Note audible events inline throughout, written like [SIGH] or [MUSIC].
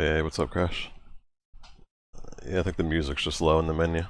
Hey, what's up, Crash? Yeah, I think the music's just low in the menu.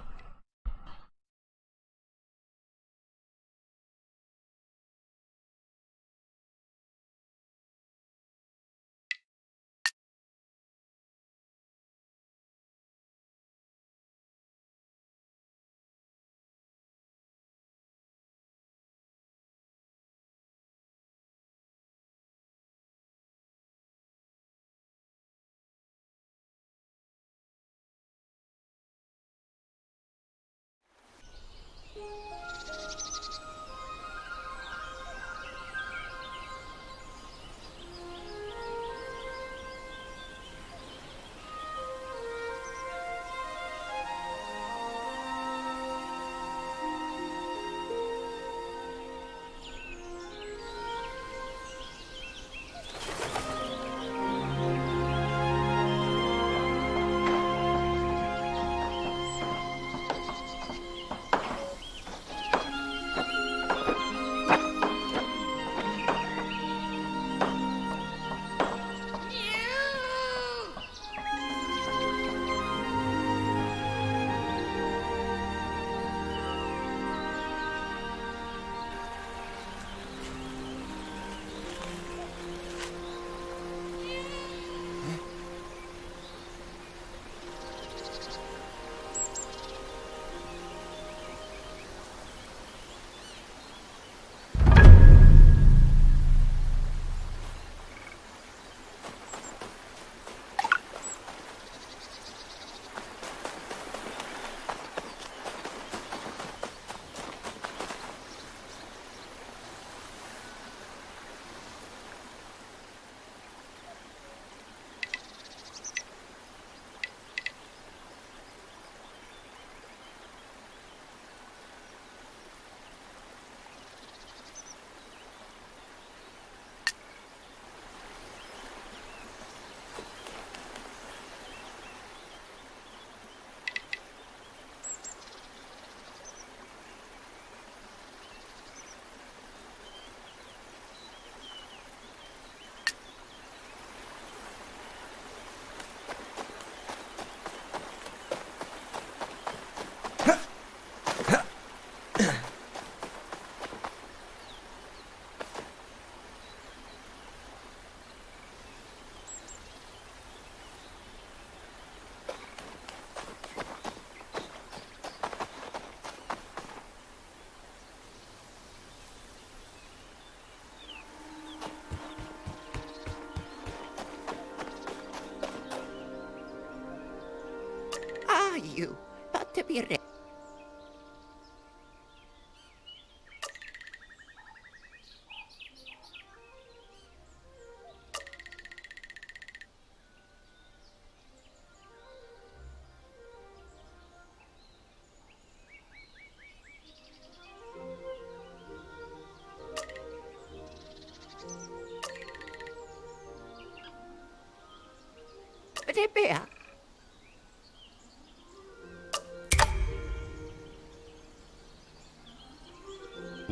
But to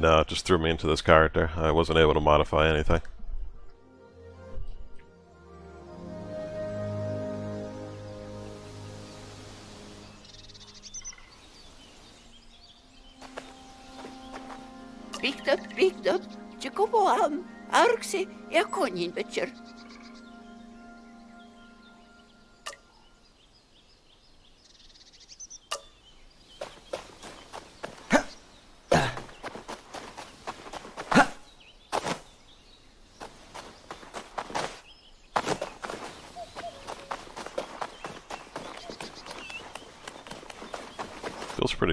It just threw me into this character. I wasn't able to modify anything. picked up, picked up, Jacoboam, Arxe, ja konin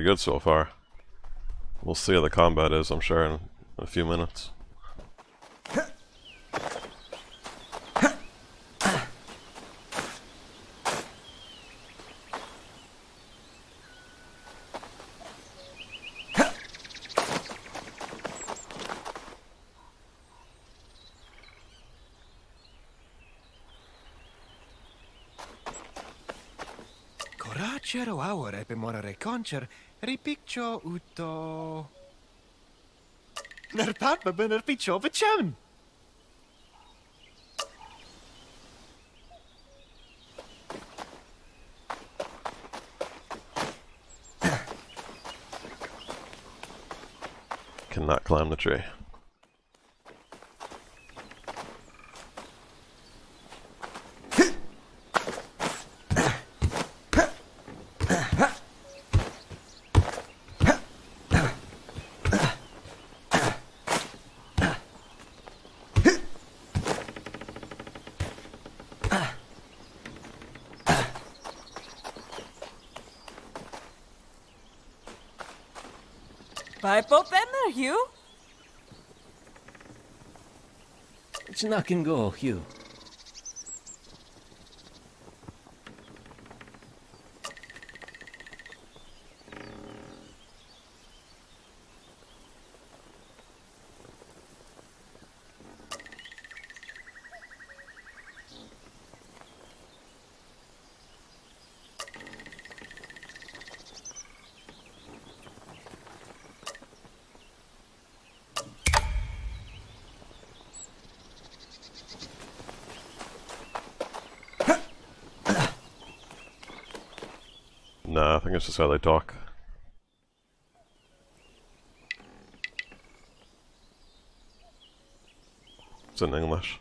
good so far. We'll see how the combat is, I'm sure, in a few minutes. Coracero aur epe morare concer, Ripiccio uto. Nerpat ben ripiccio vecem. Cannot climb the tree. It's knock and go, Hue. It's just how they talk. It's in English.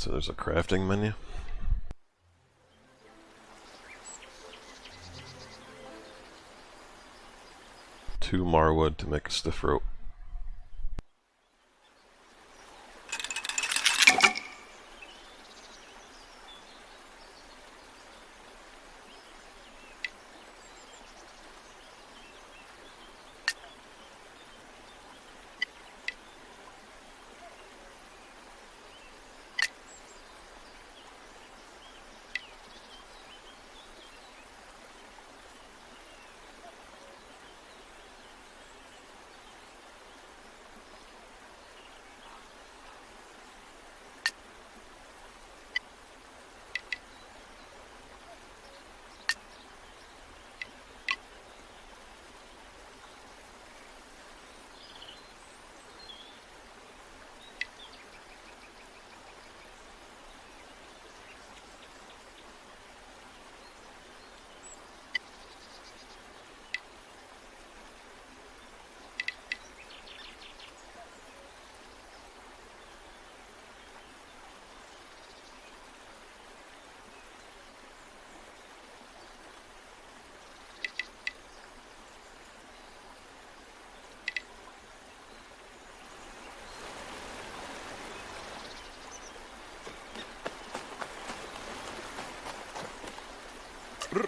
So there's a crafting menu. Two marwood to make a stiff rope.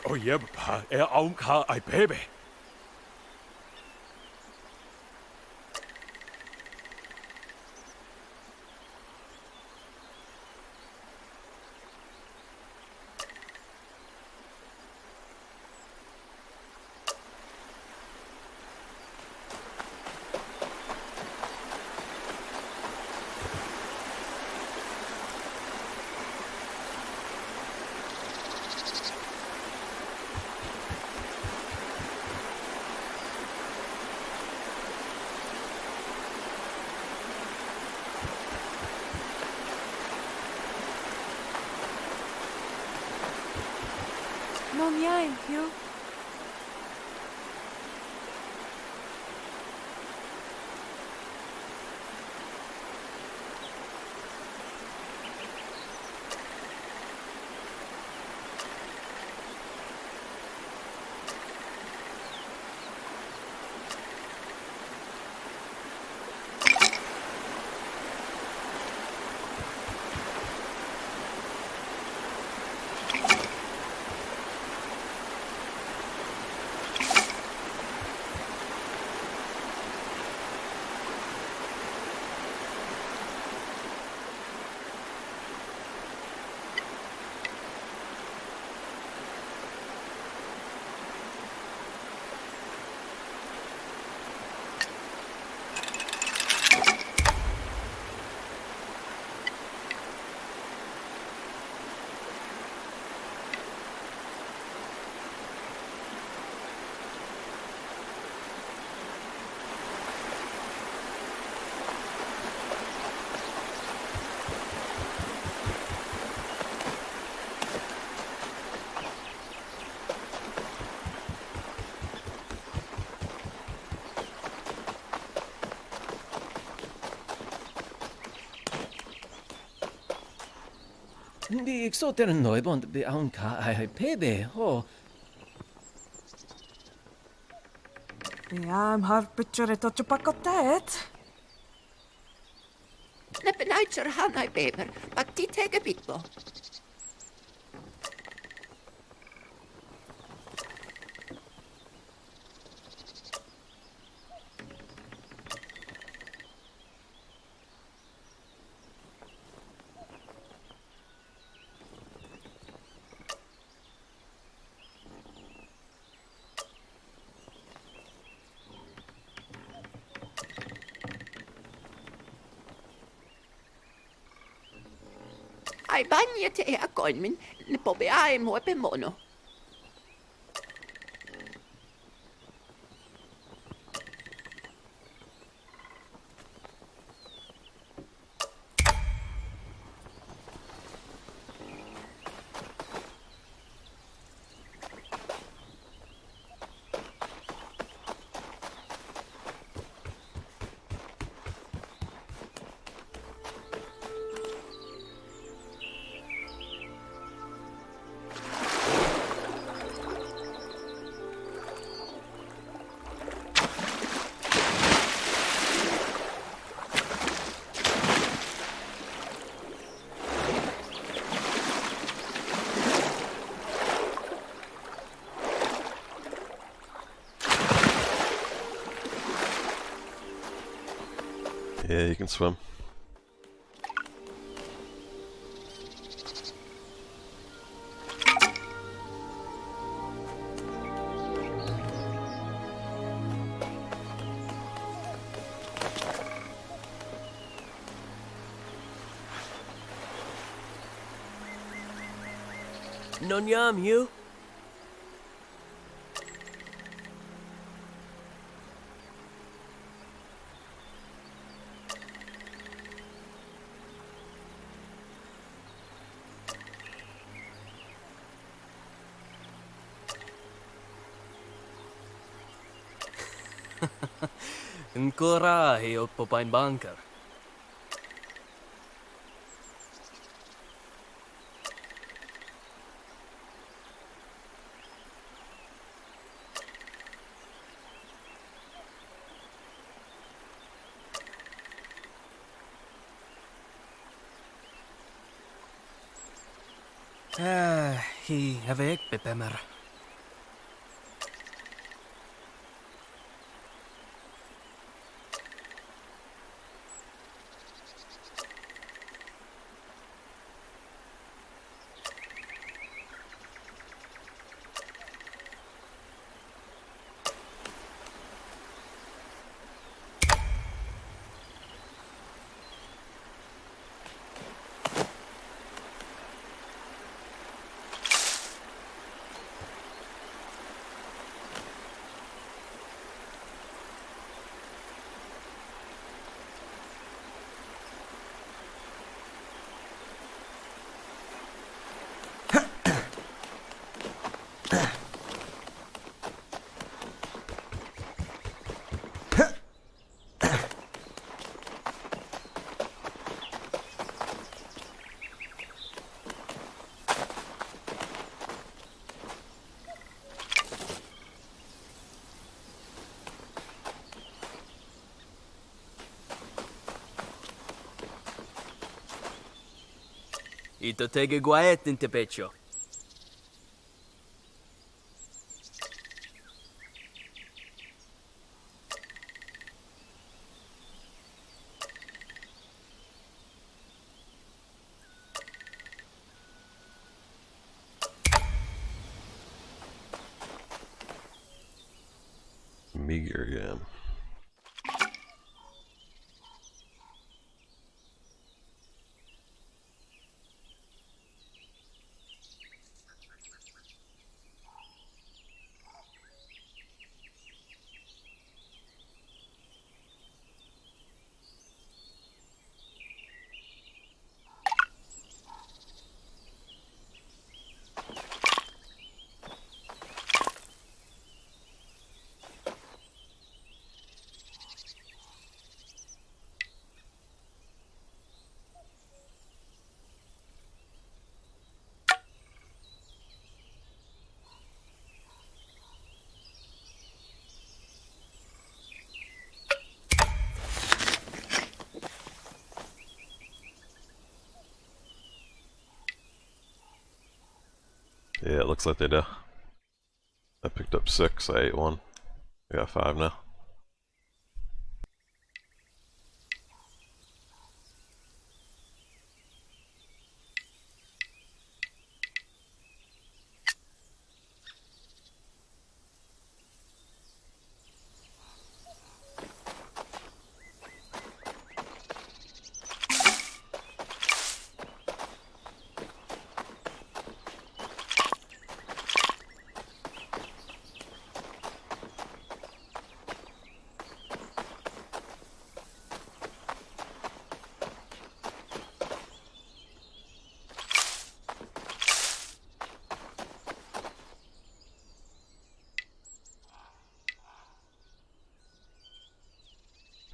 Oh, yep, er auch ein Baby. Di exoter noibond be aun ka ai pebe ho. Jām har picture toču pakoteet. Nepen uitser hanai beber, pak die tege bitbo. Ai banje te e akoinmin, ne pobe ai mo pe mono. Can swim. Jam, Hue. Ancora e oppo in bunker. Ah, hi avec bebemer. Ito tege guaet in te pecho. Yeah, it looks like they do. I picked up six, I ate one. I got five now.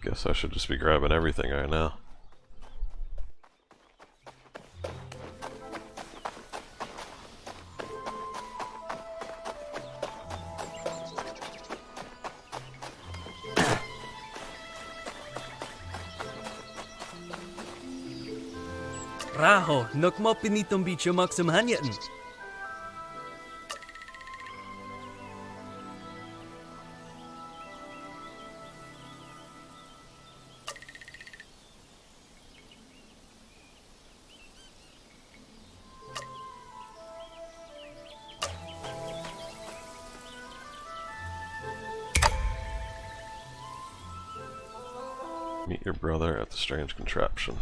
Guess I should just be grabbing everything right now. Raho, nok mo pinitong bicho maksum strange contraption.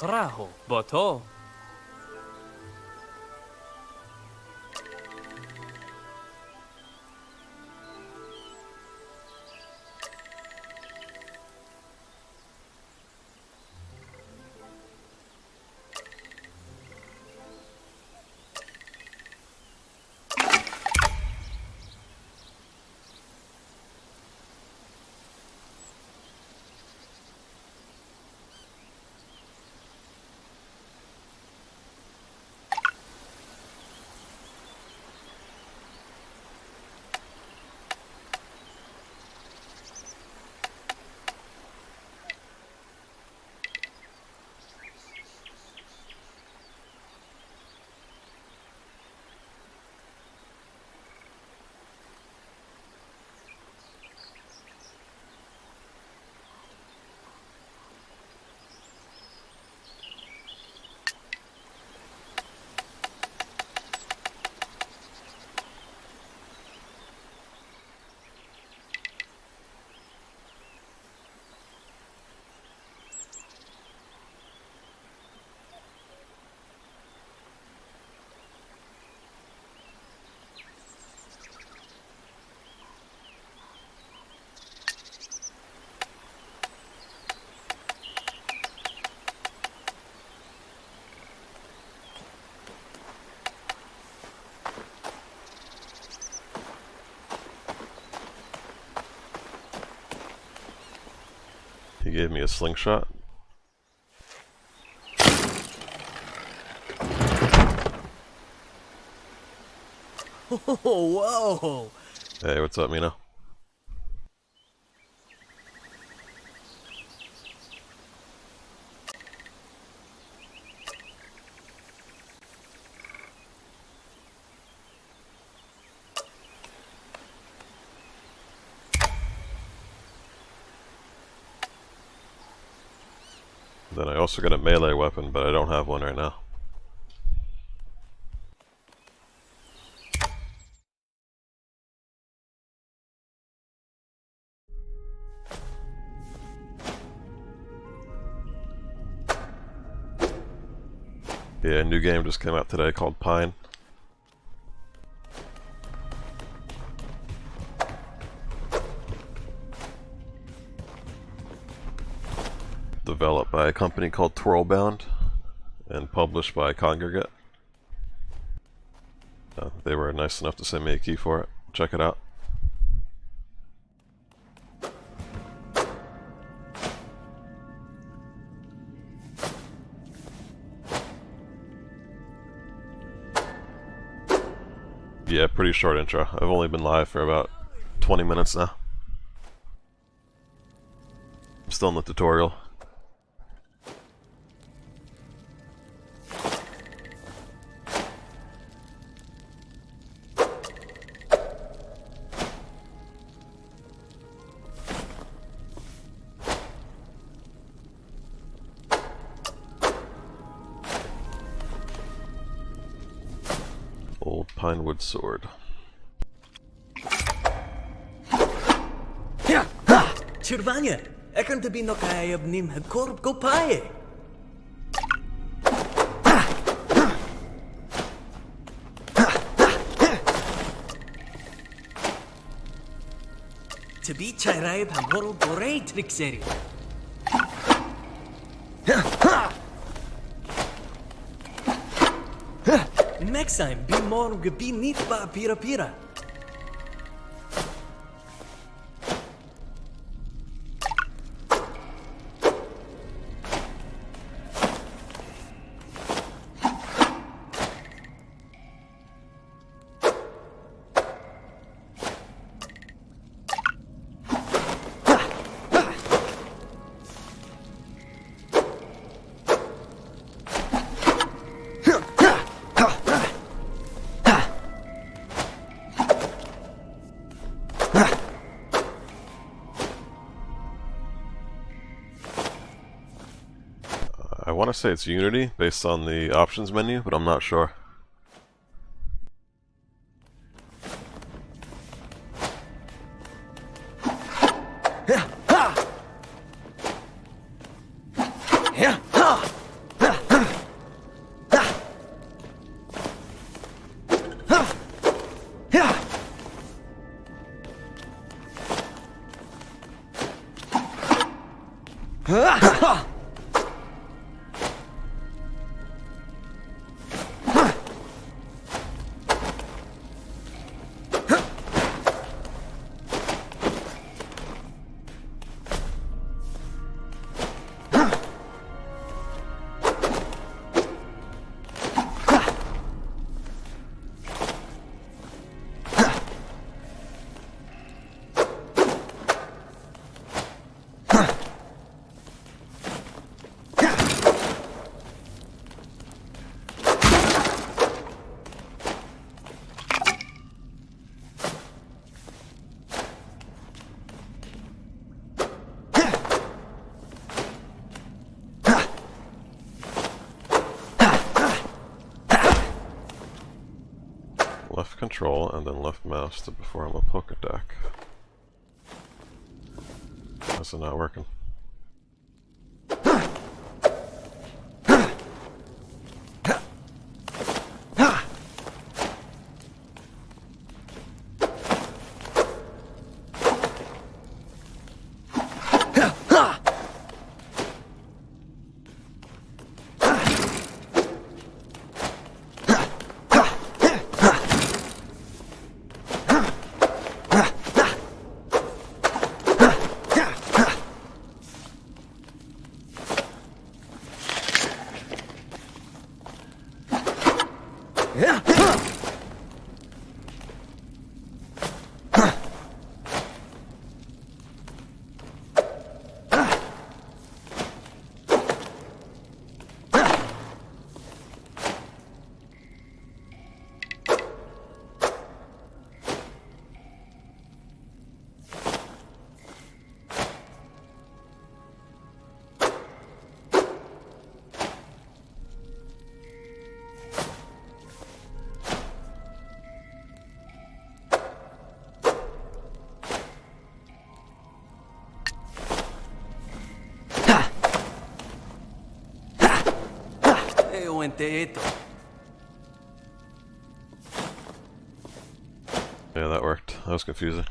Raho, boto. Gave me a slingshot. Oh, [LAUGHS] whoa! Hey, what's up, Mina? Then I also got a melee weapon, but I don't have one right now. Yeah, a new game just came out today called Pine. By a company called Twirlbound and published by Kongregate. Uh, they were nice enough to send me a key for it. Check it out. Yeah, pretty short intro. I've only been live for about 20 minutes now. I'm still in the tutorial. Sword. Черваня, екам тобі нокає об ним корб копає. Тобі чайрає памору горей триксері. Next time, be more be neat ba pira pira. Say it's Unity based on the options menu, but I'm not sure. Left mouse te eto. Yeah, that worked. That was confusing.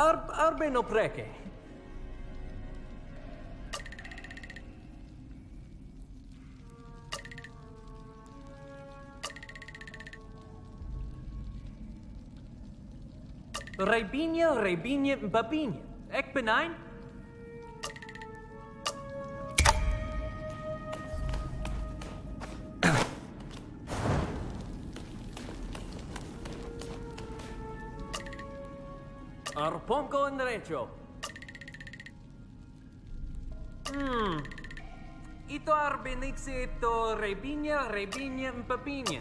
ar arben opreke. Rebinje, rebinje, babinje. Ik ben een. Arponko en derecho. Hmm. Ito arbinixi ito rebinya, rebinya, papinya.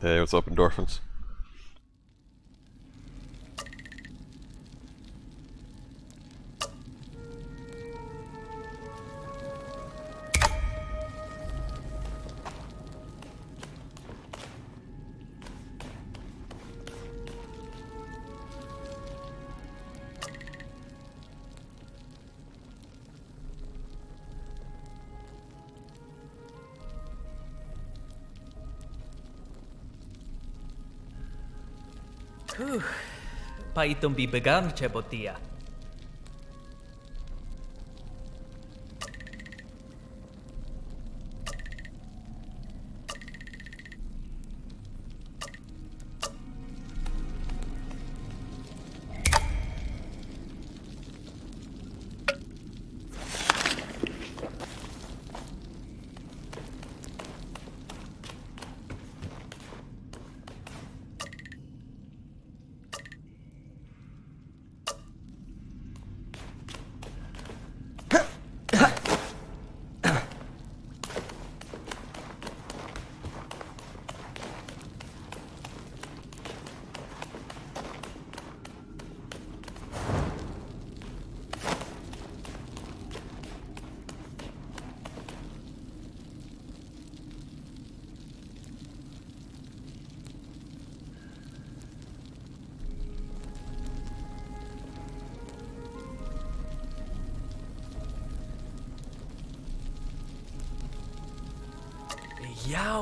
Hey, what's up, endorphins? para itong bibigang Chebotia.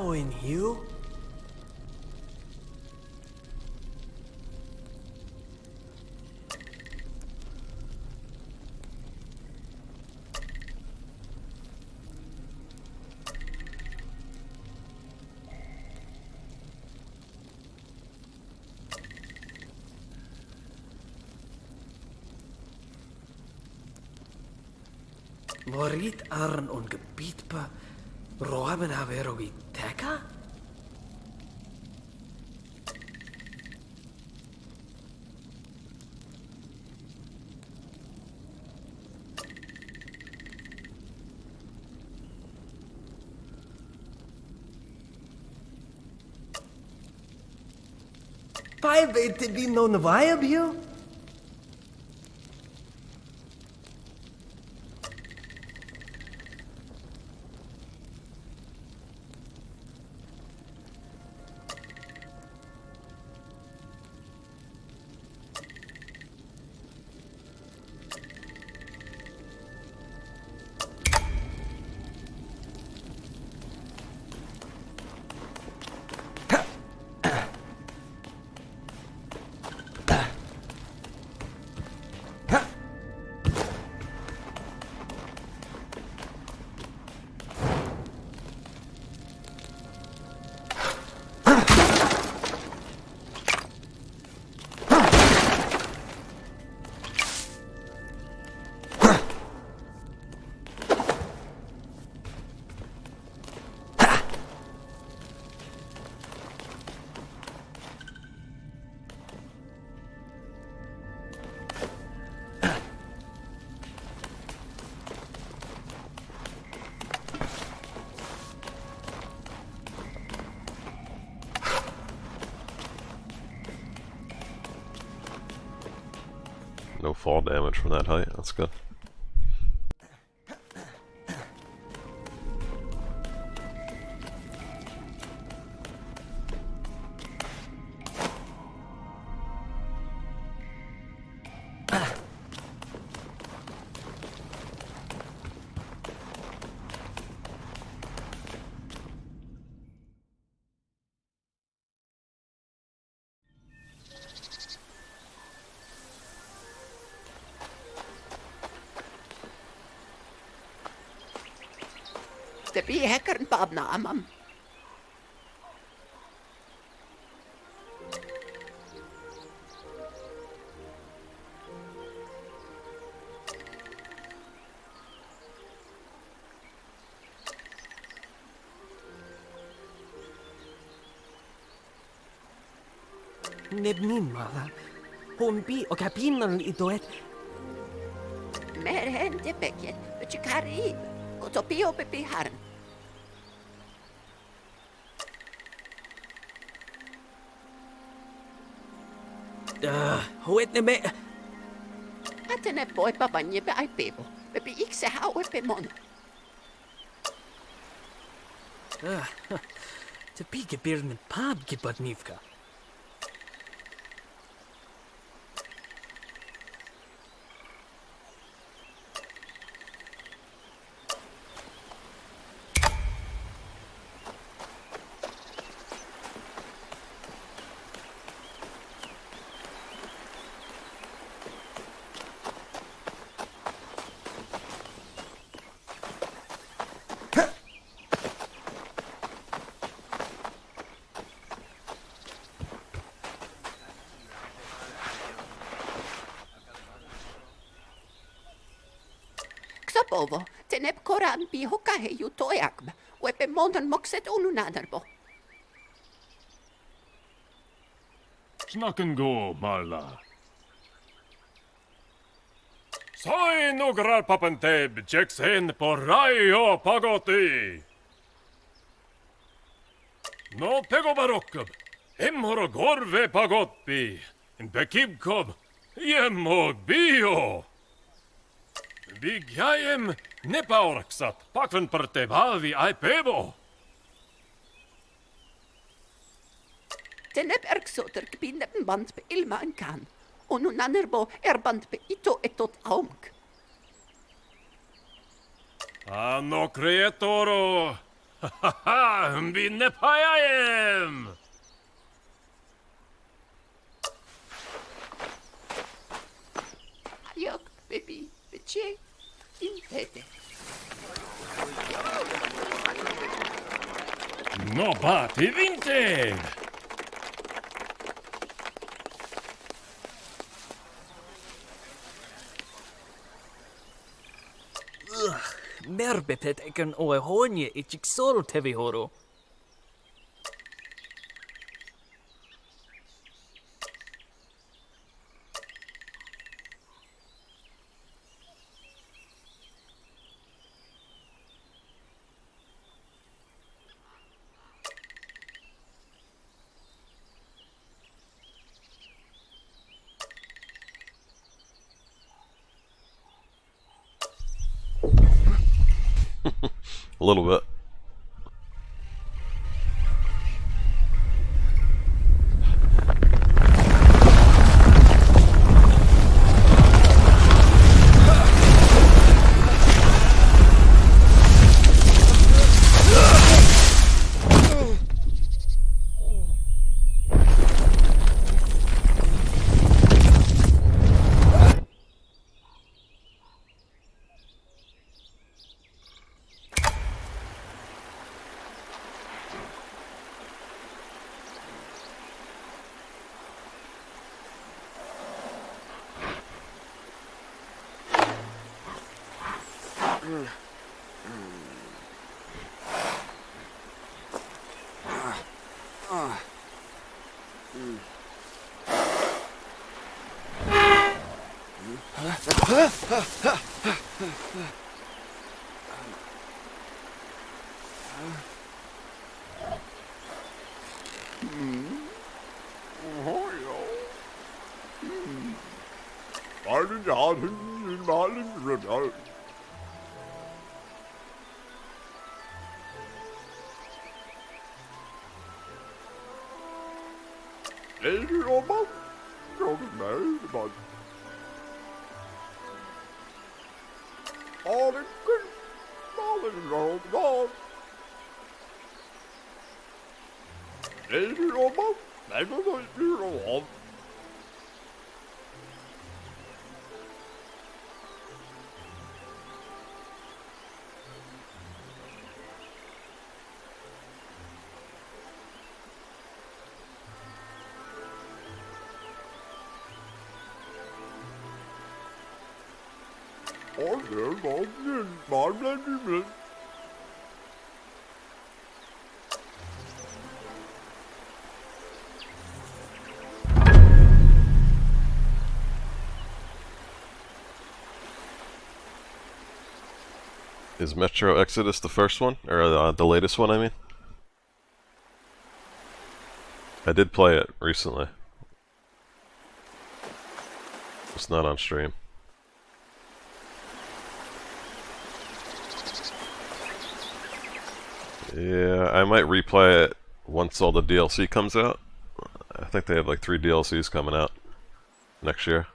going, Hugh. Morit arn und gebietbar, roamen haverogit Why? It didn't know Navaya Bill? Fall damage from that height, that's good. Hekkern babna amam. Nebnin mala. Hon bi o kapinan i doet. Mer hen de beket, bet je karib. Kot ne me. Atene boy babanje be ai bebo. Bebi ik se hau be mon. Te bi gebirn pab gebot nivka. Ksapovo, te neb koran bi hokahe ju tojakma. Wepe monden mokset unu naderbo. Snakken gå, Malla. Soin ograr papanteb, jeksen på raio pagoti. No pego barokkab, emmoro gorve pagotpi, bekibkob, jemmog bio. Vigjajem nepauraksat, pakven parte bavi ai pebo. Te neb erksoter kbi neb band be ilma en kan. Unu nanerbo erband be ito etot aumk. Anno creatoro. Ha ha, binne pajajem. Ajok, bebi, beče, Impede. No bate vintage! Merbepet ek an oe honje i ichik soru tevi horu. Little bit. Is Metro Exodus the first one? Or uh, the latest one, I mean? I did play it recently. It's not on stream. Yeah, I might replay it once all the DLC comes out. I think they have like three DLCs coming out next year.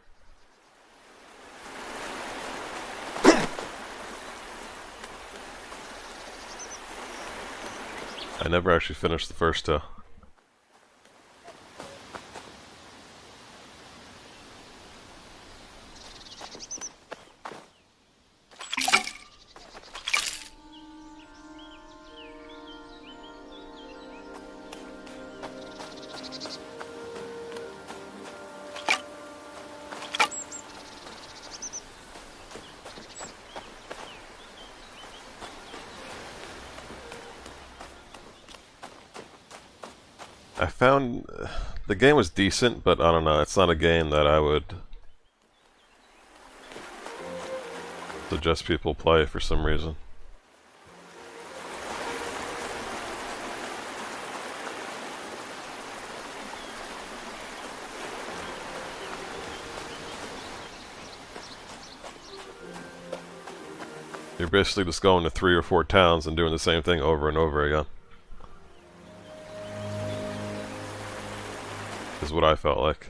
I never actually finished the first two. Game was decent, but I don't know. It's not a game that I would suggest people play for some reason. You're basically just going to three or four towns and doing the same thing over and over again. Is what I felt like.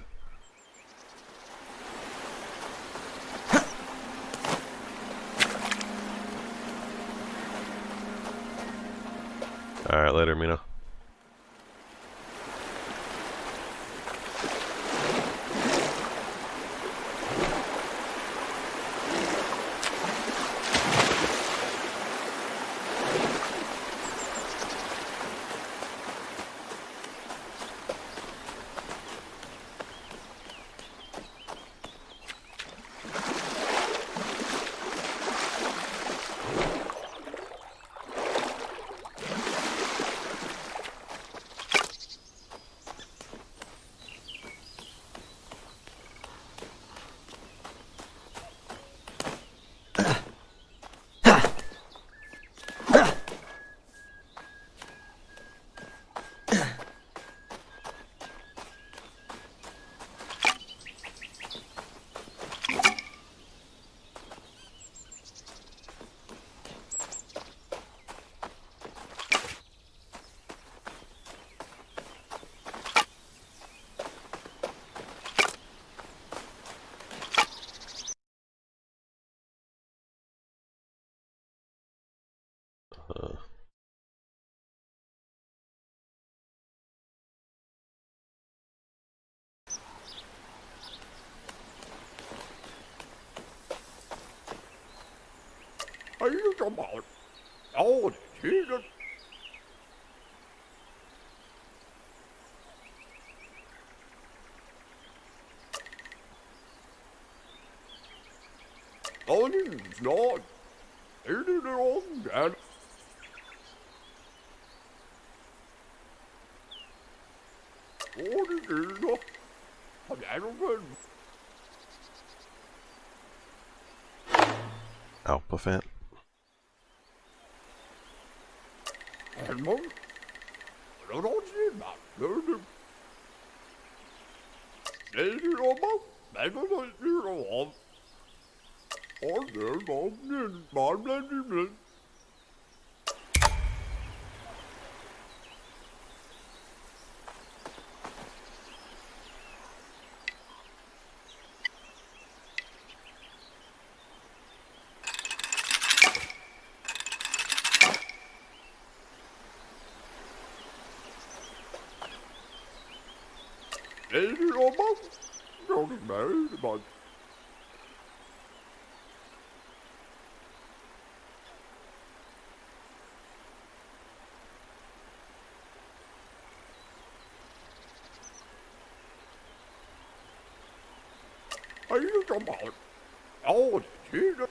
Oma, don't marry the man. Are you talking about? Oh, Jesus.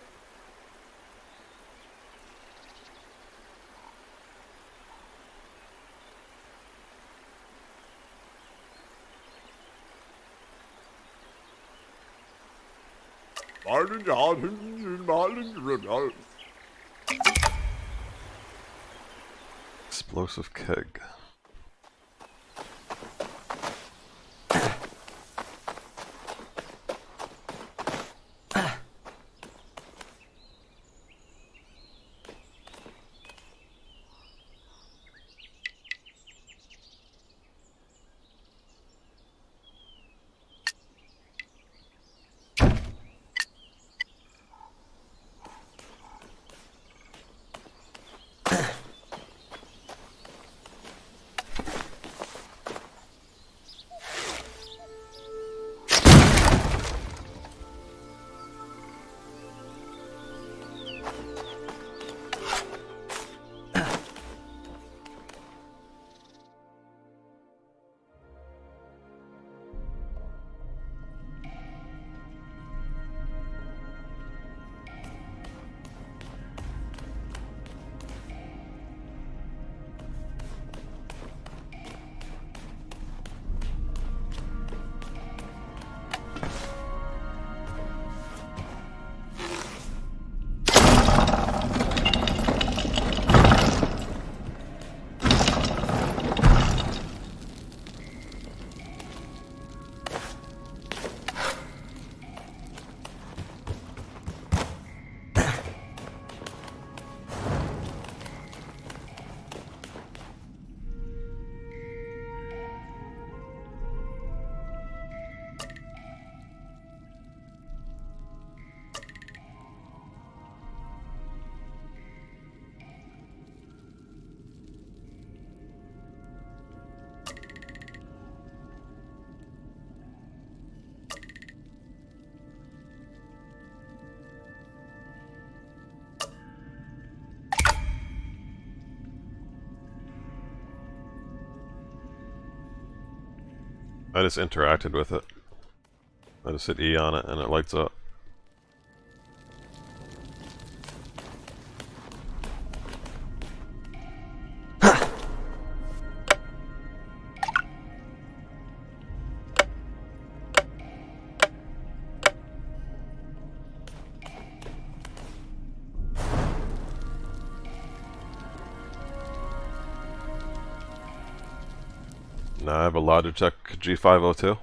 Martin Johnson, Martin Ronald. Explosive keg. I just interacted with it. I just hit E on it and it lights up. I have a Logitech G502.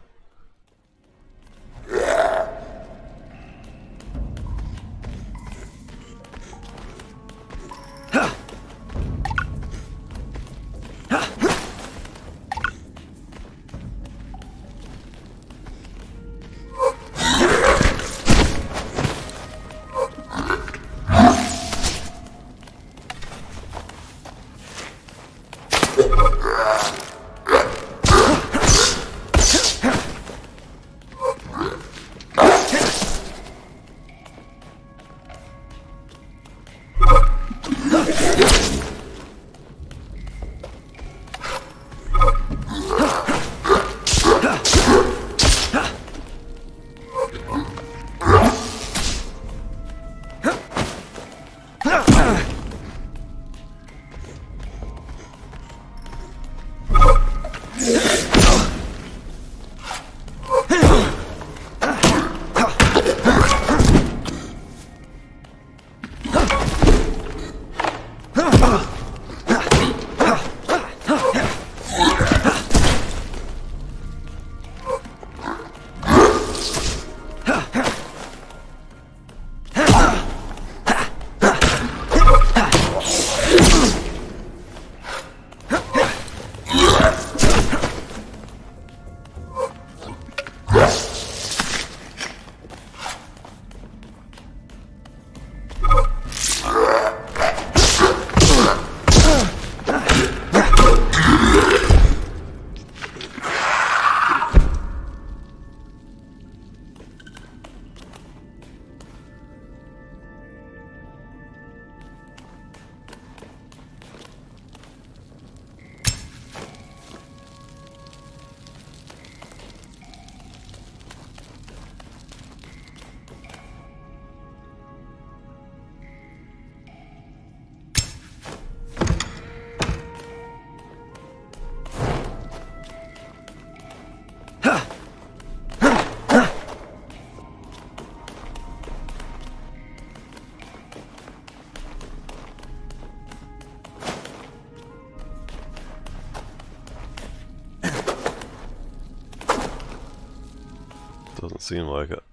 Seem like it.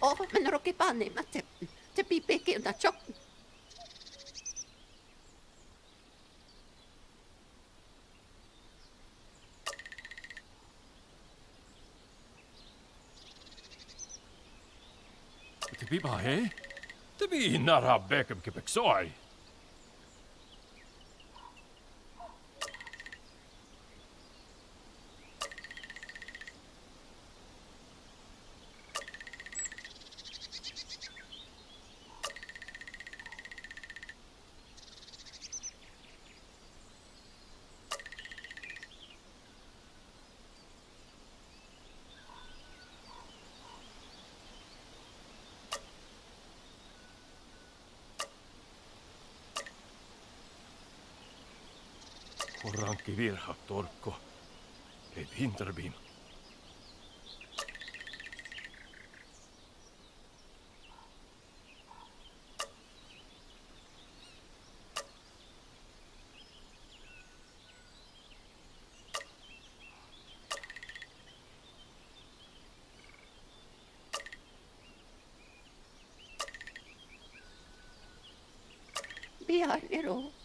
Oh, o, men roki pane, ma te, te pipeke na chok. Tipi ba he? Tipi nara bekem kipek soy. virhatorkko, ett vinterbin. Bjarne då?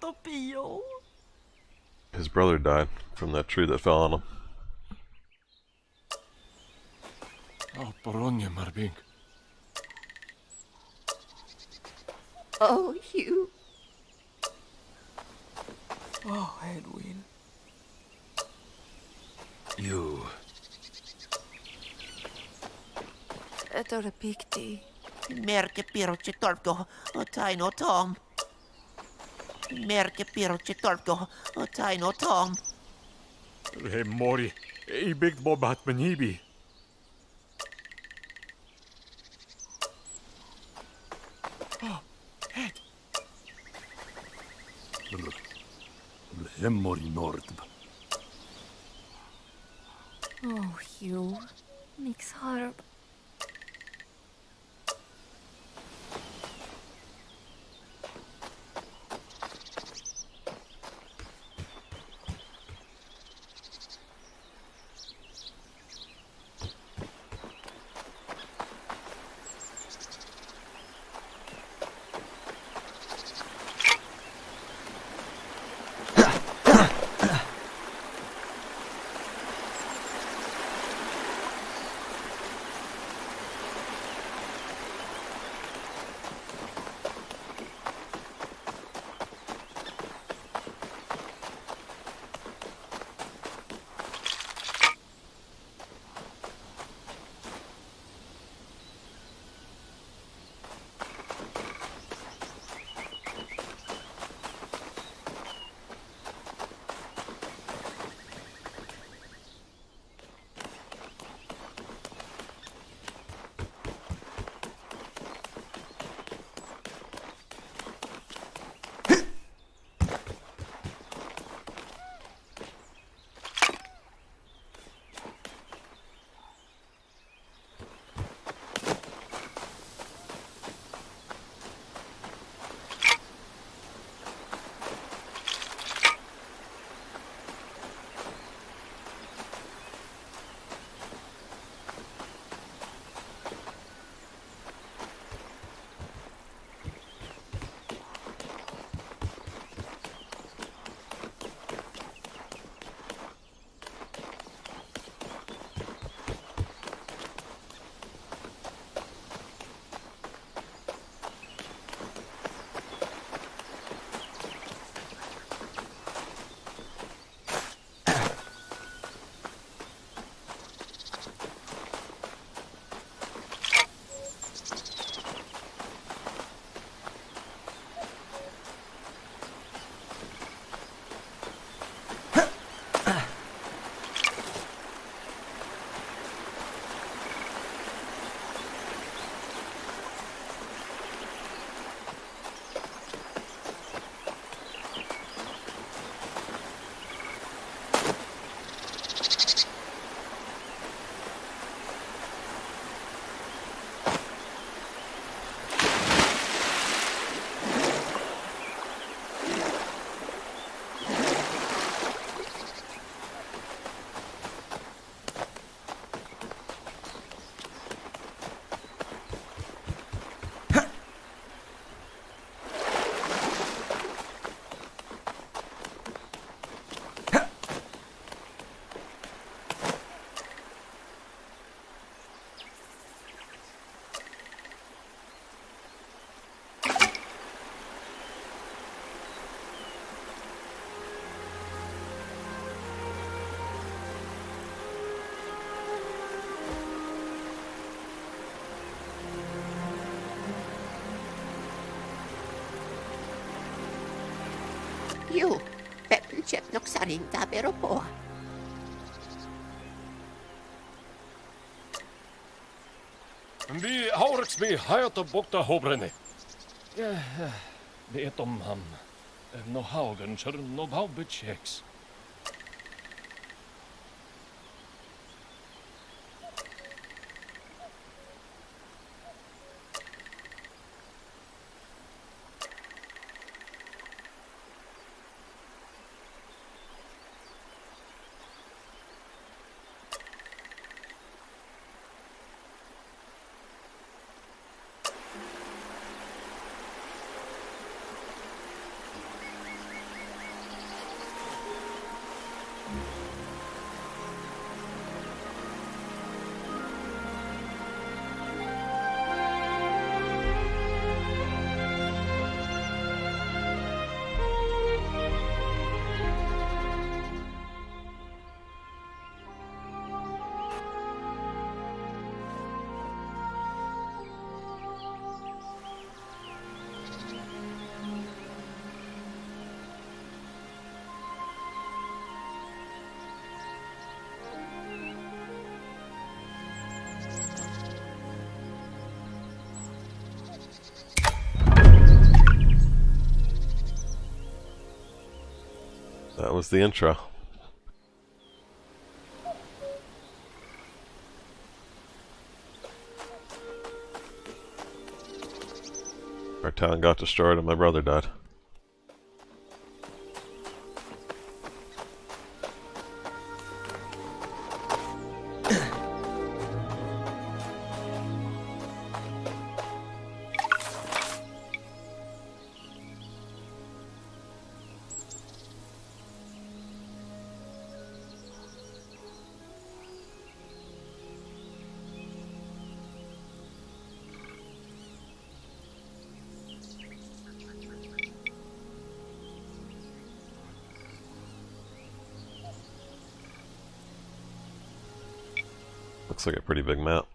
To pio. His brother died from that tree that fell on him. Oh, poronje marbink. Oh, you. Oh, Edwin. You. Eto re pikti. Merke pirutsi tolpko, taino tom. Merke pirutsi tolpko, taino tom. Re mori. I big bobat manibi. Oh, Ed. Le mori nord. Oh, Hue. Mix harp. Juu, Pepnoksa rintaa peropoa. Vi haurksmi hajata bokta hobrene. Eh, eh, Vet är om han. Eh, no haugen kör no baubetjeks. Was the intro. Our town got destroyed and my brother died. Looks like a pretty big map.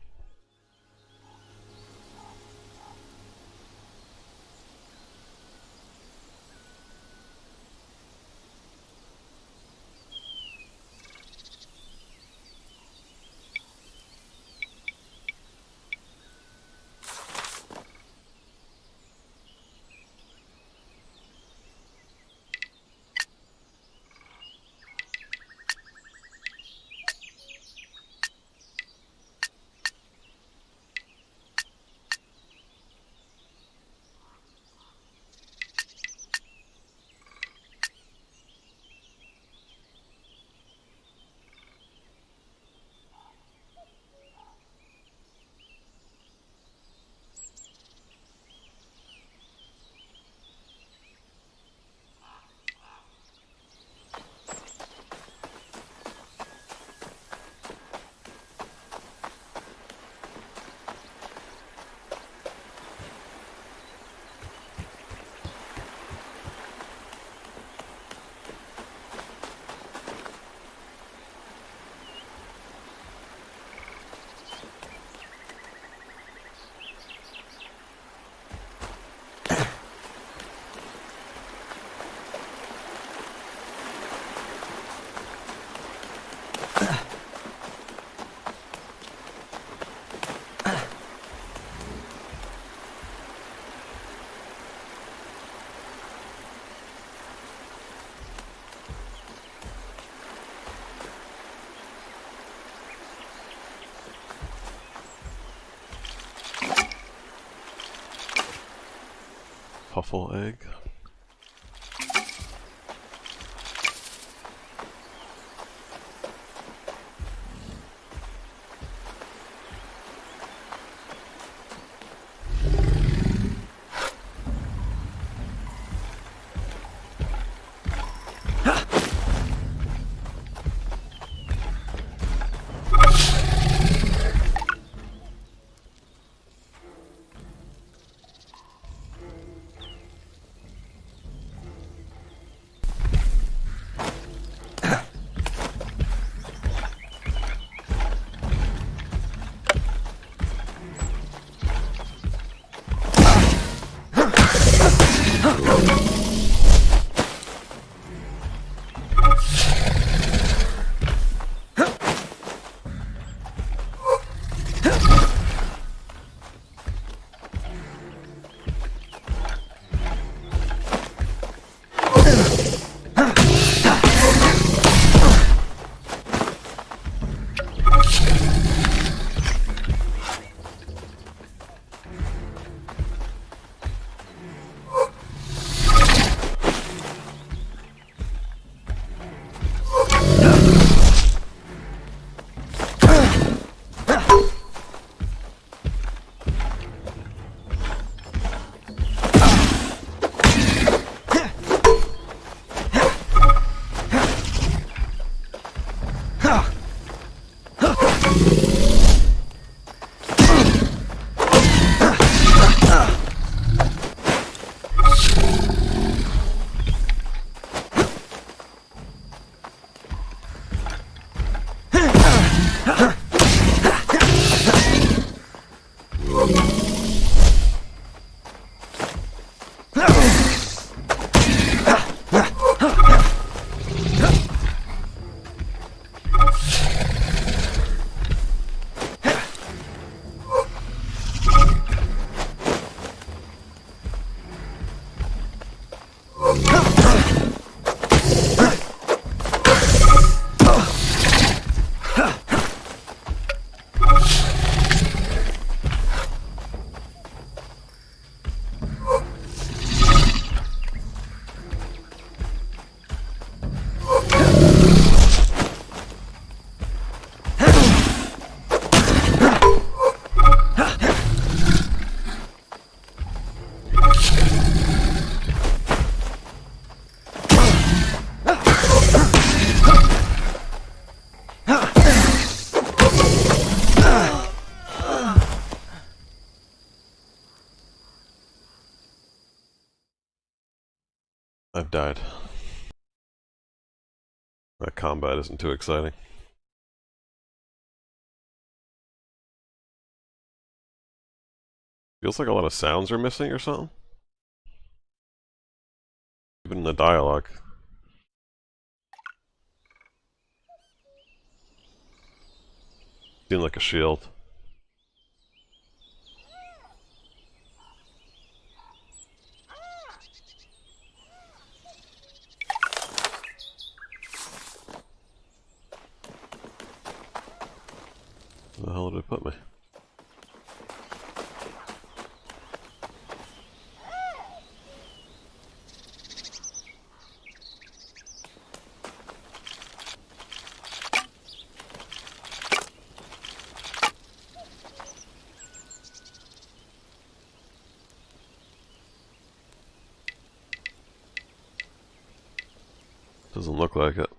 Puffle egg. That combat isn't too exciting. Feels like a lot of sounds are missing or something. Even in the dialogue. Seemed like a shield. Where the hell did it put me? Doesn't look like it.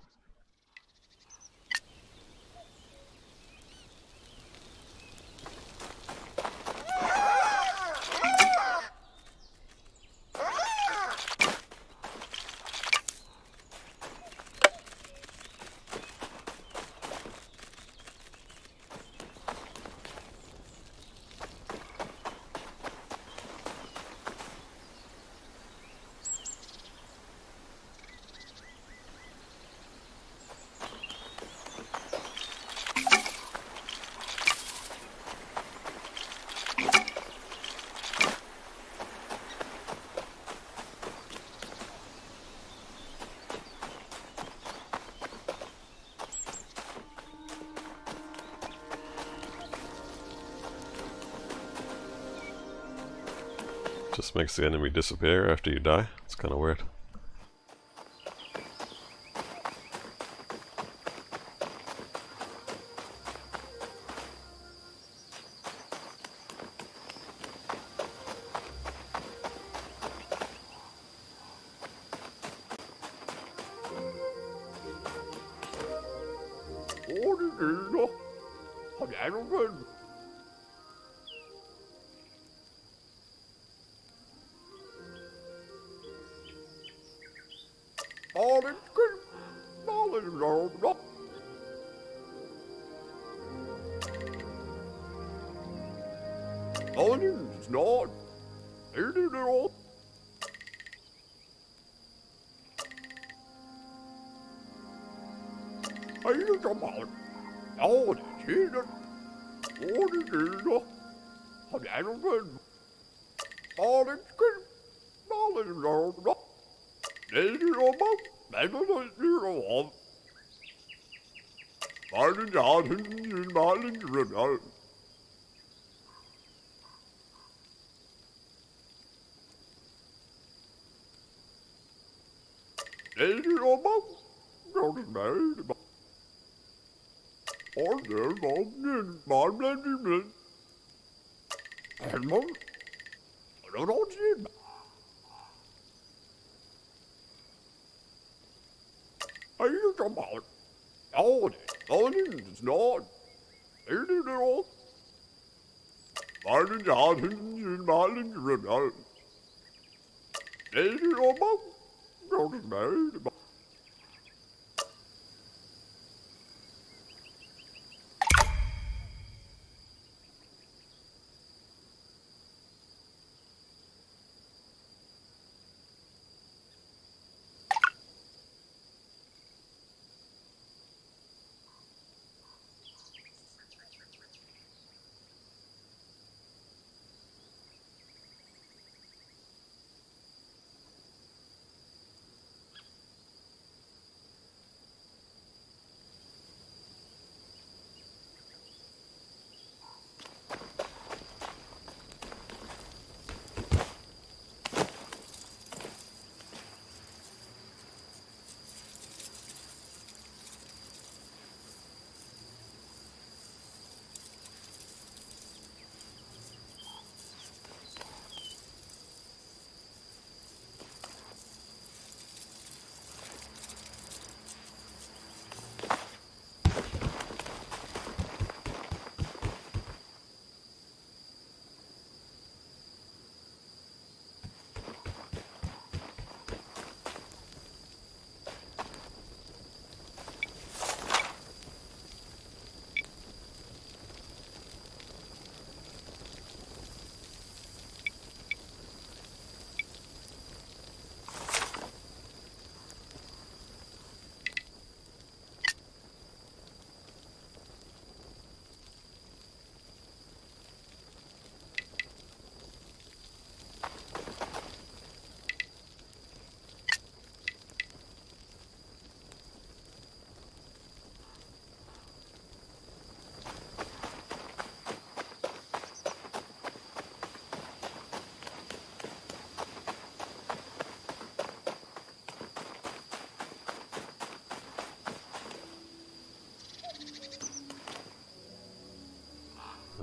Just makes the enemy disappear after you die. It's kind of weird. Here come on. Oh, the cheater. Oh, the cheater. Har jag någon? Fallen good. Fallen Lord. Martin Johnson and Martin Riddle. Lady Robo, Golden Maid, Order Mountain, Martin and Mon. I don't see Are you talking about? Oh, oh, it's not. Here it all. Martin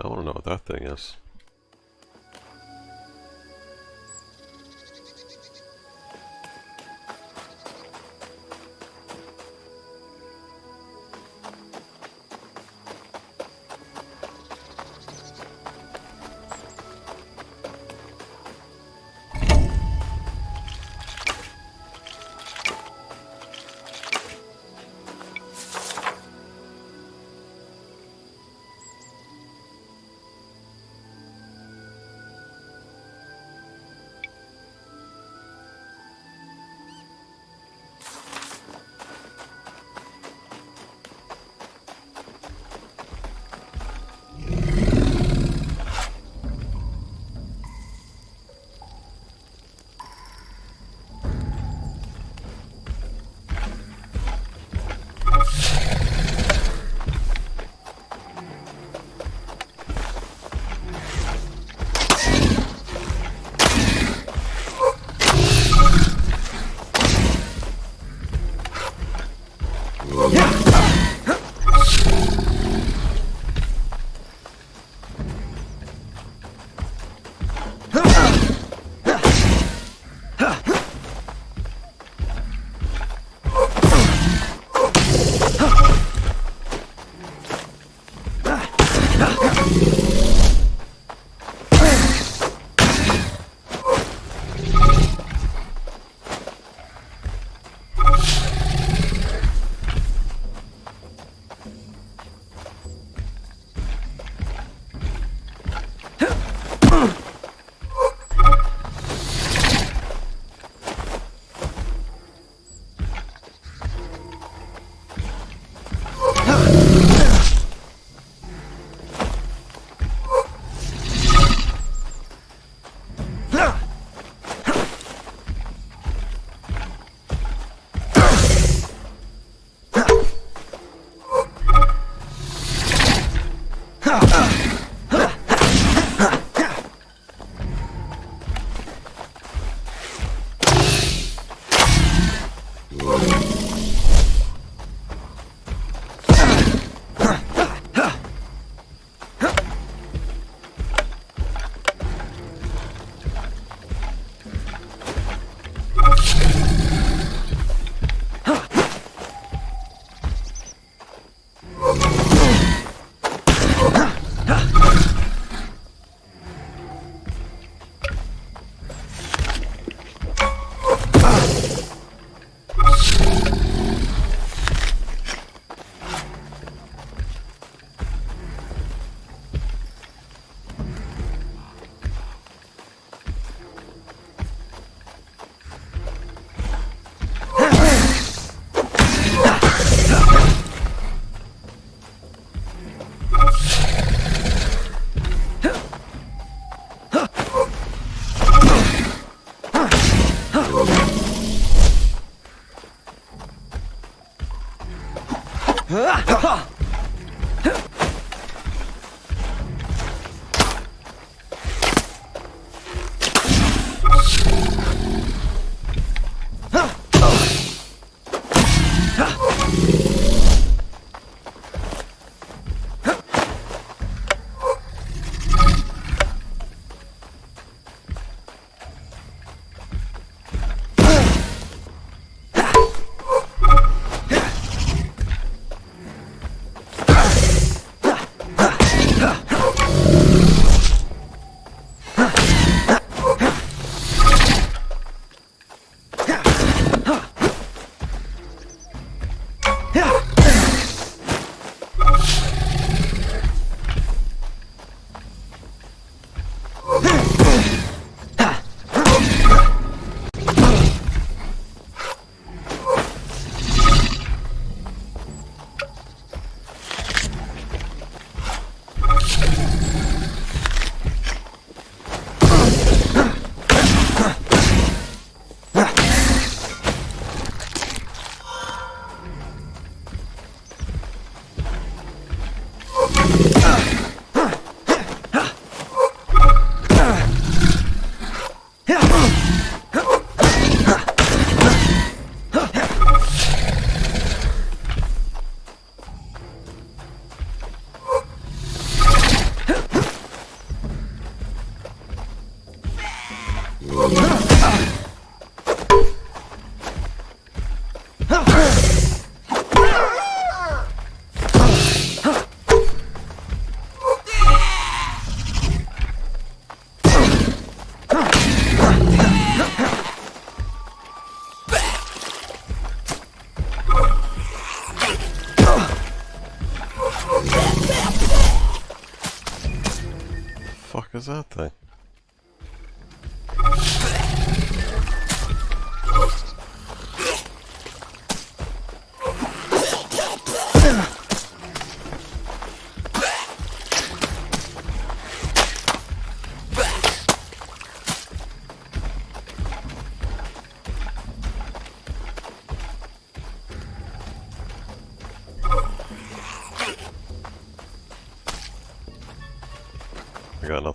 I want to know what that thing is.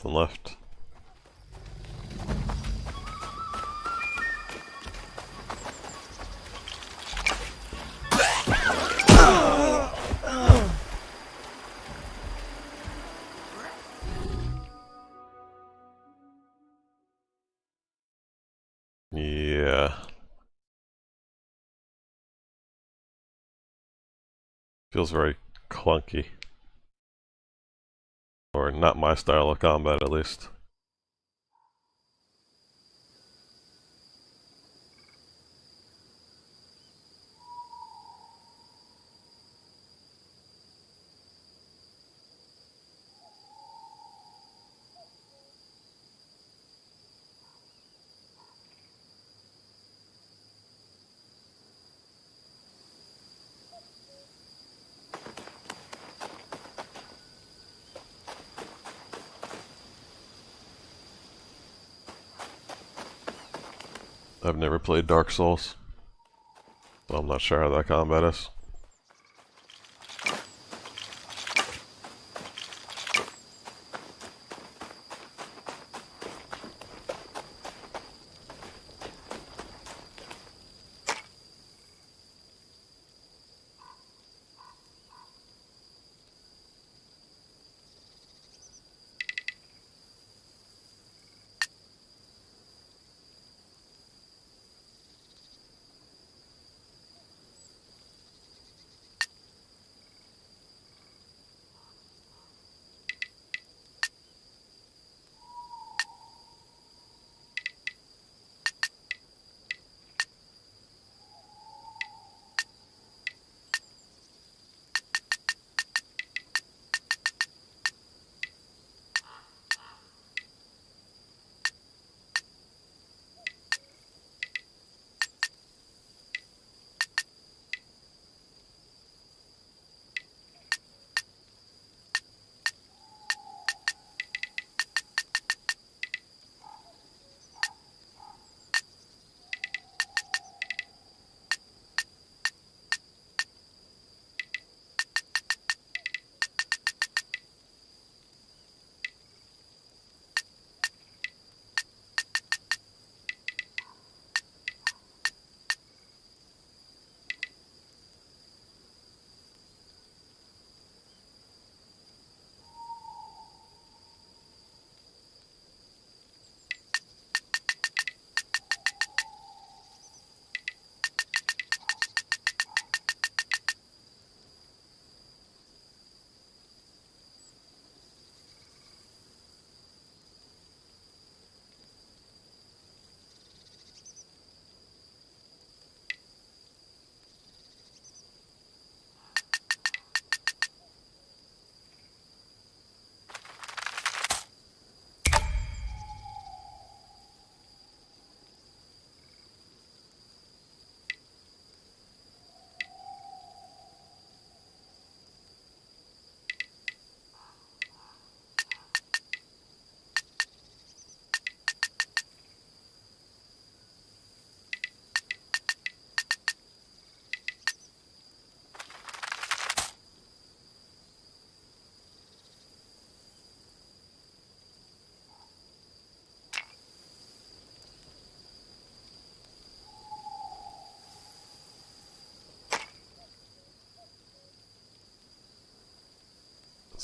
Nothing left. Yeah. Feels very clunky. Not my style of combat, at least. I've never played Dark Souls. So I'm not sure how that combat is.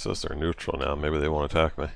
Says they're neutral now. Maybe they won't attack me.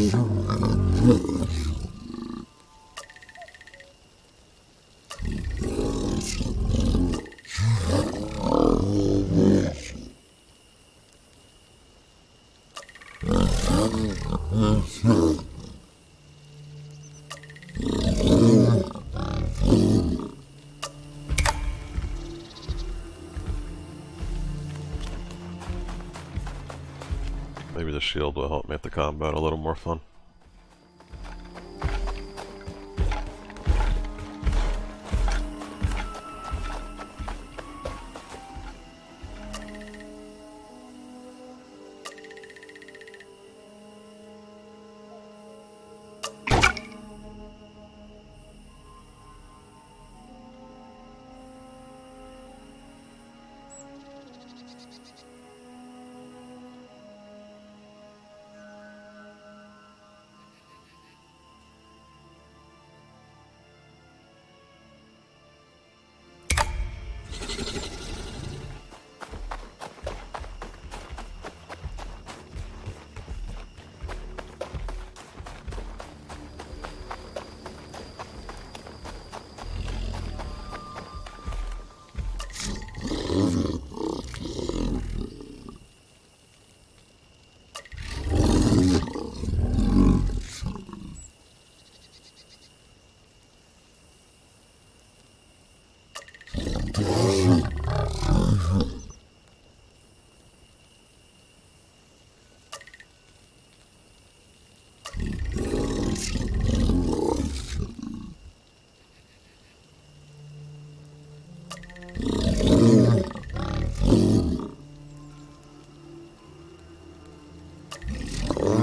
Maybe shield will help make the combat a little more fun.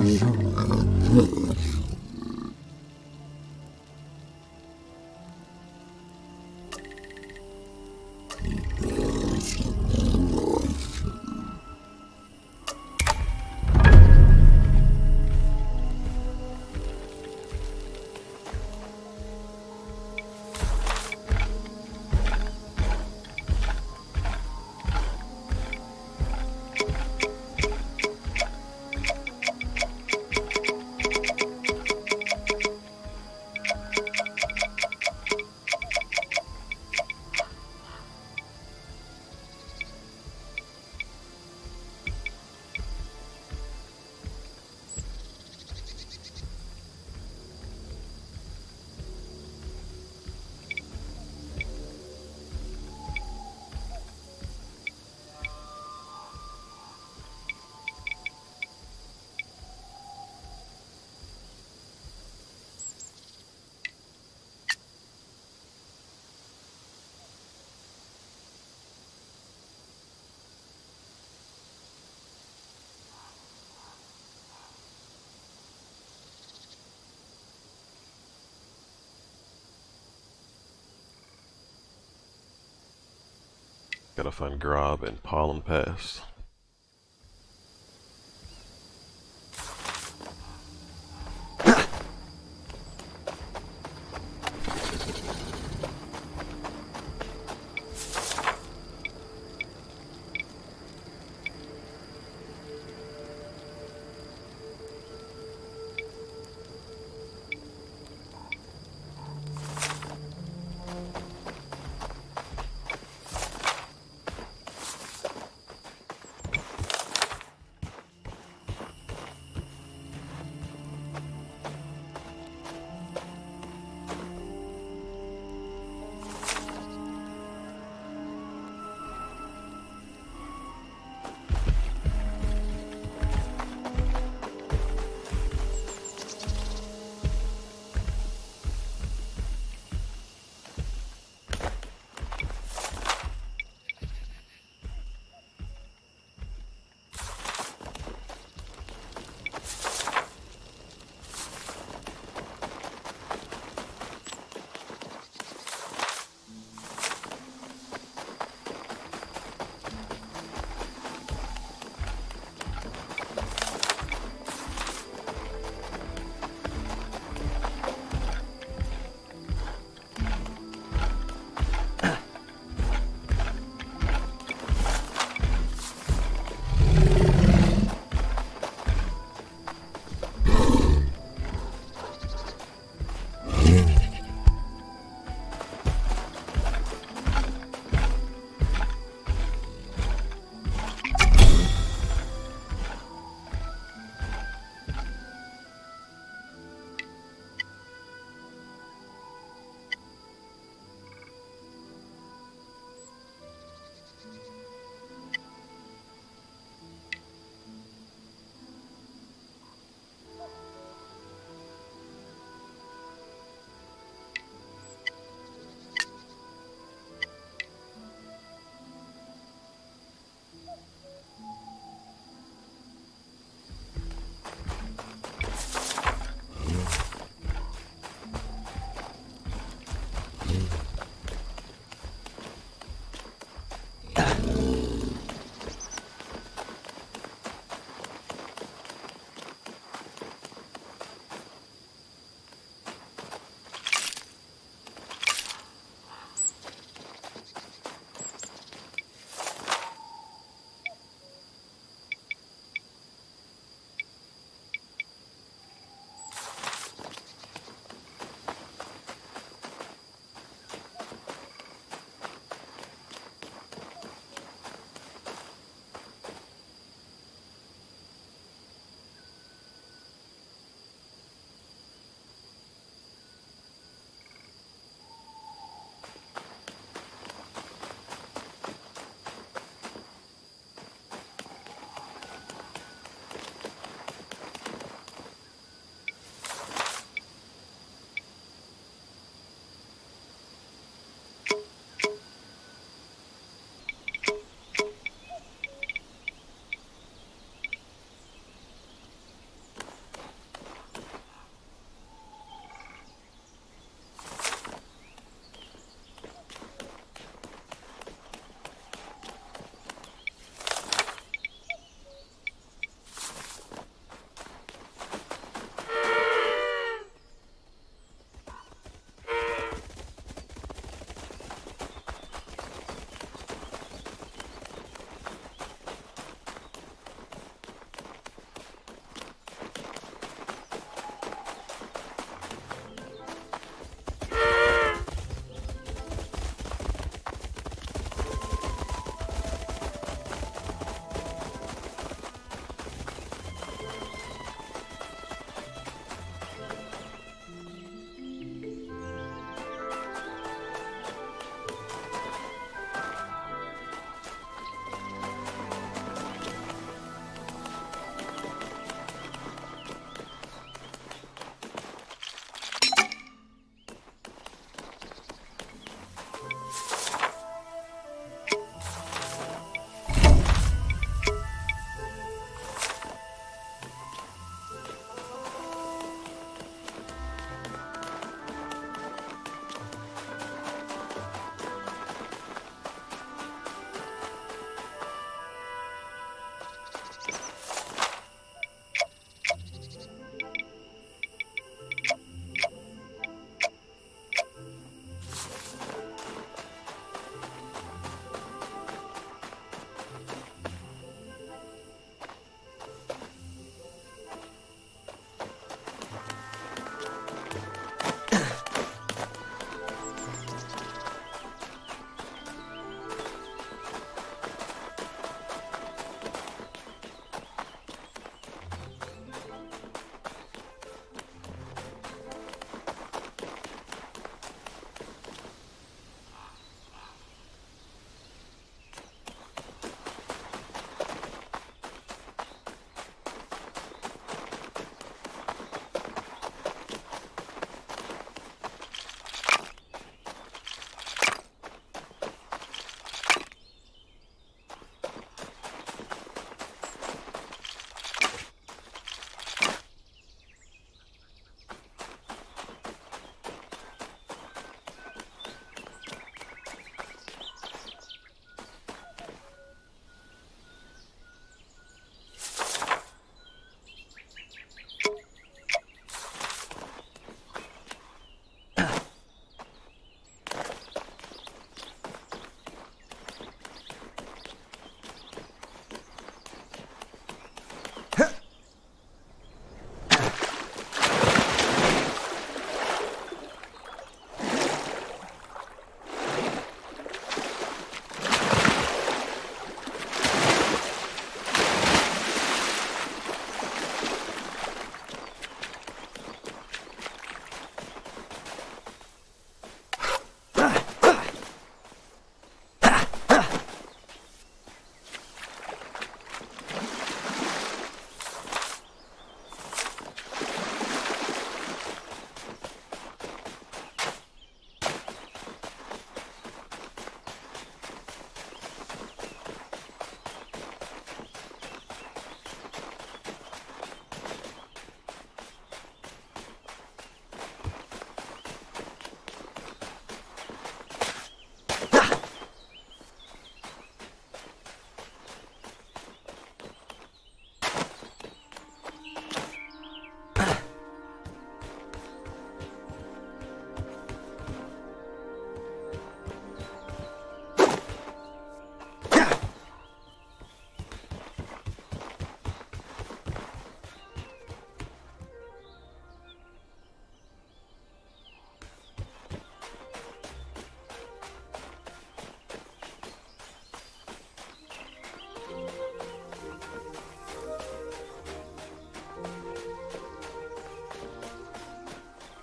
mhm Gotta find Grob and Pollen Pass.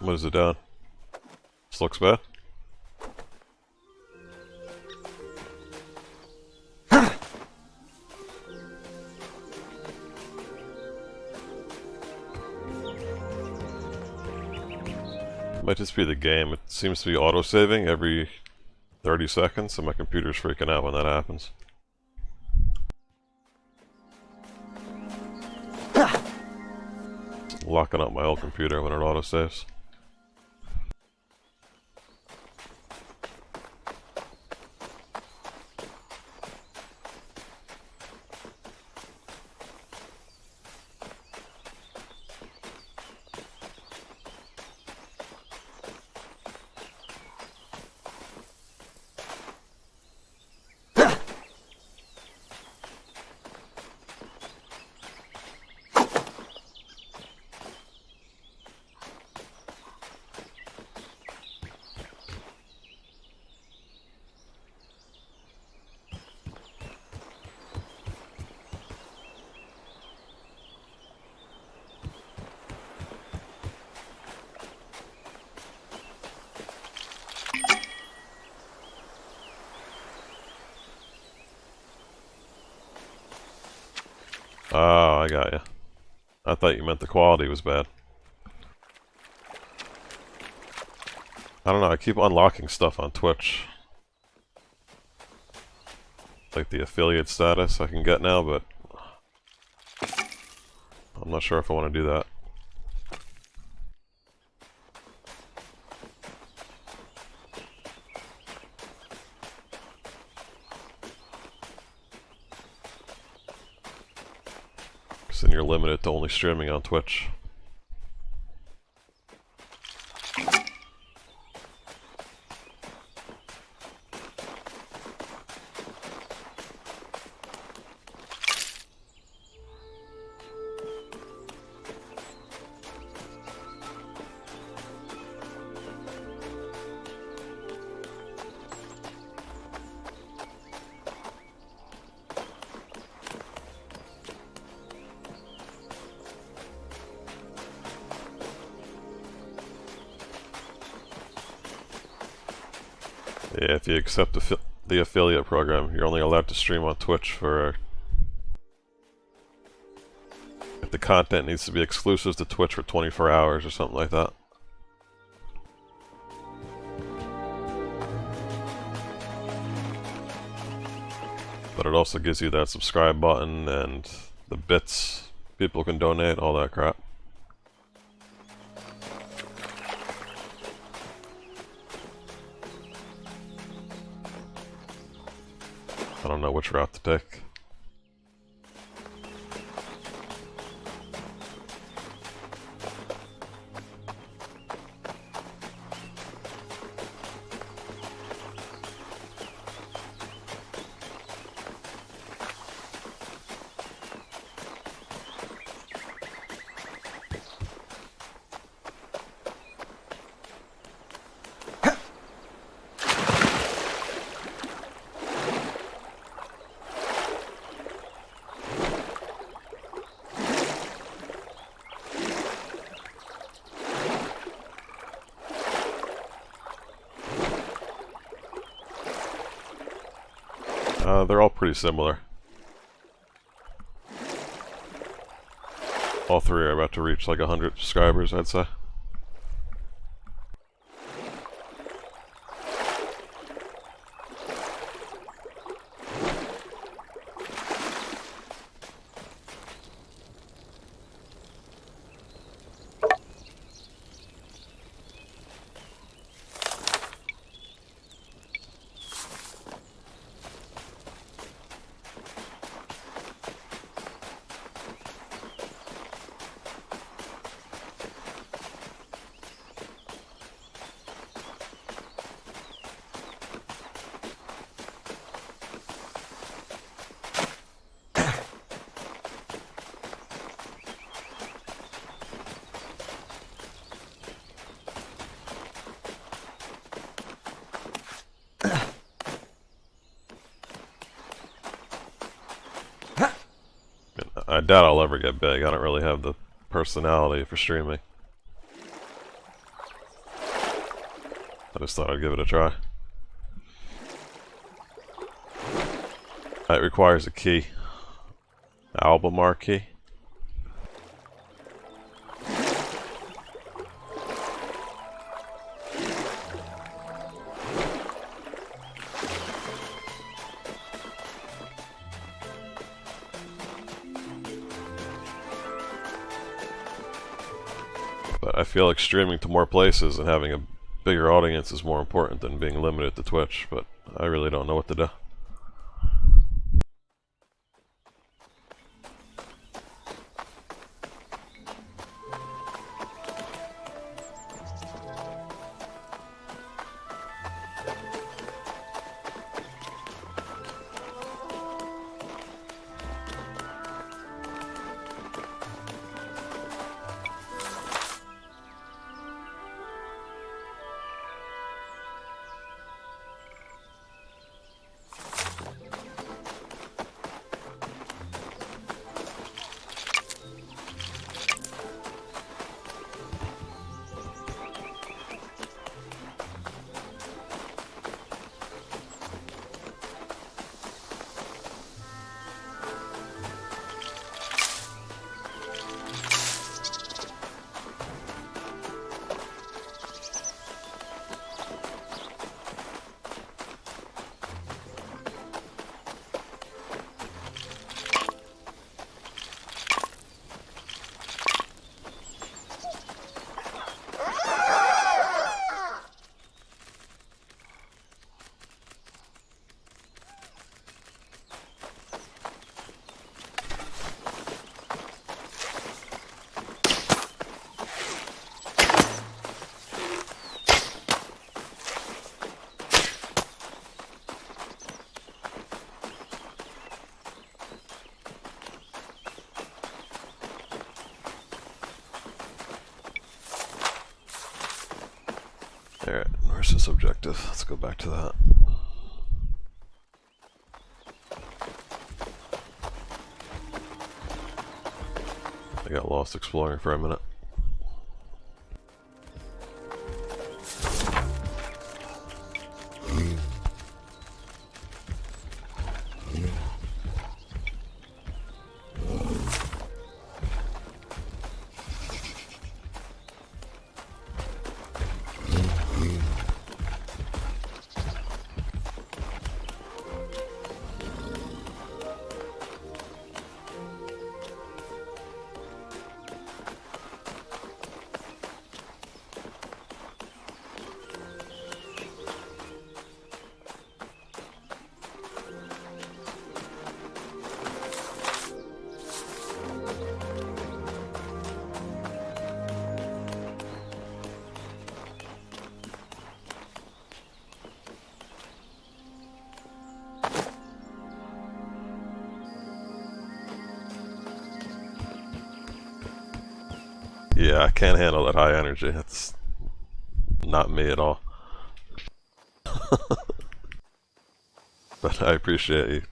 What is it doing? This looks bad. Might just be the game. It seems to be auto-saving every 30 seconds, so my computer's freaking out when that happens. Locking up my old computer when it auto-saves. Oh, I got you. I thought you meant the quality was bad. I don't know, I keep unlocking stuff on Twitch. Like the affiliate status I can get now, but... I'm not sure if I want to do that. Because then you're streaming on Twitch. Program, you're only allowed to stream on Twitch for... If the content needs to be exclusive to Twitch for 24 hours or something like that. But it also gives you that subscribe button and the bits people can donate, all that crap. I don't know similar. All three are about to reach like 100 subscribers, I'd say. doubt I'll ever get big. I don't really have the personality for streaming. I just thought I'd give it a try. It requires a key. Album key like streaming to more places and having a bigger audience is more important than being limited to Twitch, but I really don't know what to do. Let's go back to that. I got lost exploring for a minute. That high energy. That's not me at all. [LAUGHS] but I appreciate you.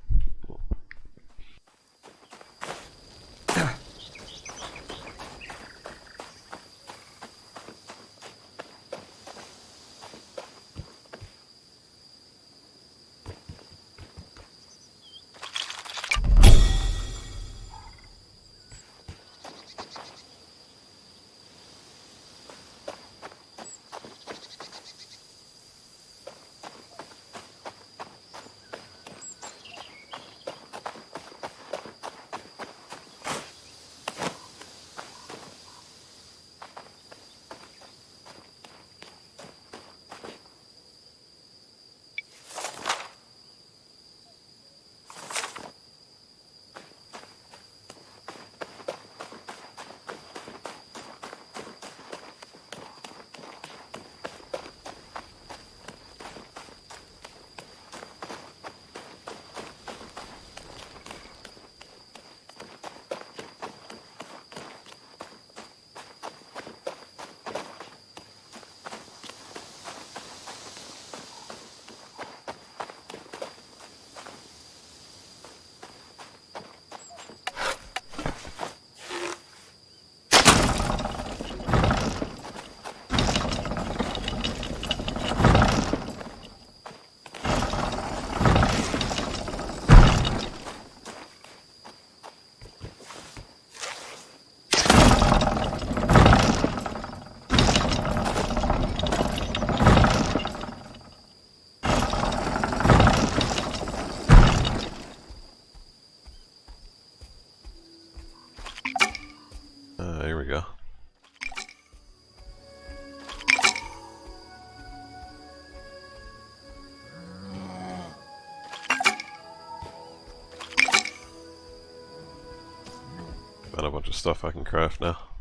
Stuff I can craft now.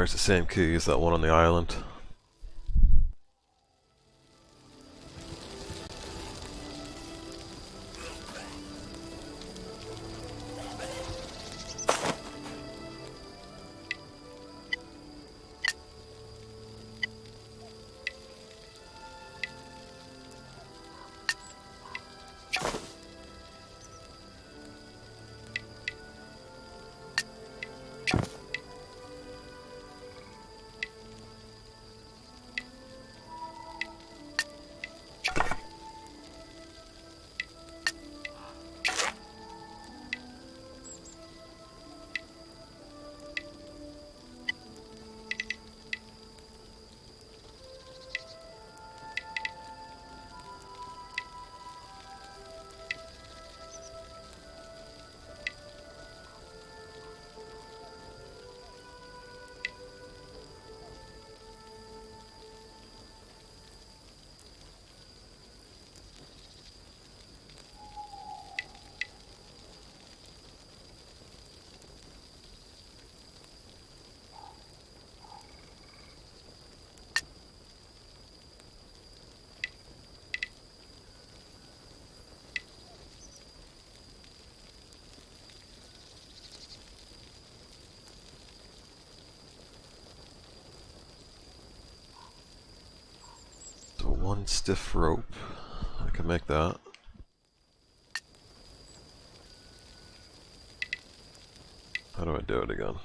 Requires the same key as that one on the island. One stiff rope. I can make that. How do I do it again?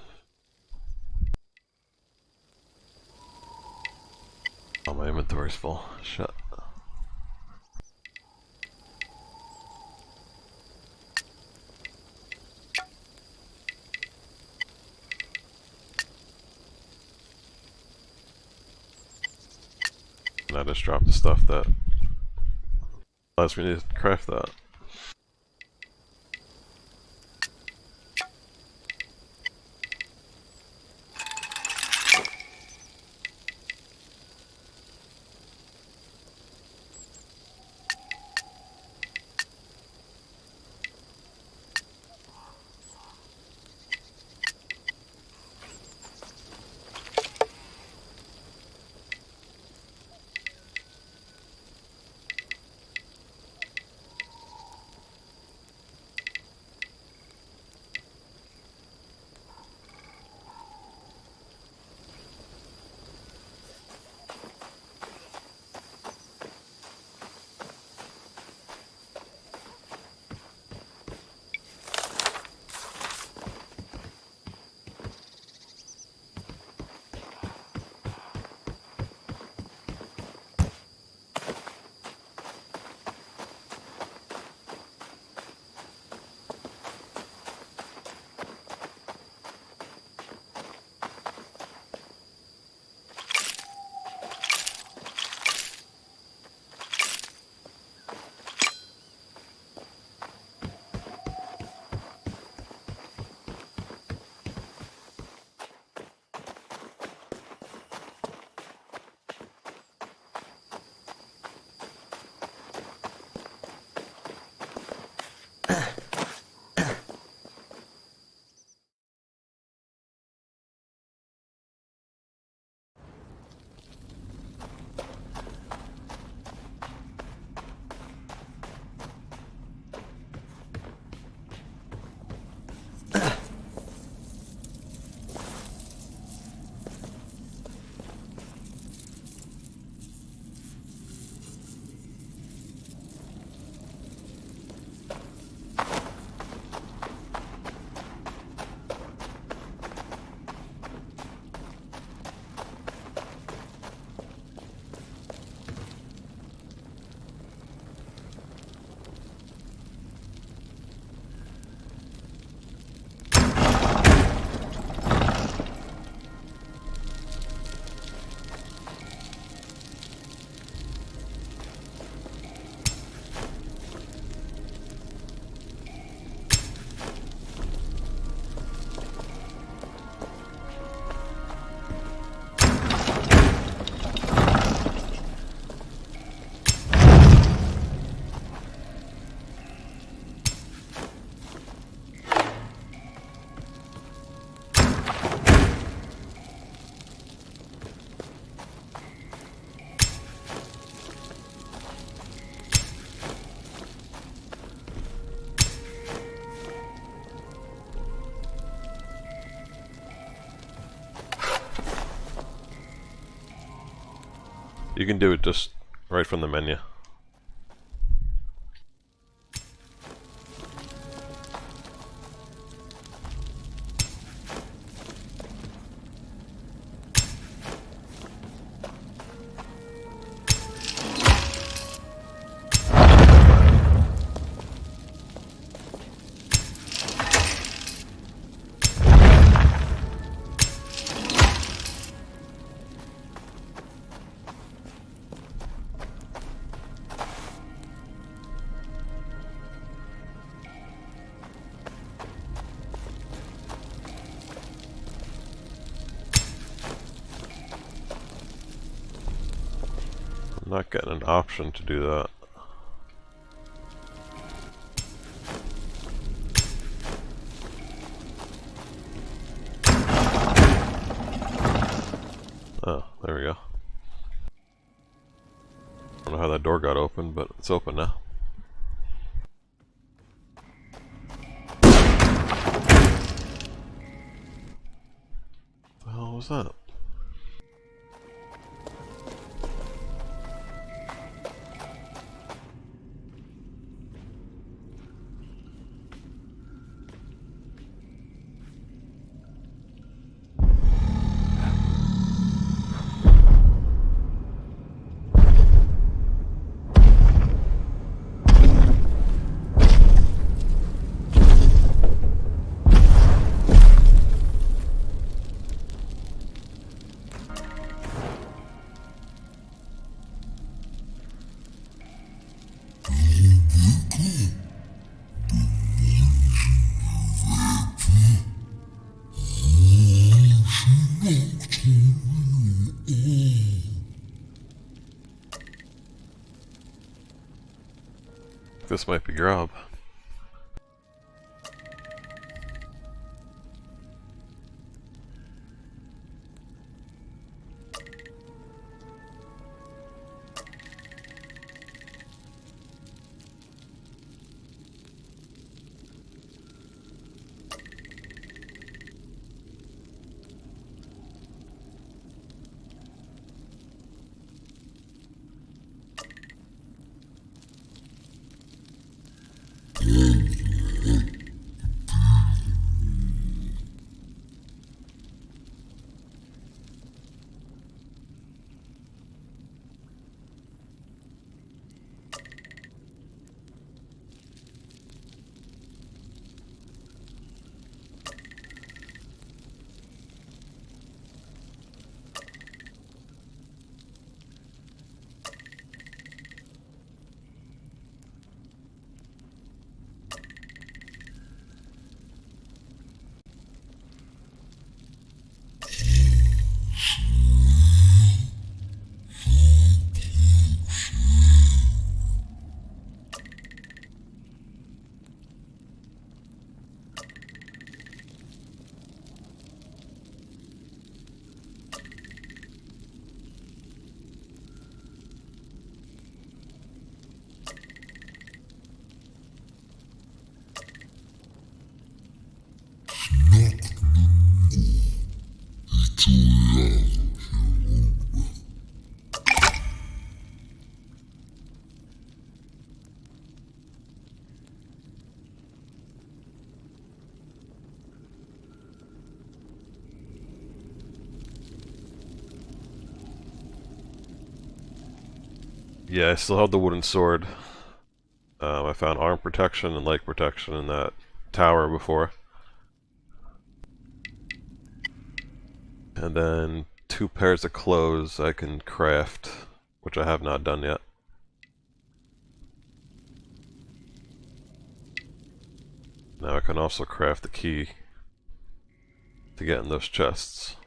Oh, my inventory's full. Shit. And I just dropped the stuff that allows me to craft that. You can do it just right from the menu. Not getting an option to do that. Oh, there we go. I don't know how that door got open, but it's open now. What the hell was that? This Yeah, I still have the wooden sword. Um, I found arm protection and leg protection in that tower before. And then two pairs of clothes I can craft, which I have not done yet. Now I can also craft the key to get in those chests.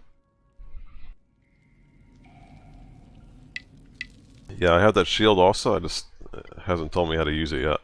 Yeah, I have that shield also, I just it hasn't told me how to use it yet.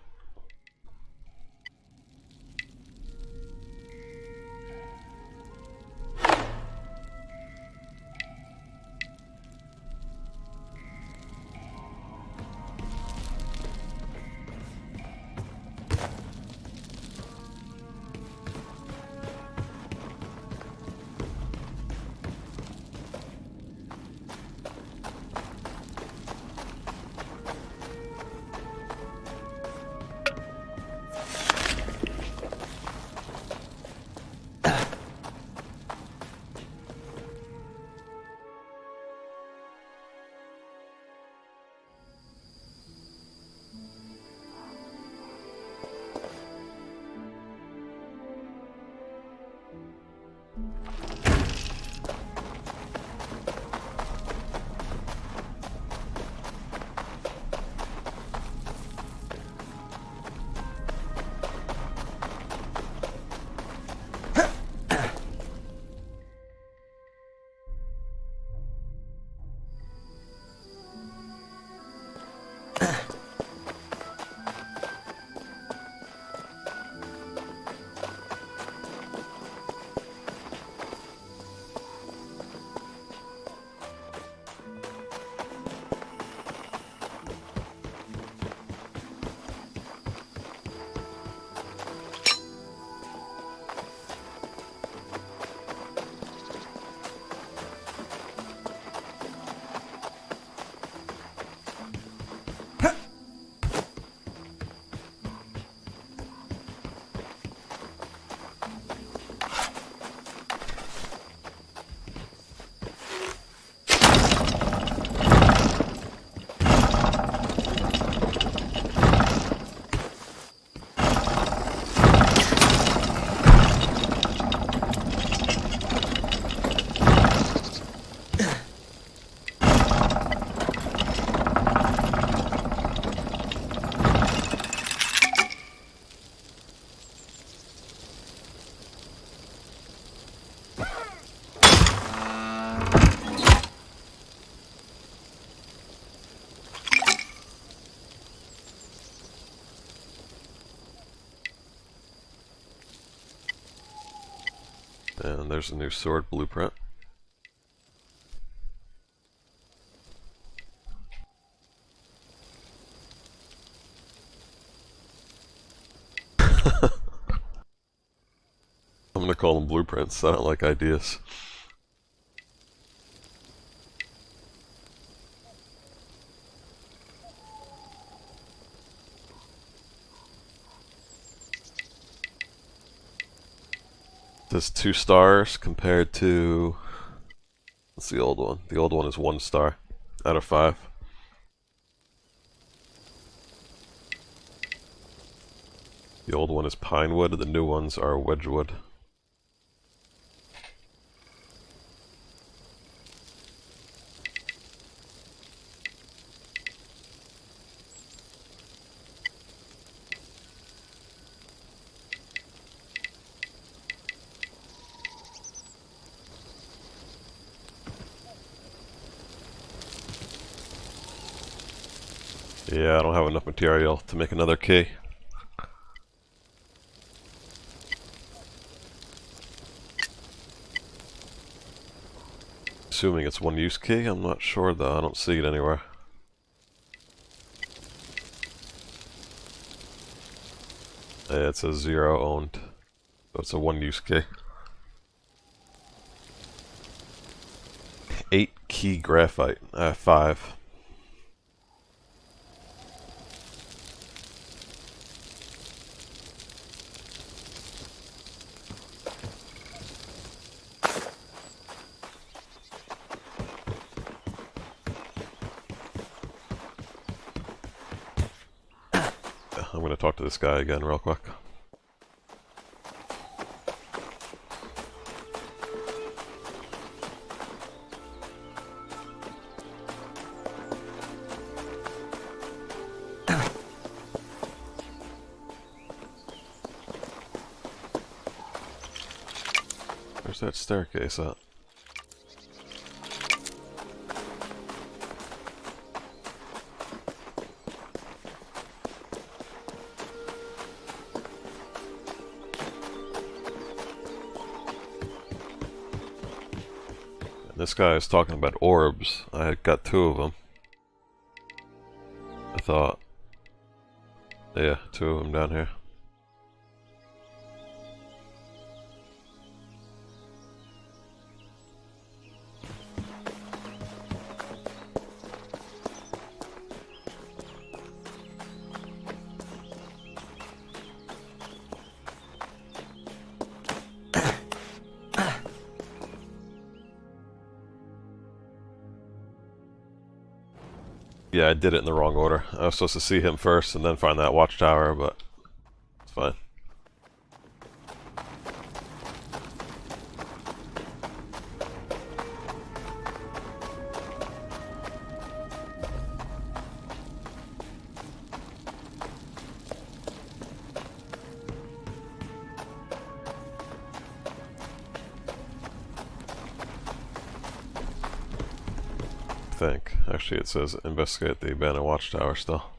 There's a new sword blueprint. [LAUGHS] I'm gonna call them blueprints. I don't like ideas. There's two stars compared to what's the old one? The old one is one star out of five. The old one is pinewood, the new ones are wedgewood. Yeah, I don't have enough material to make another key. Assuming it's one use key, I'm not sure though, I don't see it anywhere. Yeah, it says zero owned. So it's a one use key. Eight key graphite. Uh, five. I'm gonna talk to this guy again real quick. Where's that staircase at? This guy is talking about orbs. I got two of them. I thought. Yeah, two of them down here. I did it in the wrong order. I was supposed to see him first and then find that watchtower, but it's fine. Think. Actually, it says investigate the abandoned watchtower still.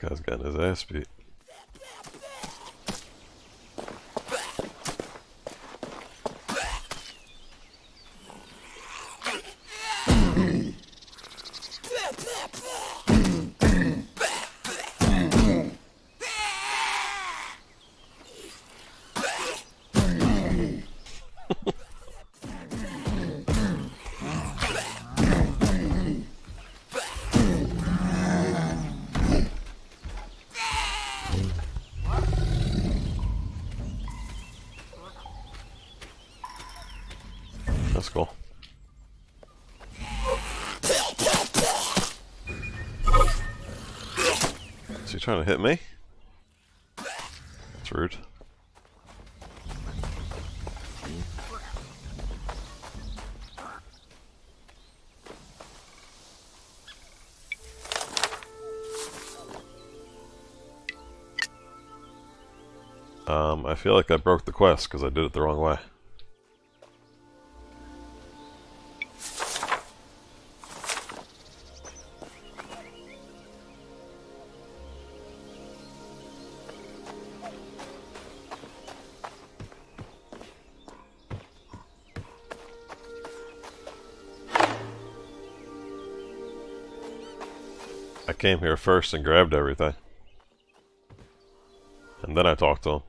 That guy's getting his ass beat. That's cool. Is trying to hit me? That's rude. Um, I feel like I broke the quest because I did it the wrong way. Came here first and grabbed everything. And then I talked to him.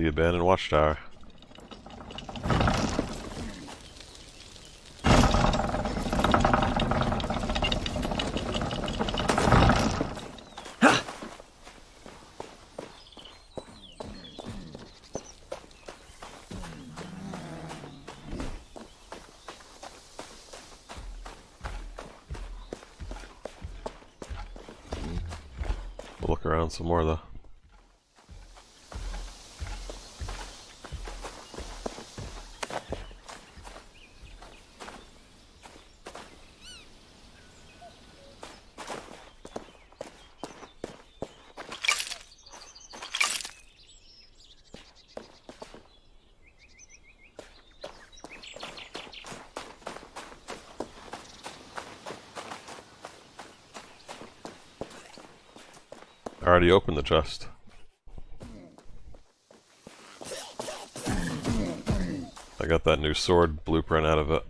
The abandoned watchtower. We'll look around some more though. I already opened the chest. I got that new sword blueprint out of it.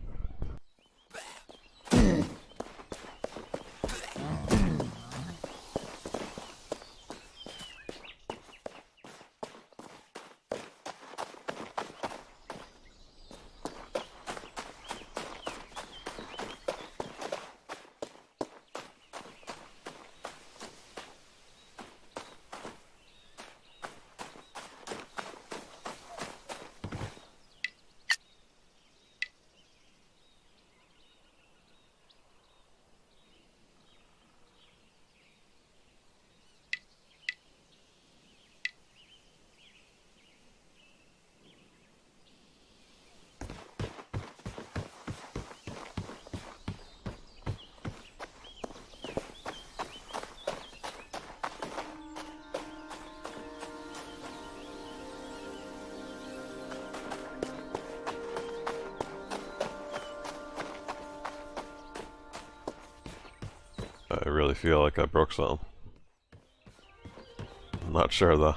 Really feel like I broke something. I'm not sure though.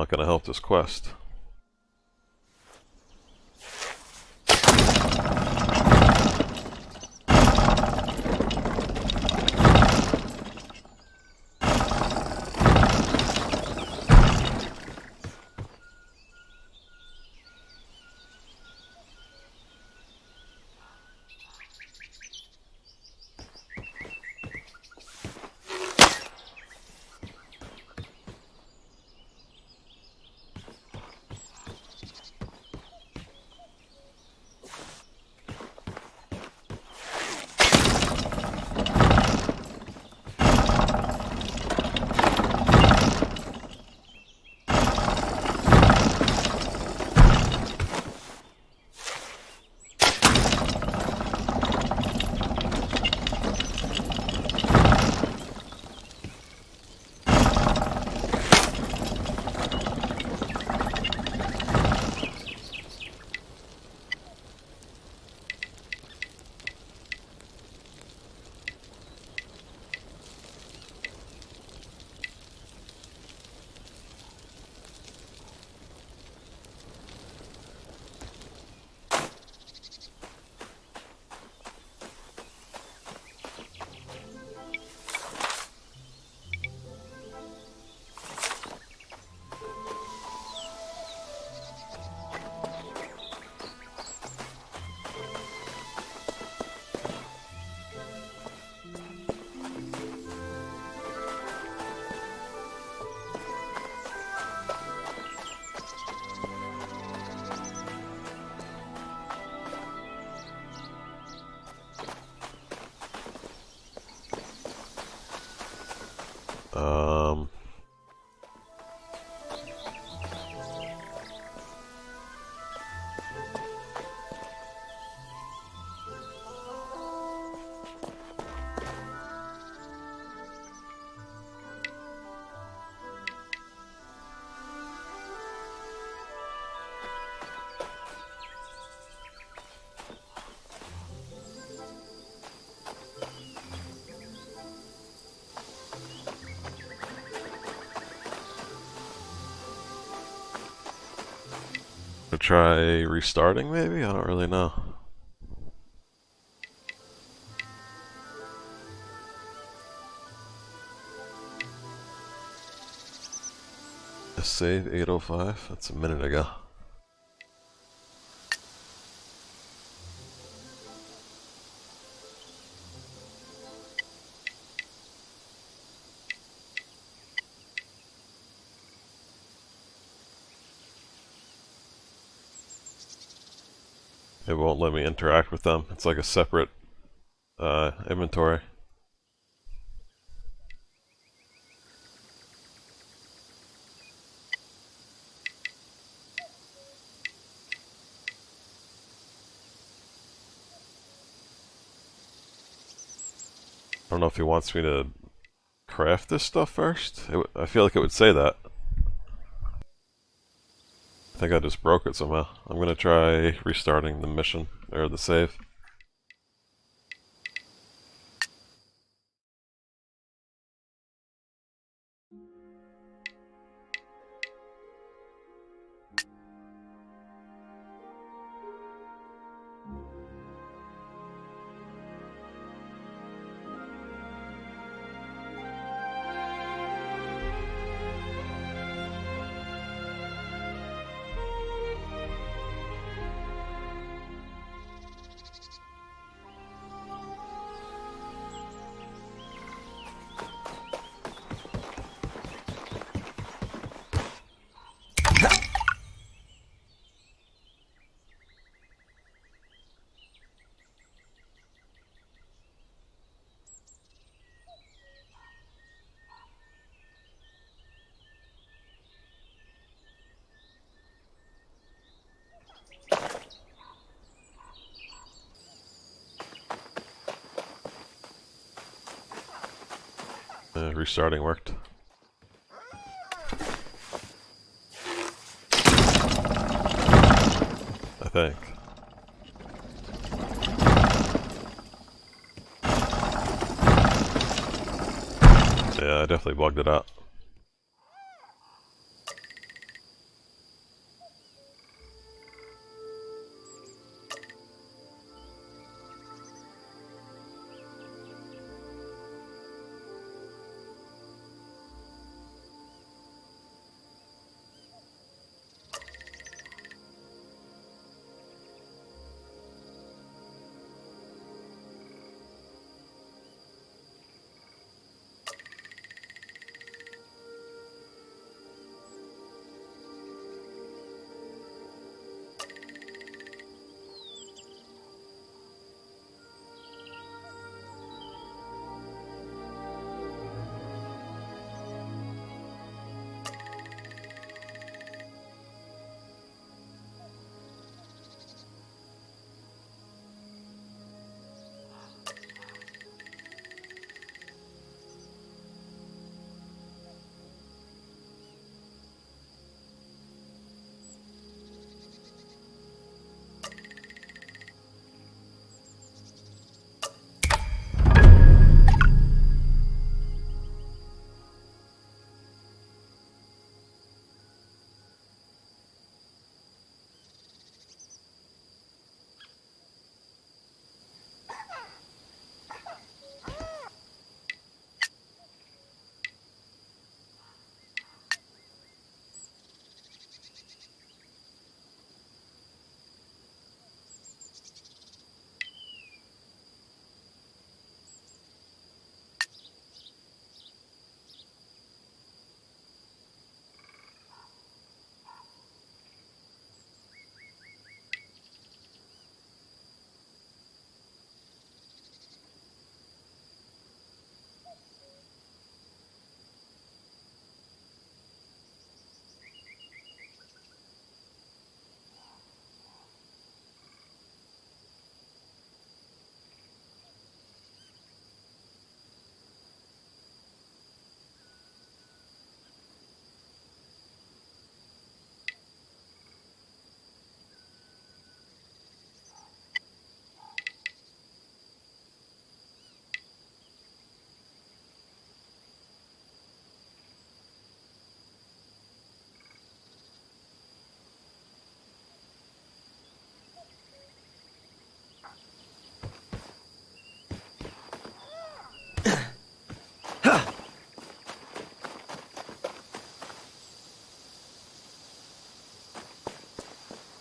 Not going to help this quest. Try restarting, maybe? I don't really know. Save 805? That's a minute ago. Let me interact with them. It's like a separate uh, inventory. I don't know if he wants me to craft this stuff first. It I feel like it would say that. I think I just broke it somehow. I'm gonna try restarting the mission, or the save. Yeah, restarting worked. I think. Yeah, I definitely bugged it out.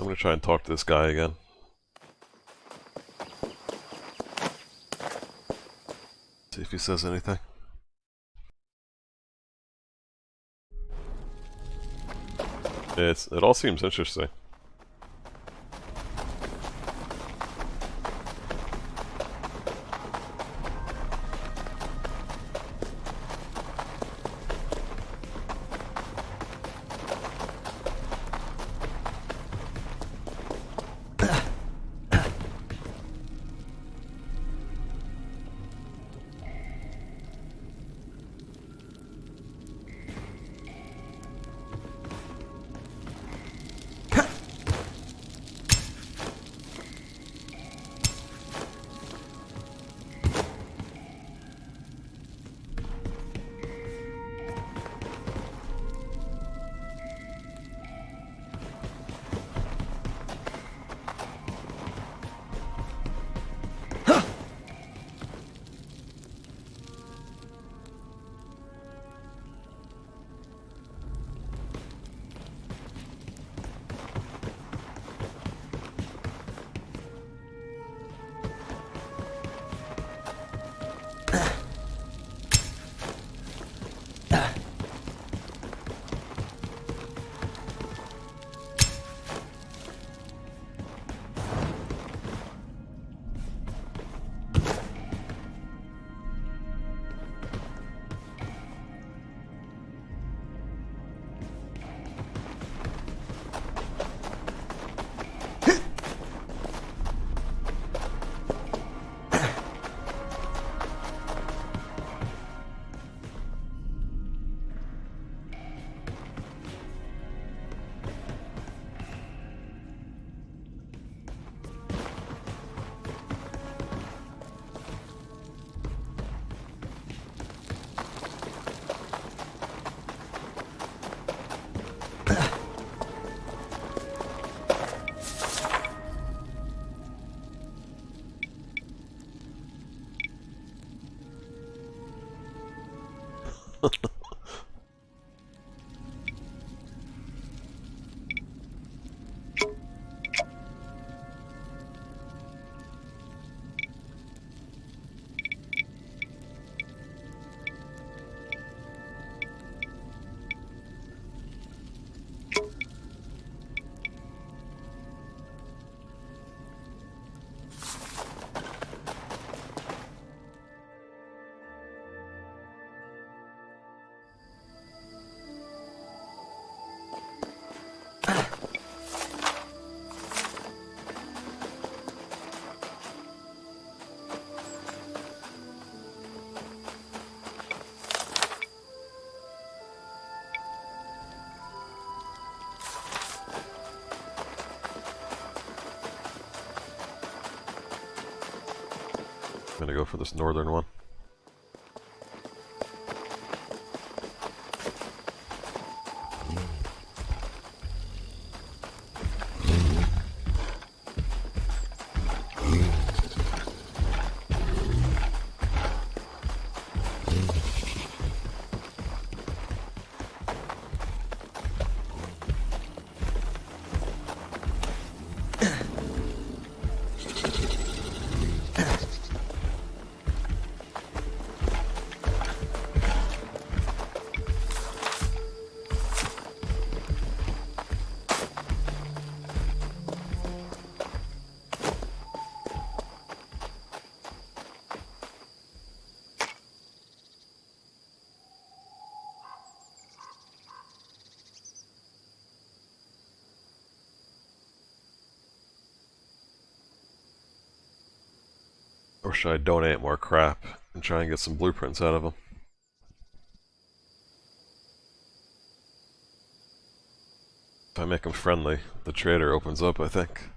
Gonna try and talk to this guy again. See if he says anything. It's, it all seems interesting. I'm gonna go for this northern one. Should I donate more crap and try and get some blueprints out of them? If I make them friendly, the trader opens up, I think.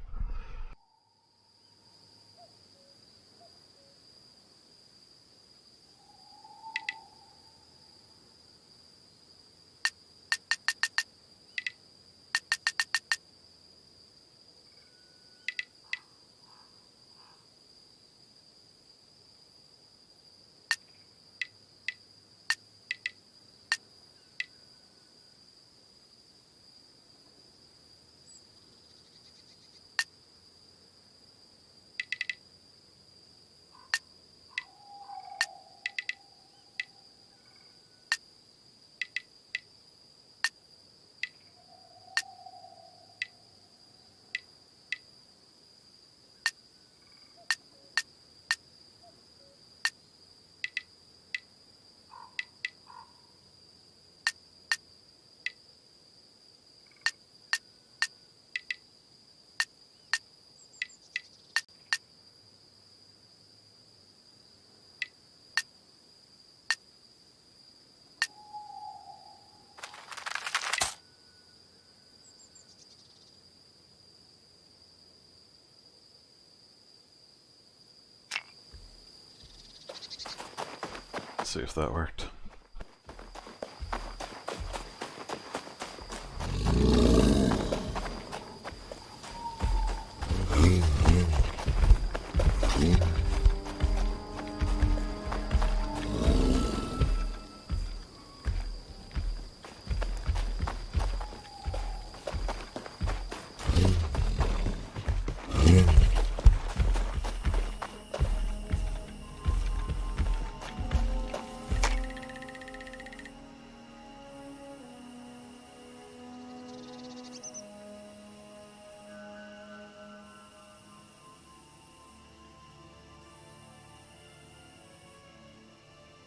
That worked.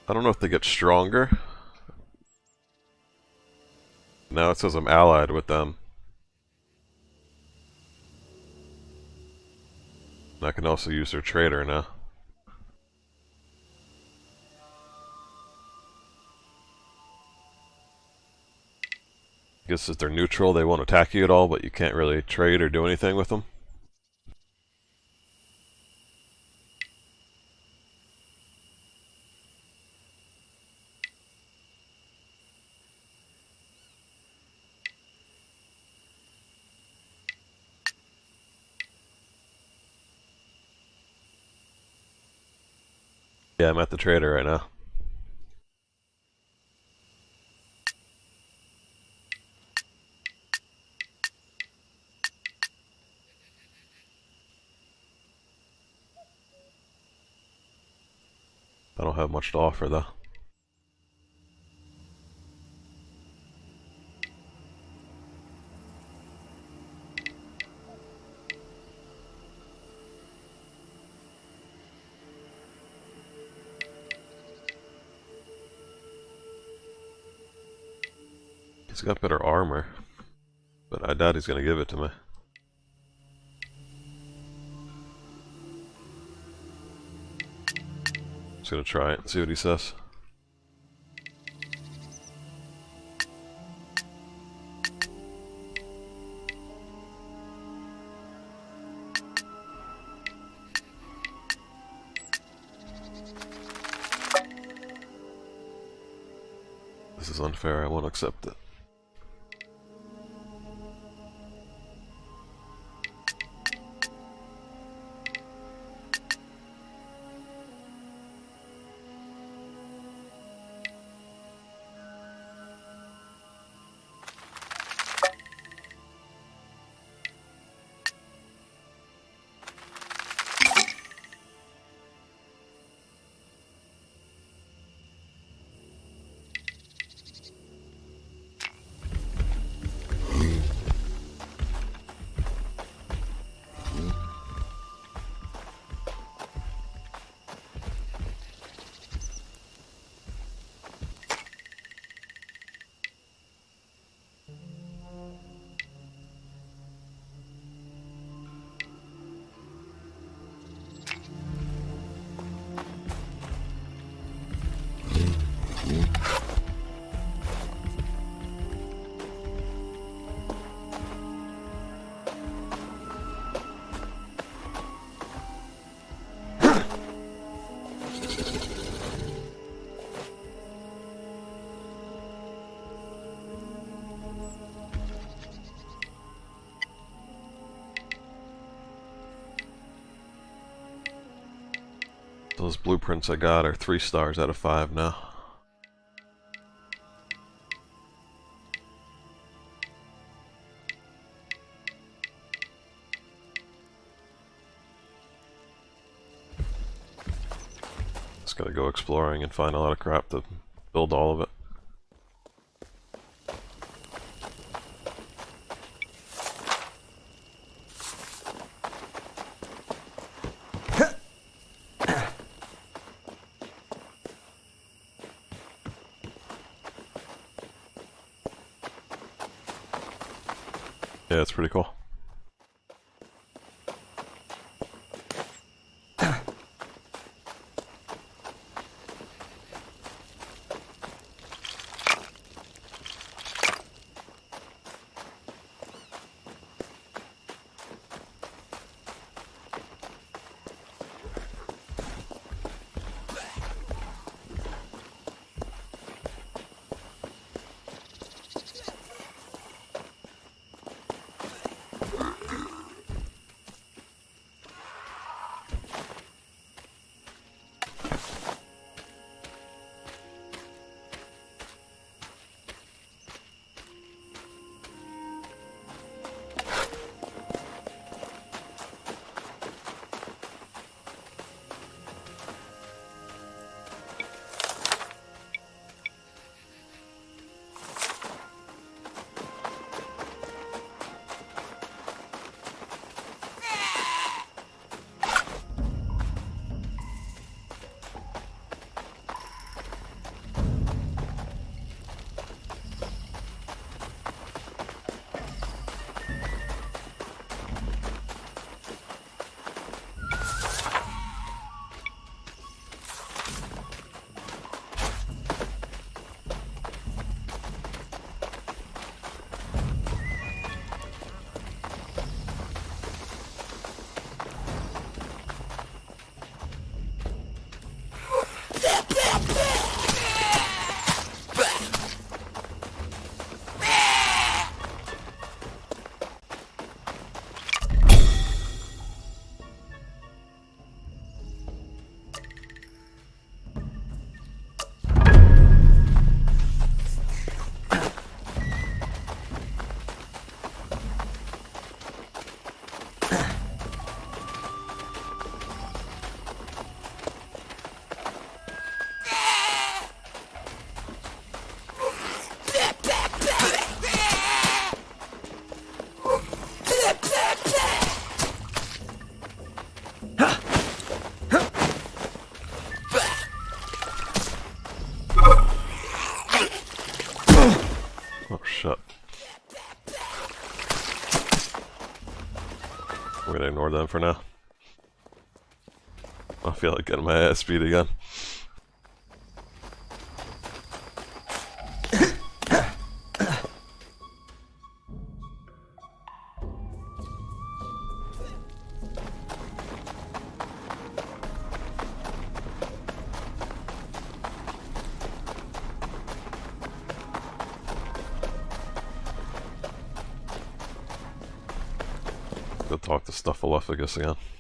I don't know if they get stronger. Now it says I'm allied with them. I can also use their trader now. Guess if they're neutral, they won't attack you at all, but you can't really trade or do anything with them. Yeah, I'm at the trader right now. I don't have much to offer though. Better armor, but I doubt he's gonna give it to me. Just gonna try it and see what he says. Blueprints I got are three stars out of five now. Just gotta go exploring and find a lot of crap to build all of it. Ignore them for now. I feel like getting my ass beat again. Stuffaluffagus again.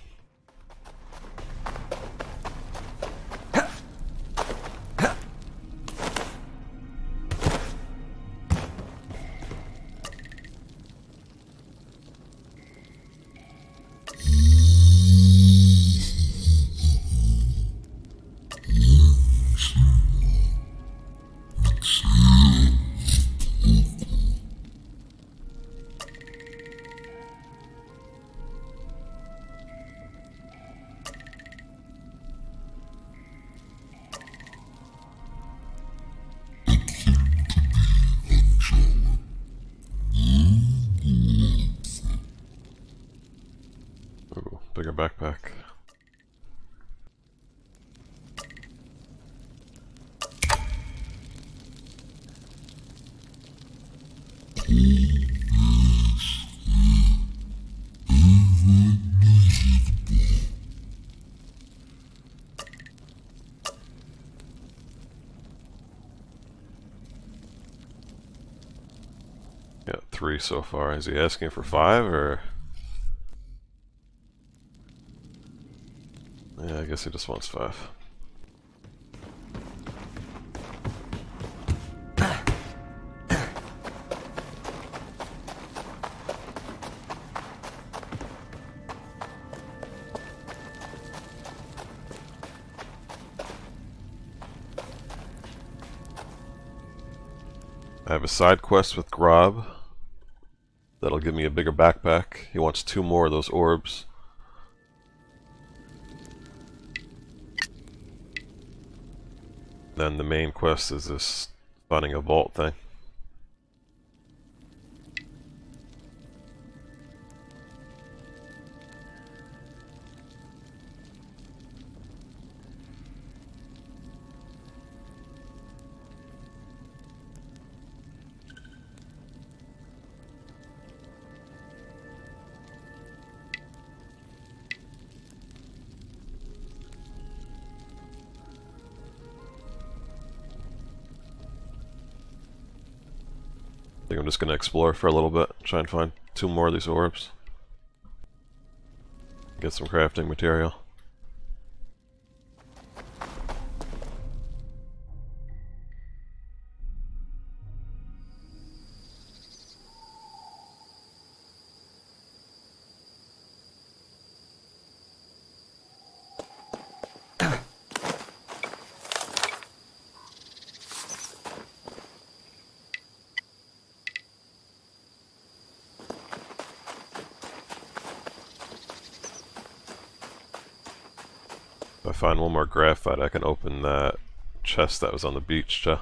Three so far. Is he asking for five or? Yeah, I guess he just wants five. I have a side quest with Grob. That'll give me a bigger backpack. He wants two more of those orbs. Then the main quest is this finding a vault thing. Explore for a little bit, try and find two more of these orbs. Get some crafting material. Find one more graphite, I can open that chest that was on the beach, Joe.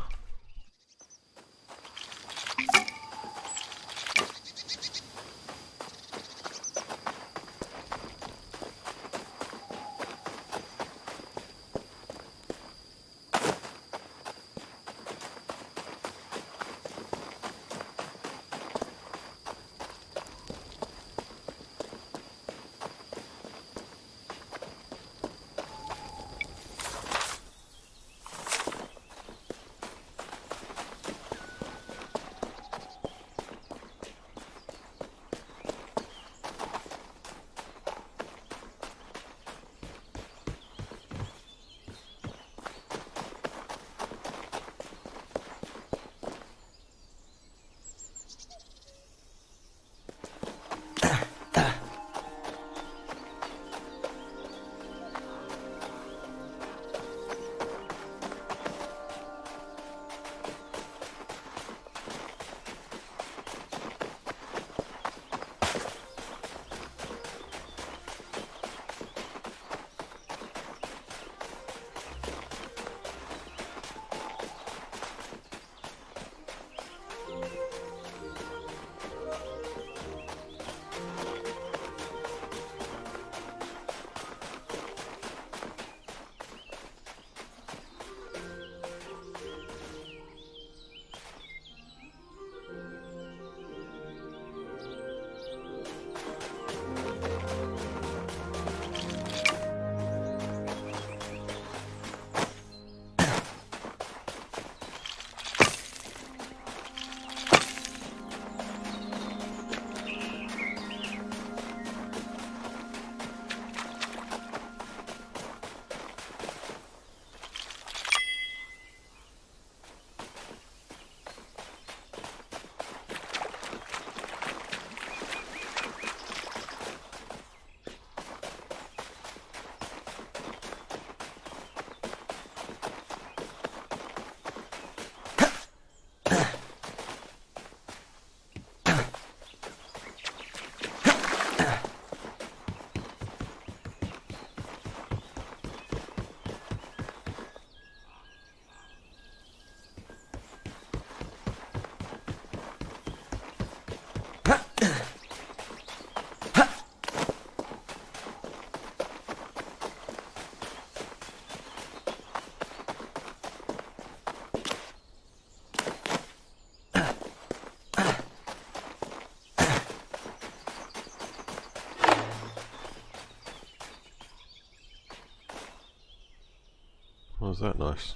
That nice?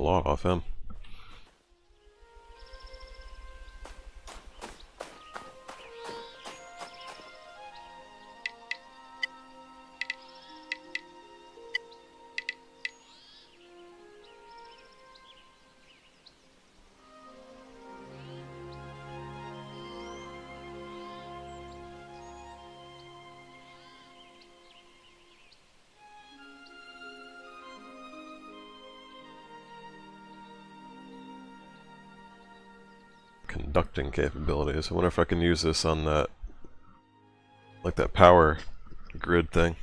A lot off him. Conducting capabilities. I wonder if I can use this on that, like that power grid thing.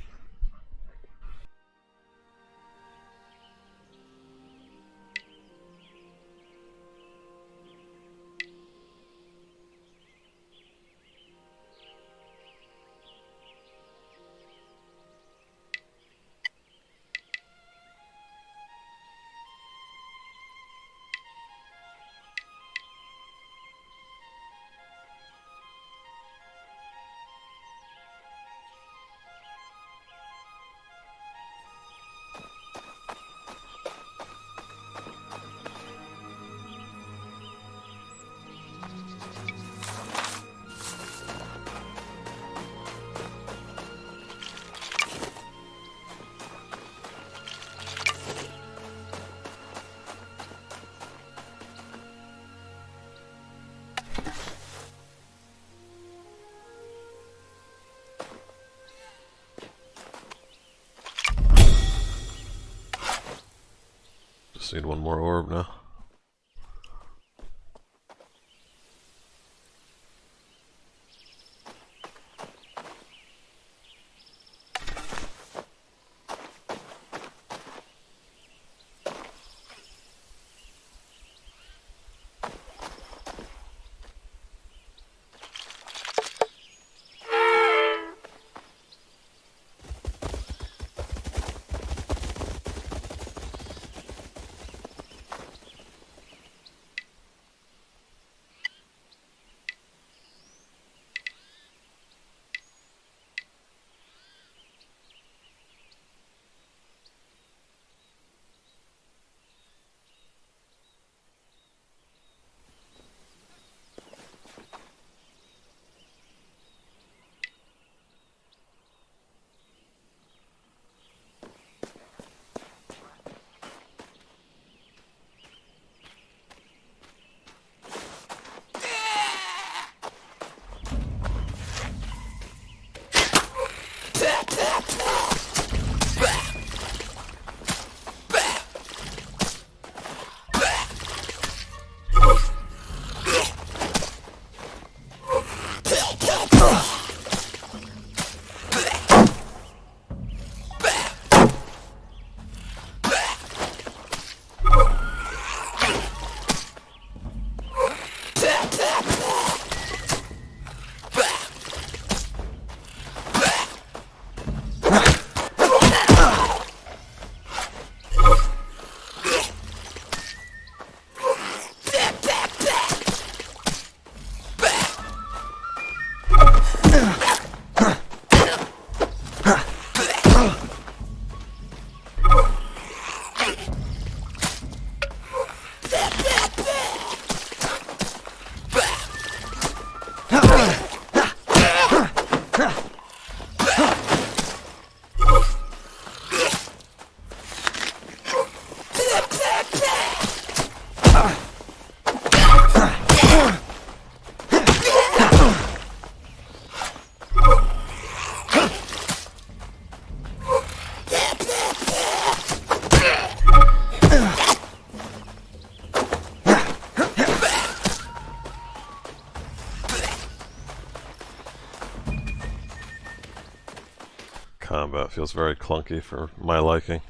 Combat feels very clunky for my liking.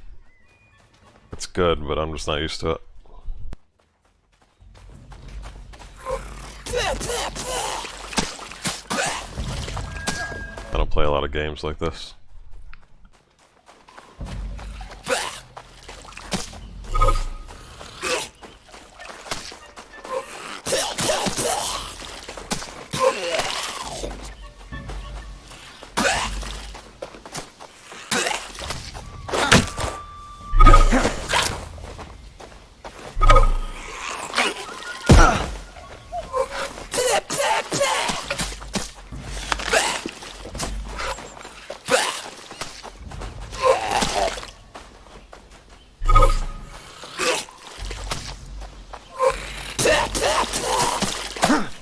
It's good, but I'm just not used to it. I don't play a lot of games like this. Huh. [COUGHS]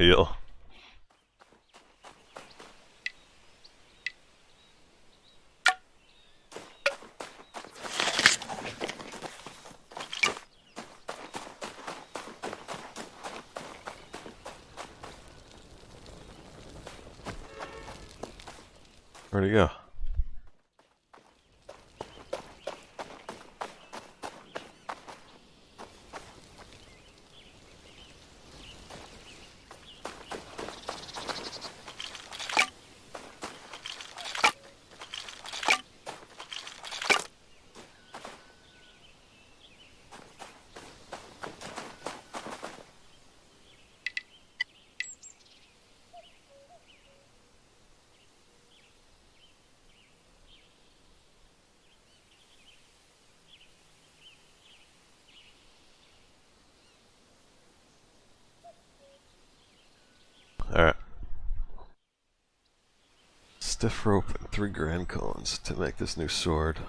heal. Where'd he go? Stiff rope and three grand cones to make this new sword.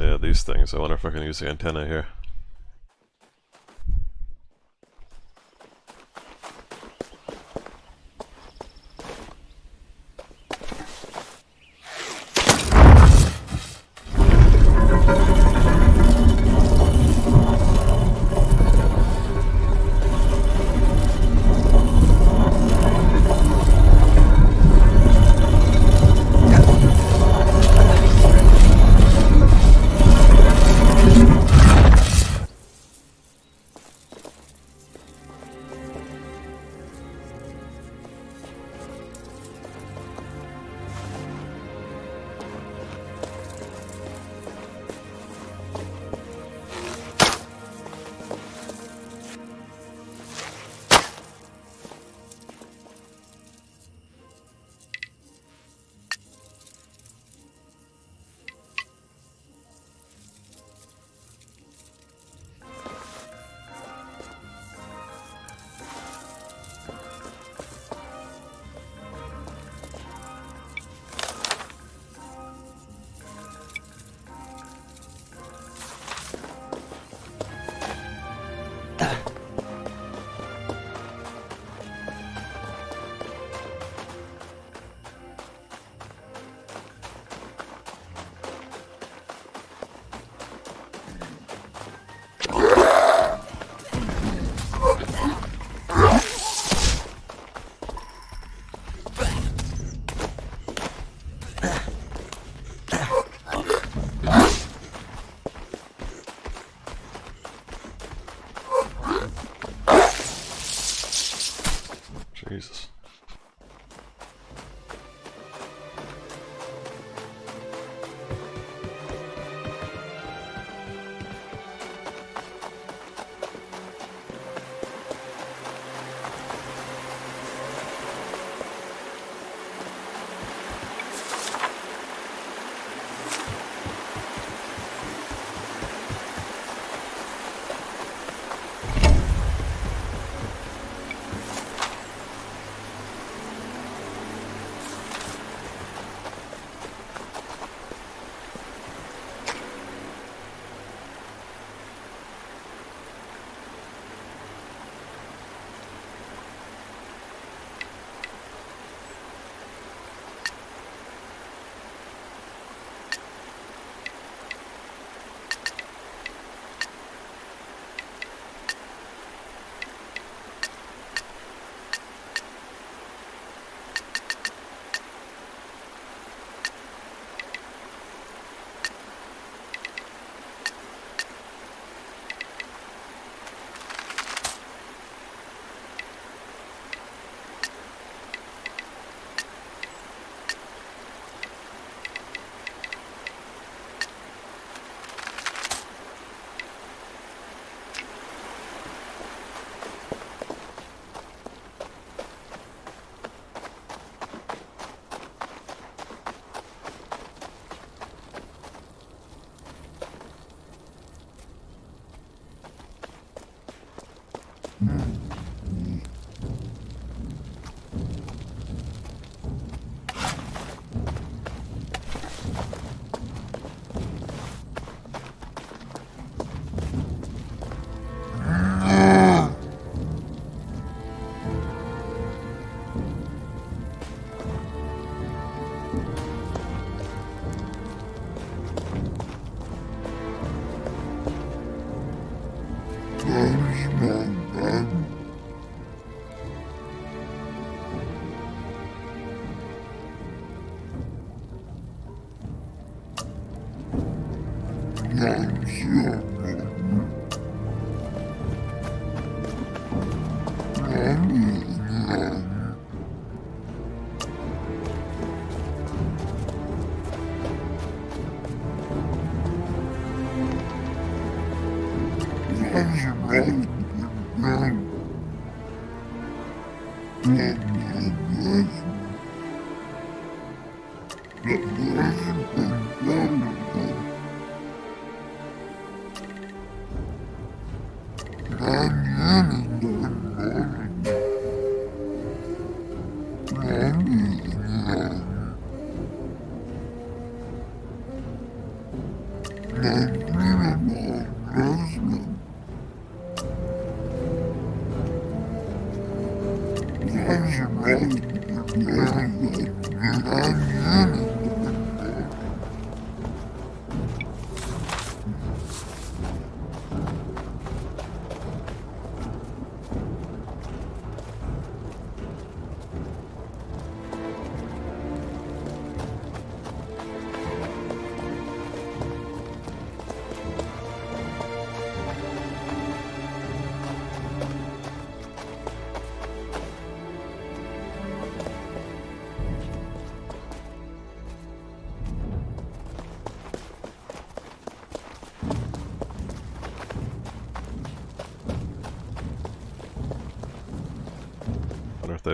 Yeah, these things. I wonder if I can use the antenna here.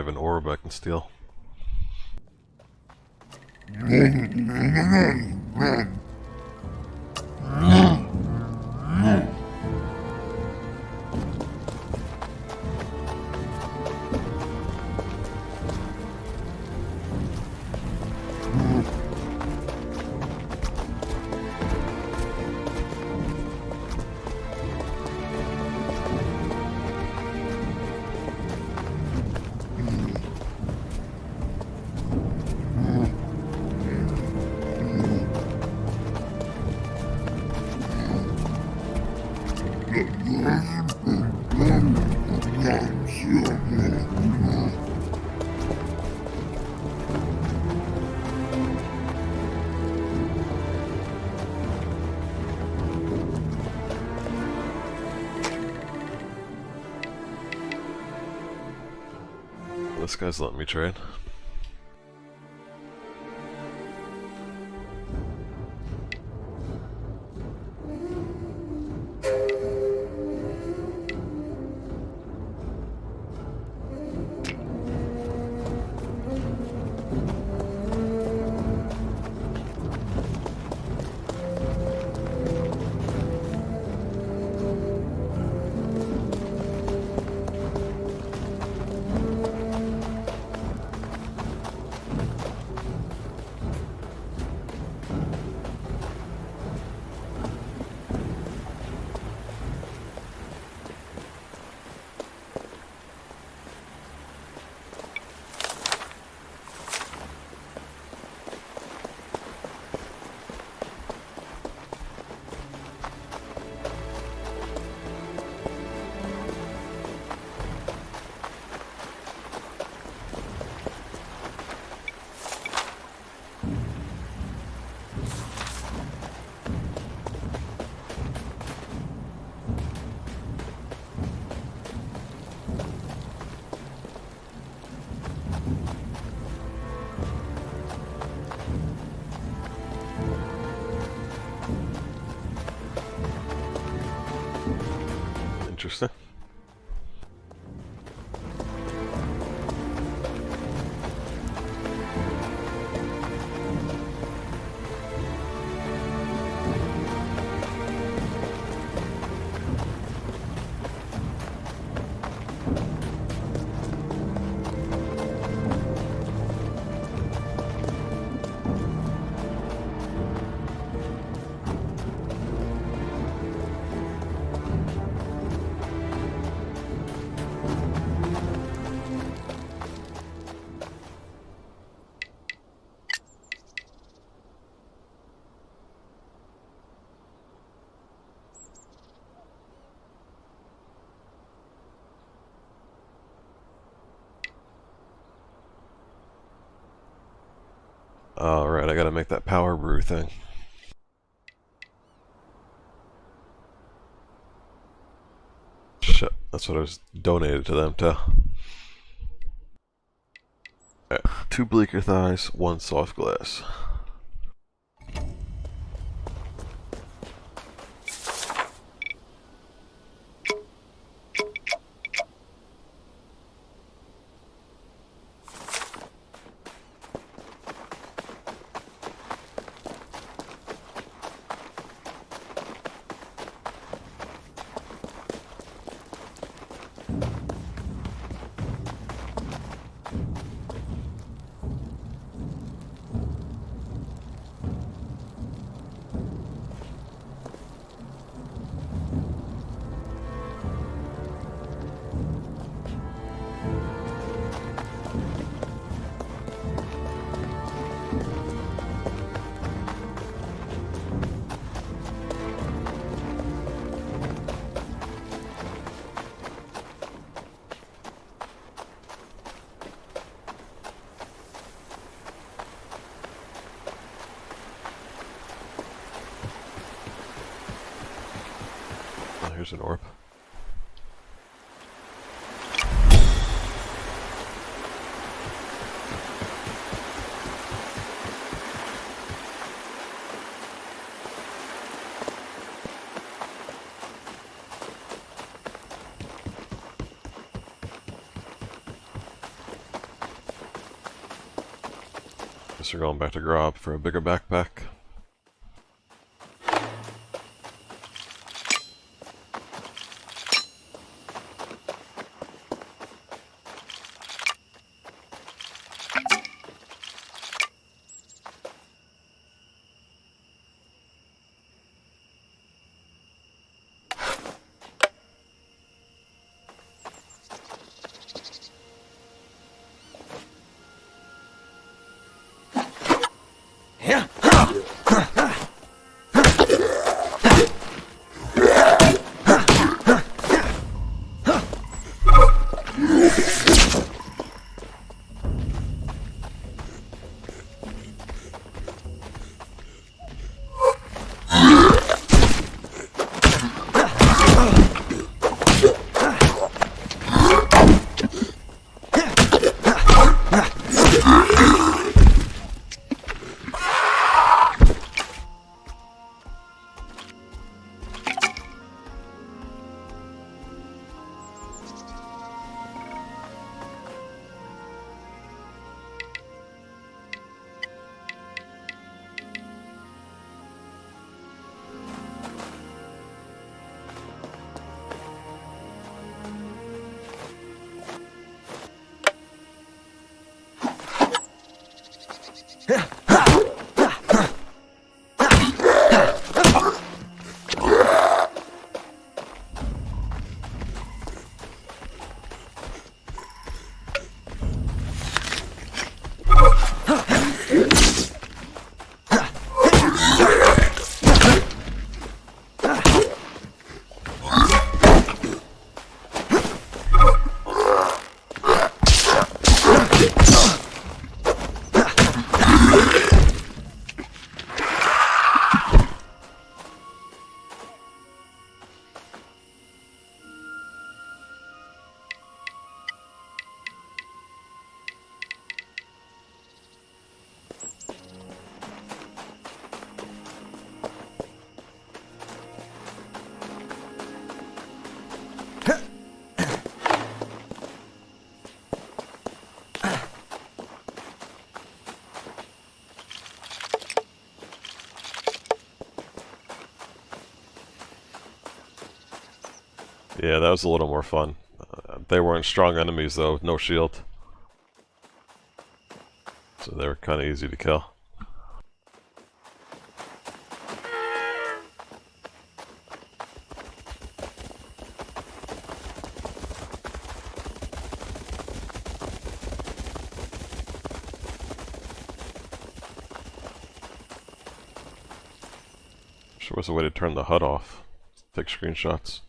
Have an orb I can steal. This guy's letting me trade. Gotta make that power brew thing. Shit, that's what I was donated to them to. Alright, two bleaker thighs, one soft glass. Here's an orb. Guess we're going back to Grob for a bigger backpack. Yeah, that was a little more fun. Uh, they weren't strong enemies though, no shield. So they were kind of easy to kill. Sure was a way to turn the HUD off. Take screenshots.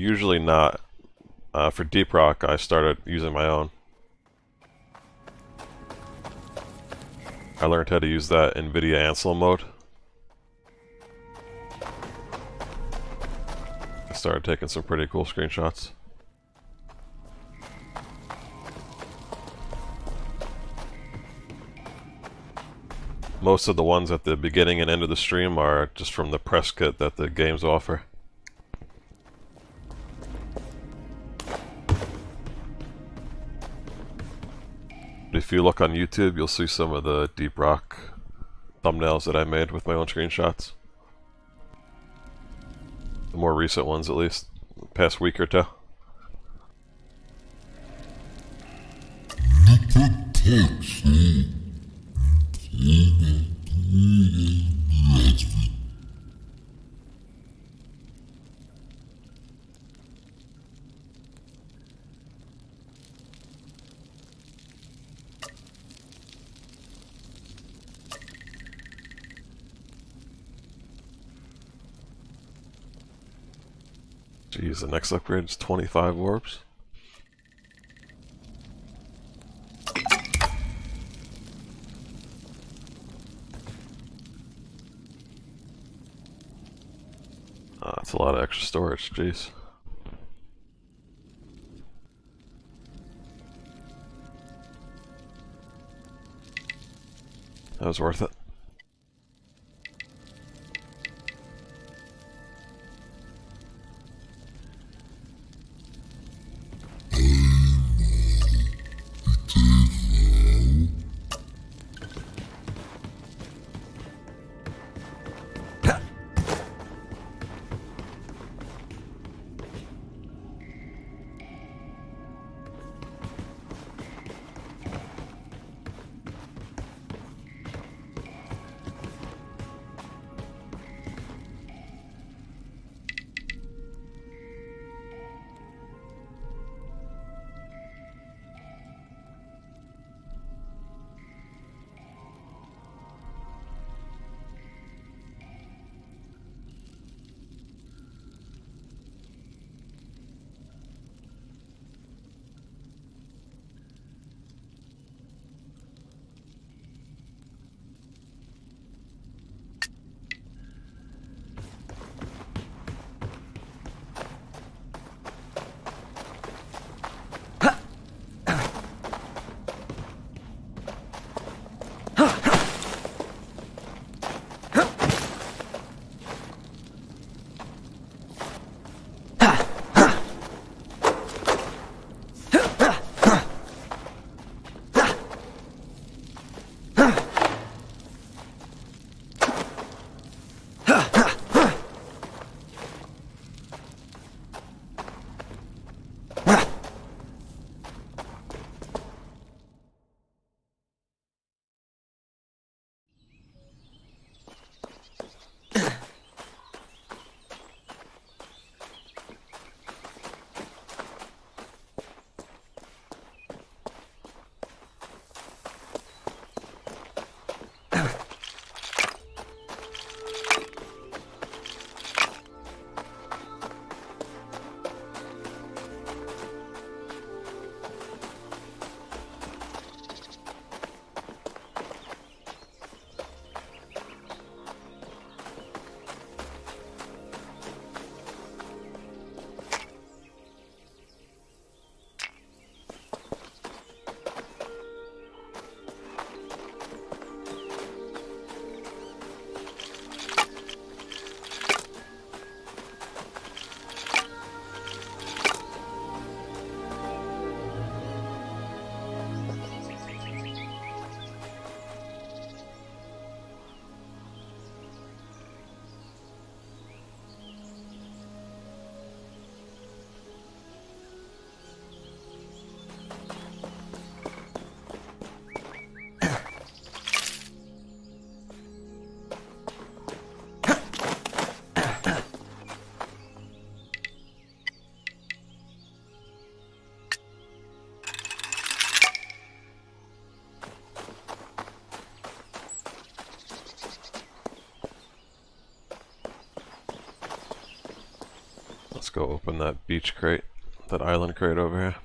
usually not. Uh, for Deep Rock, I started using my own. I learned how to use that NVIDIA Ansel mode. I started taking some pretty cool screenshots. Most of the ones at the beginning and end of the stream are just from the press kit that the games offer. If you look on YouTube, you'll see some of the Deep Rock thumbnails that I made with my own screenshots. The more recent ones, at least. Past week or two. Upgrade is 25 orbs. Ah, that's a lot of extra storage, jeez. That was worth it. Let's go open that beach crate, that island crate over here.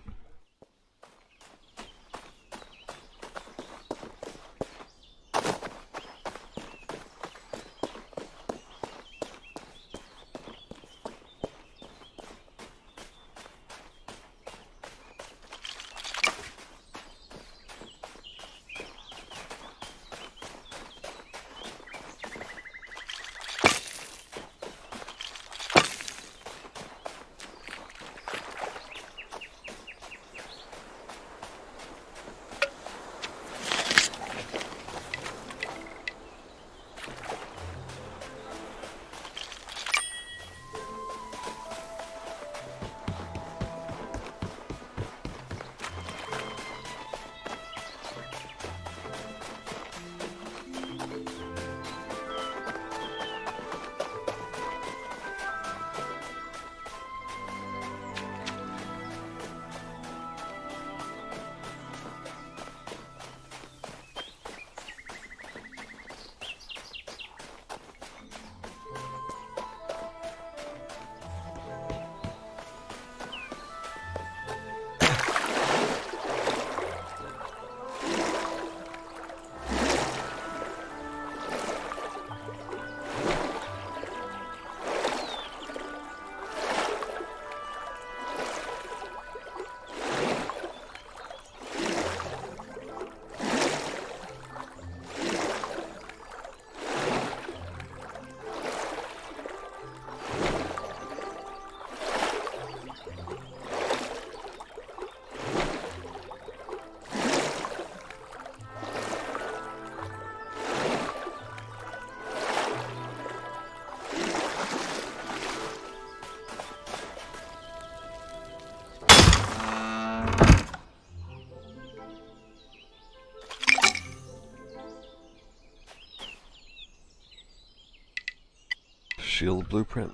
Shield blueprint.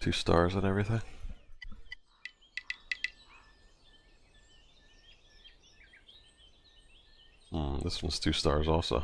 Two stars and everything. Hmm, this one's two stars also.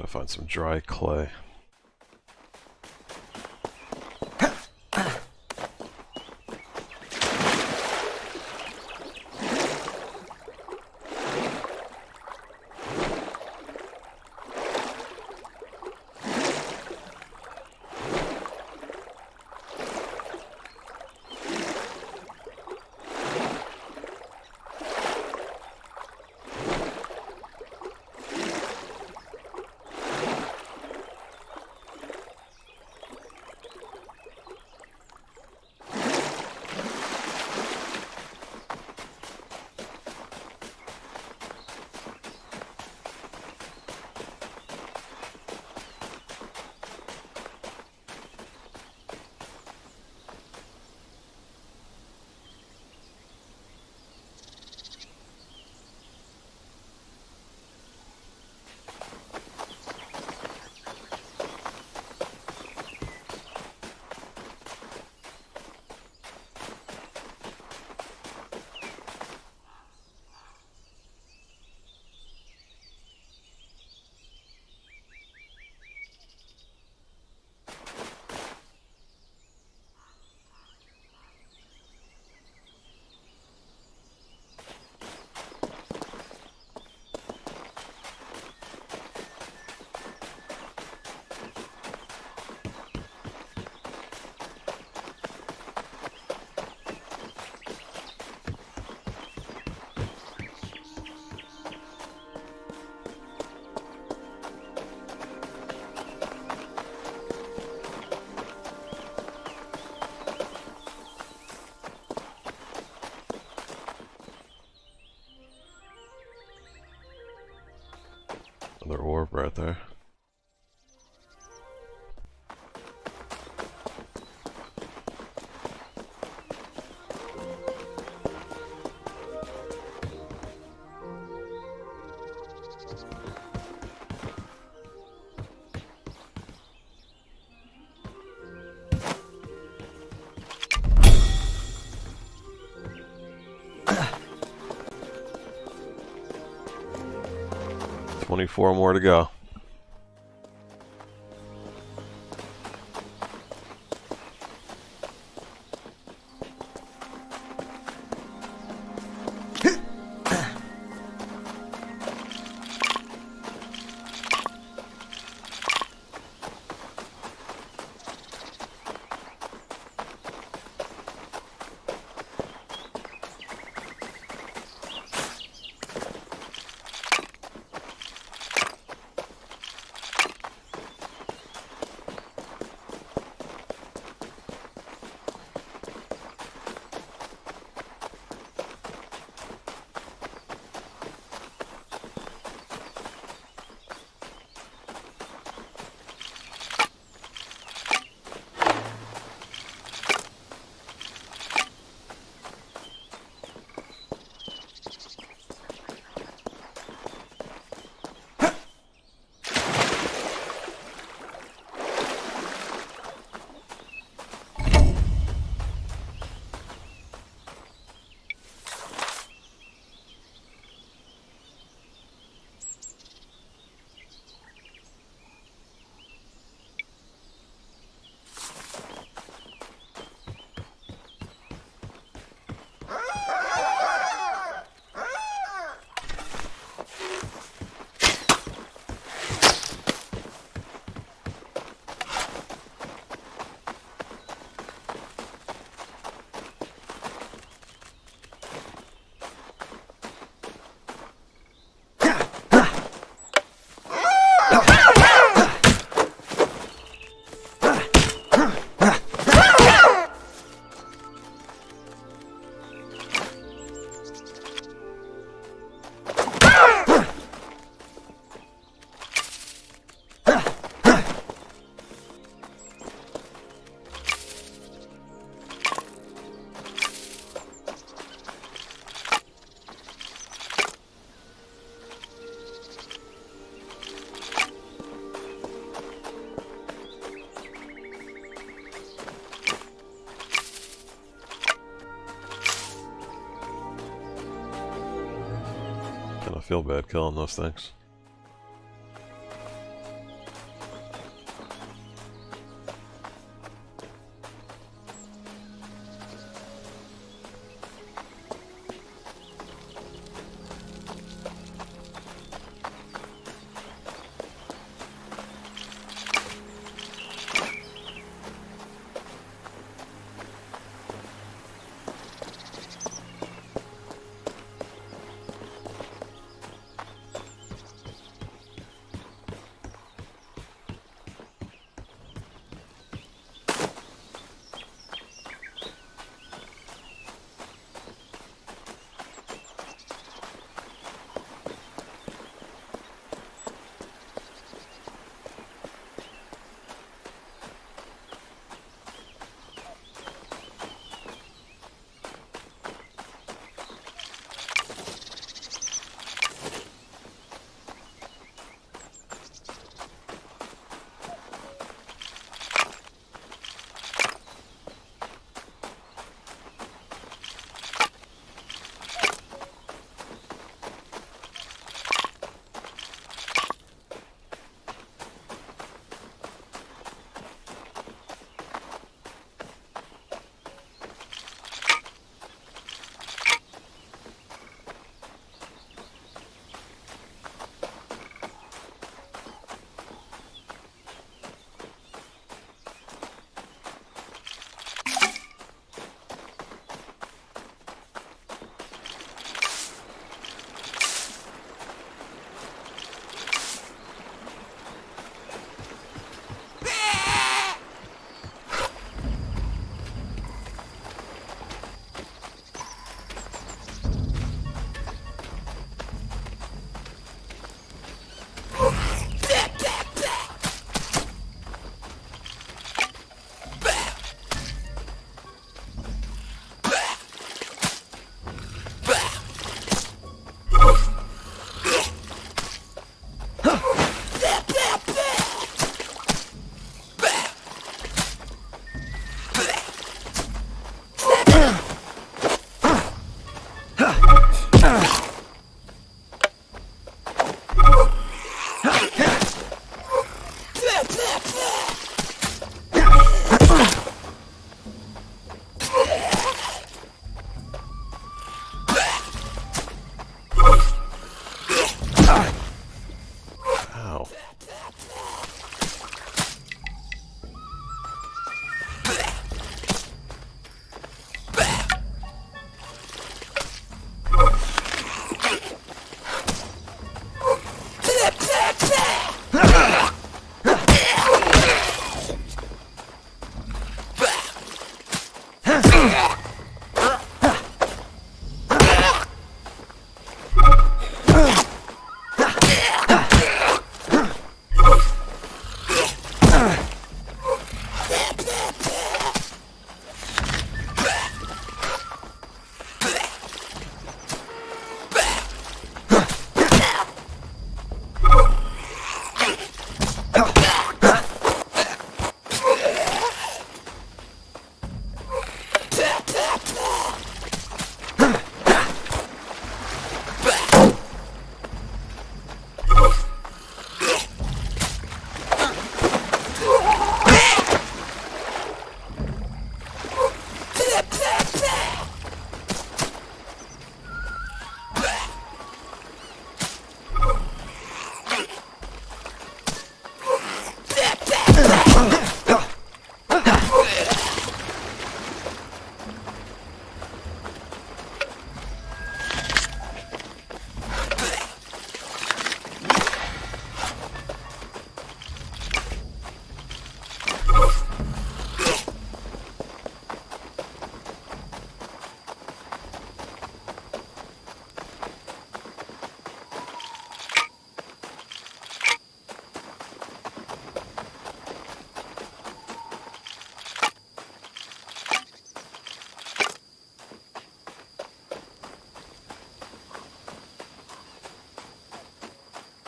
Gotta find some dry clay. 24 more to go. Feel bad killing those things.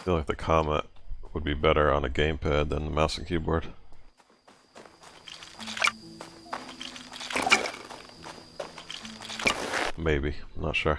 I feel like the Comet would be better on a gamepad than the mouse and keyboard. Maybe, I'm not sure.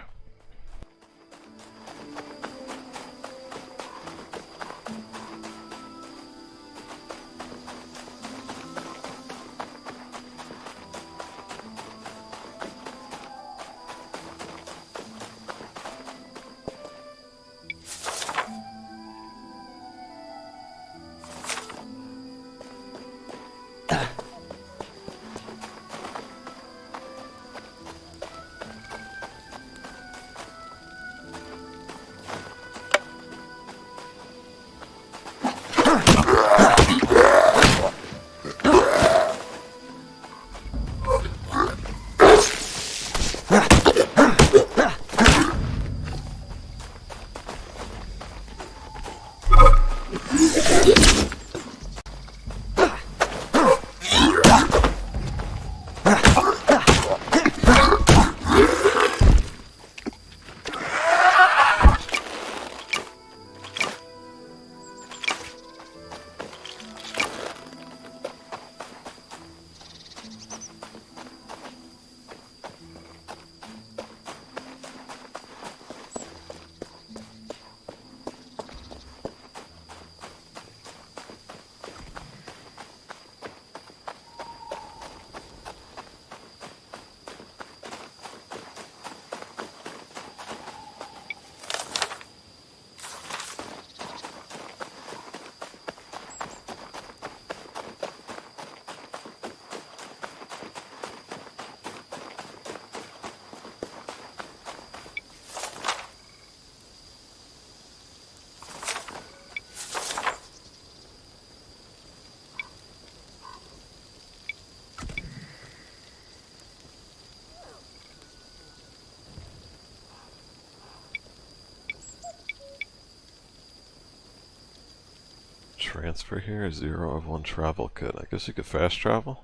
Transfer here, zero of one travel kit. I guess you could fast travel?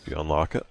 If you unlock it.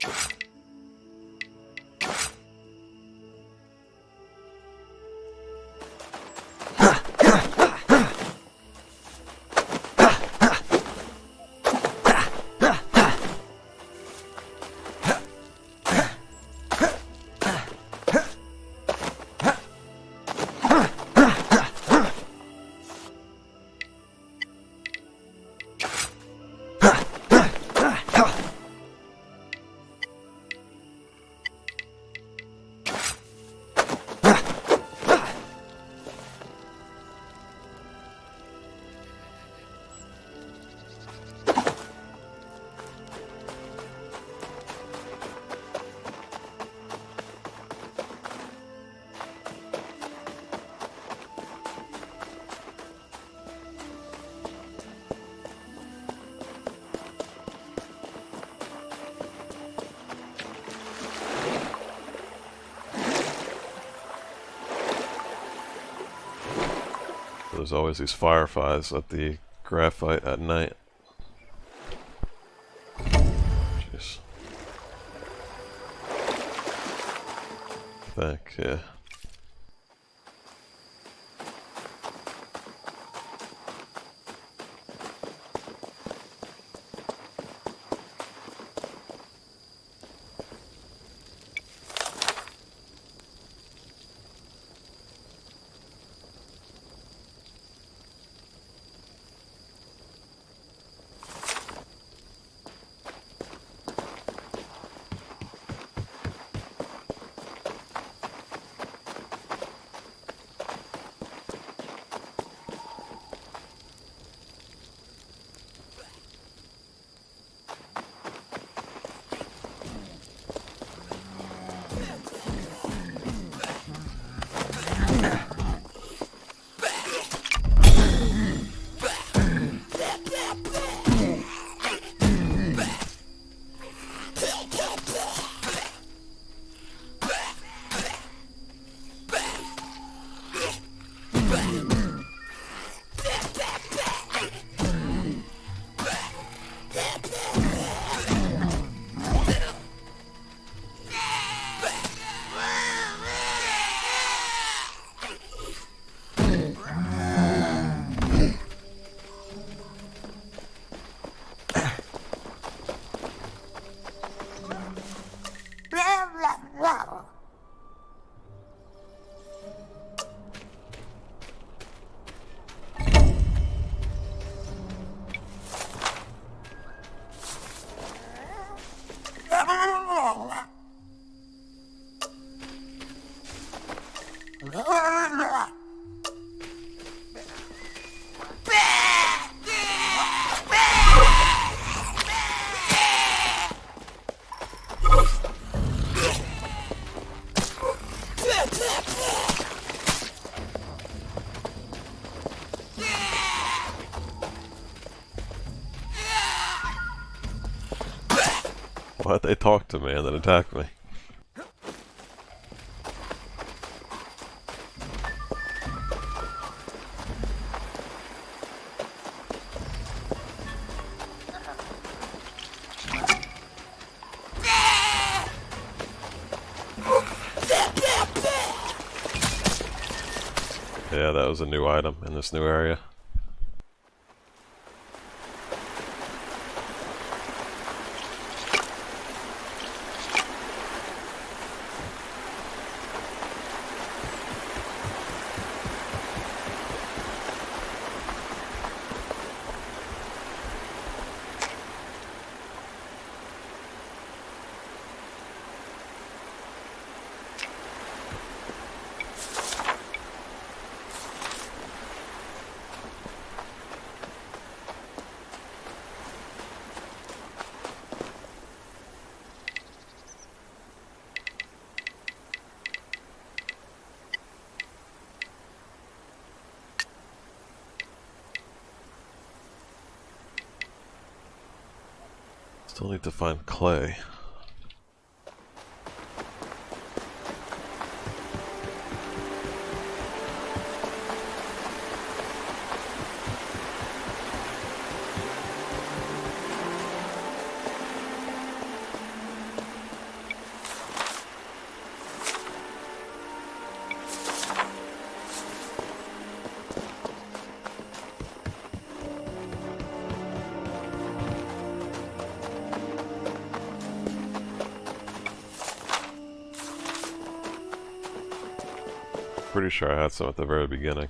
you There's always these fireflies at the graphite at night. Jeez. Back, yeah. Why'd they talk to me and then attack me? Yeah, that was a new item in this new area. Still need to find clay. Sure I had some at the very beginning.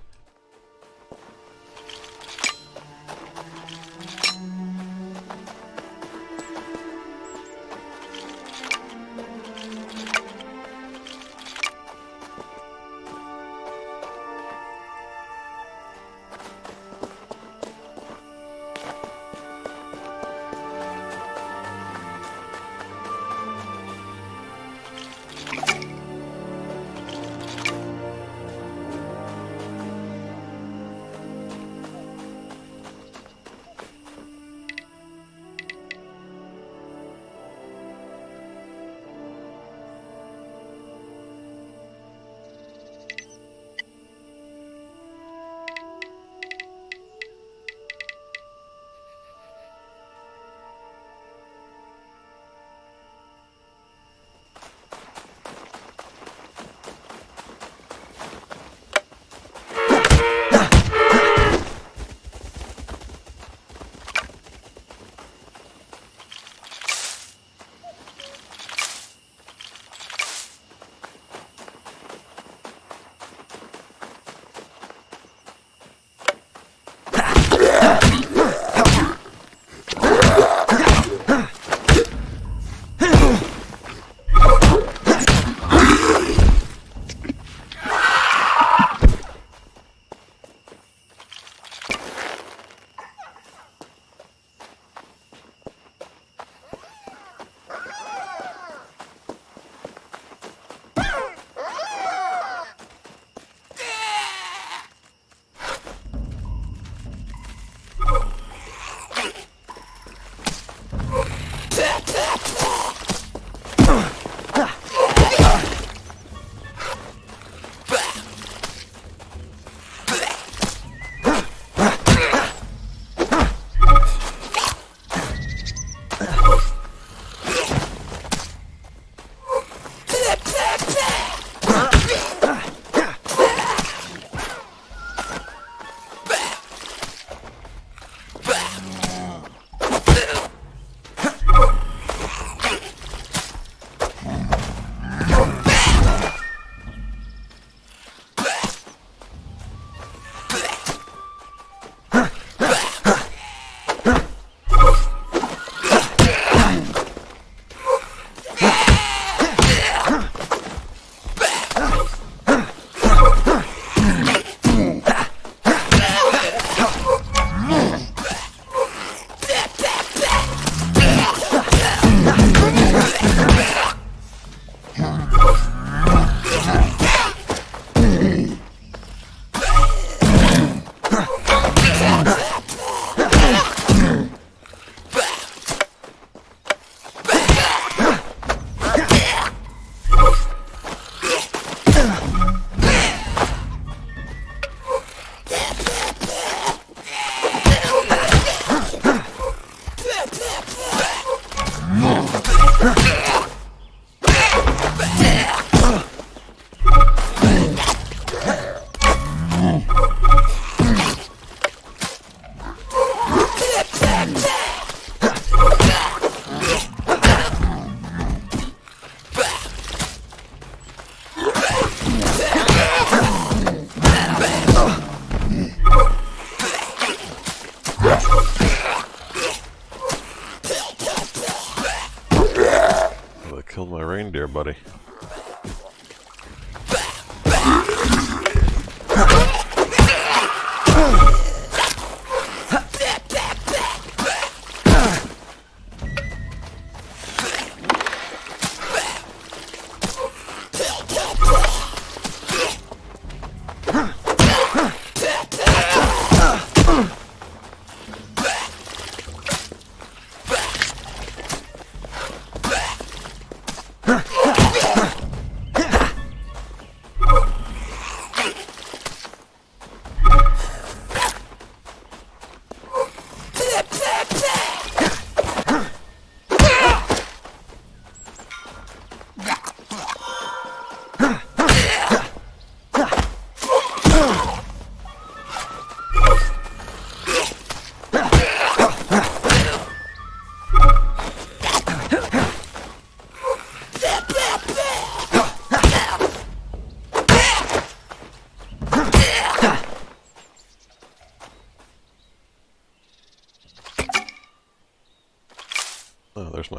My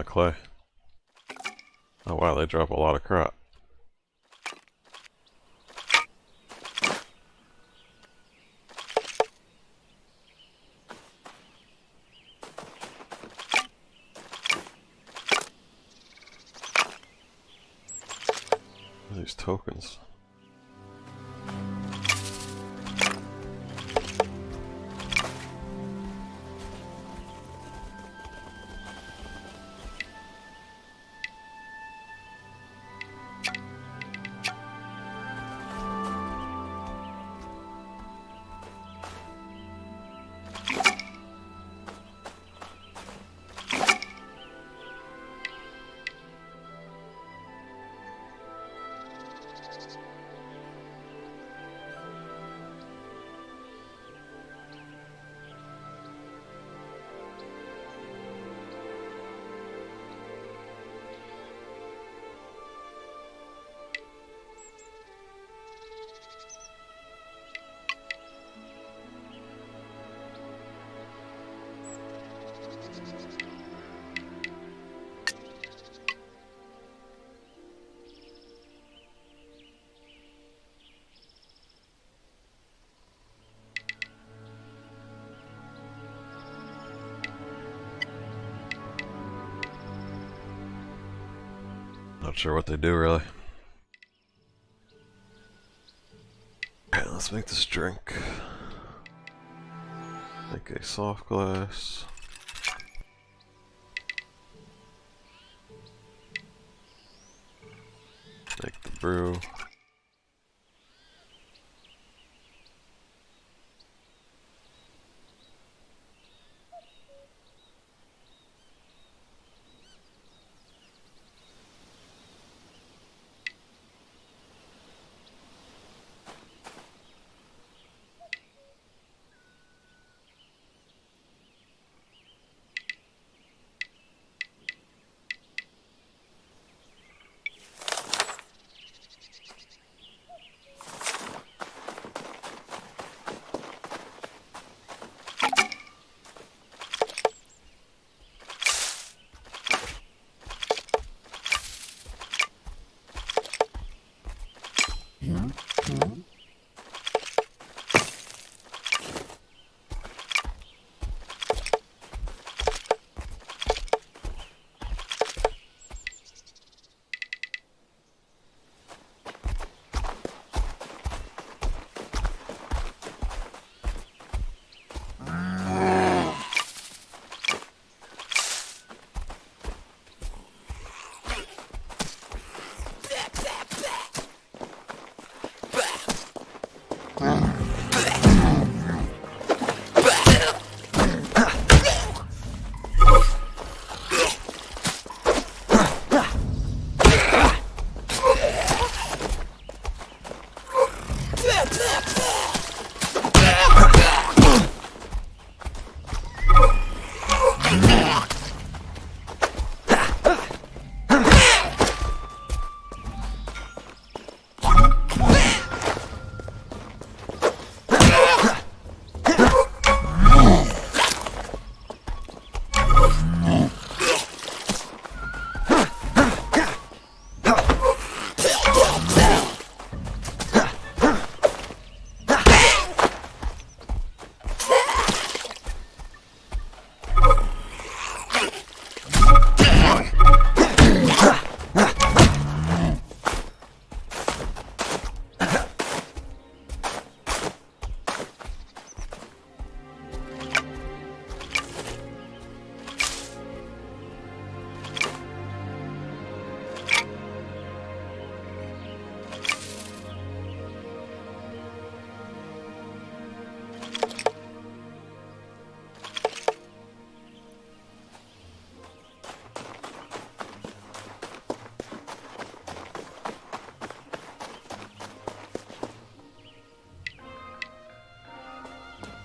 clay. Oh wow, they drop a lot of crap. These tokens. Not sure what they do really. Okay, let's make this drink. Make a soft glass.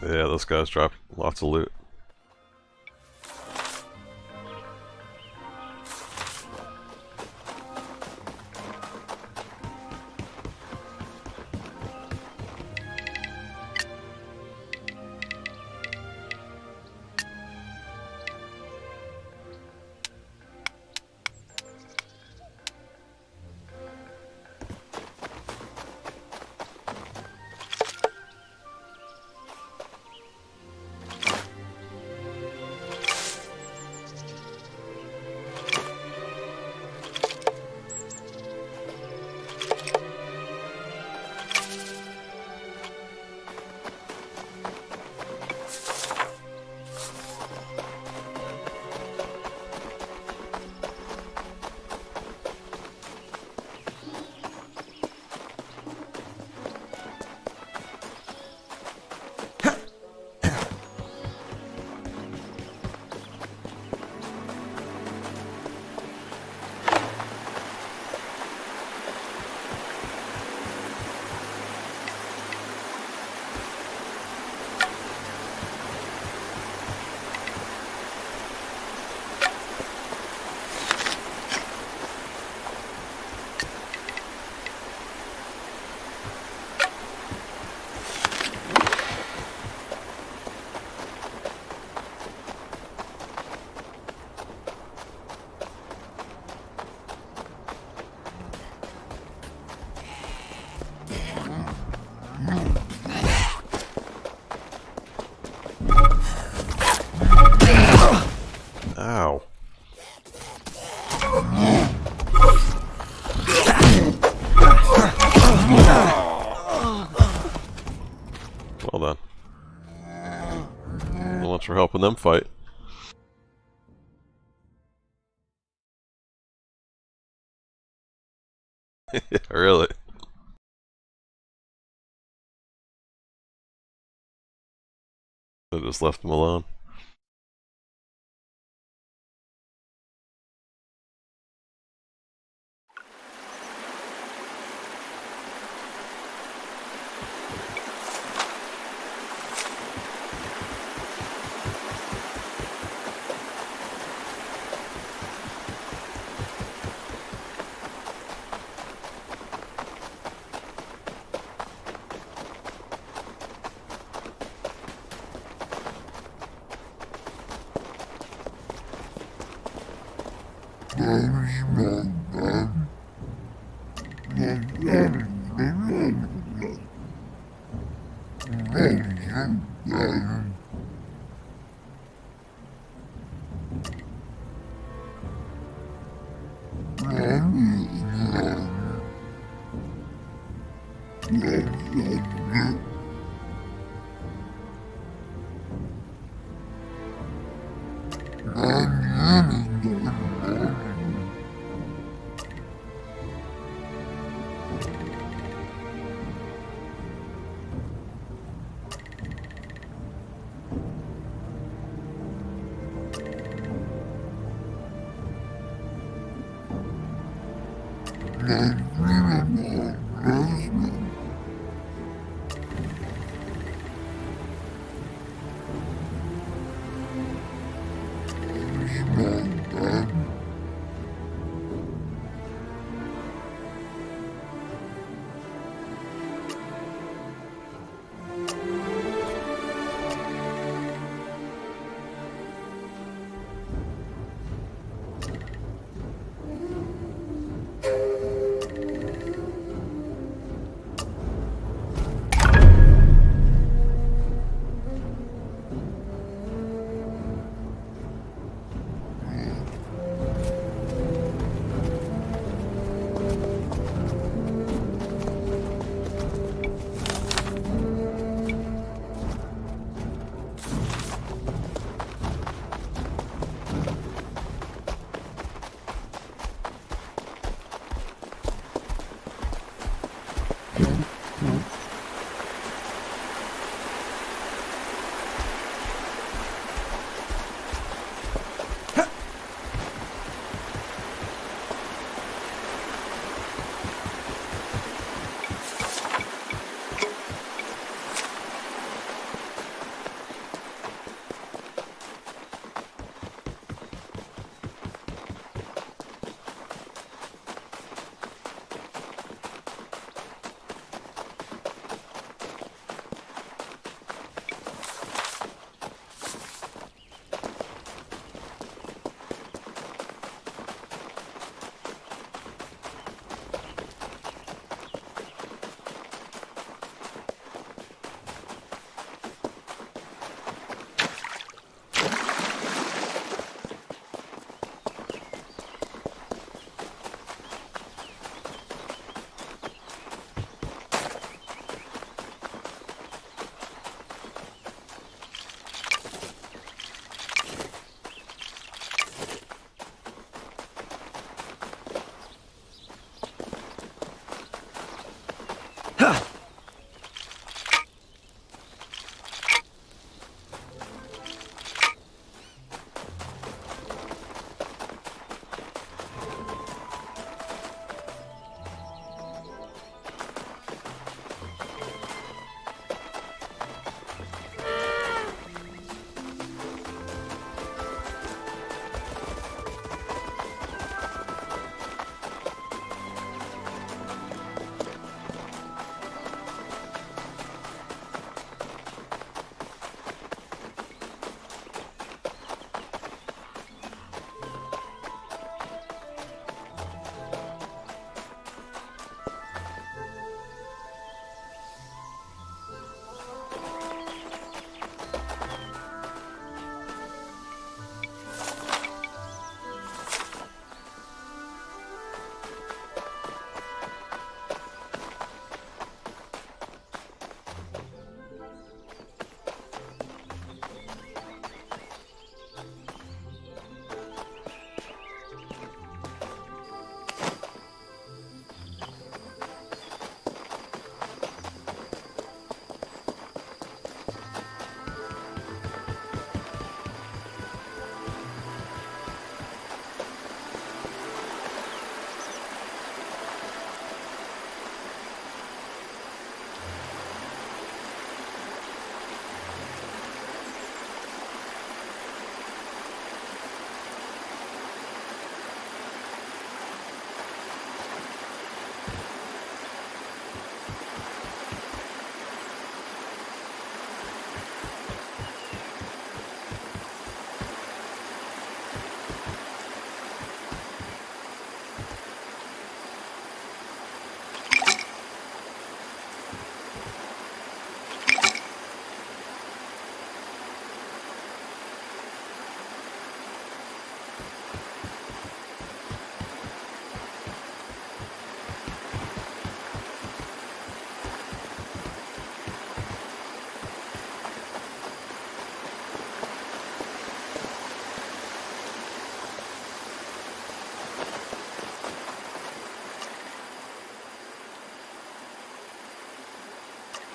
Yeah, those guys drop lots of loot. For helping them fight. [LAUGHS] really. I just left them alone.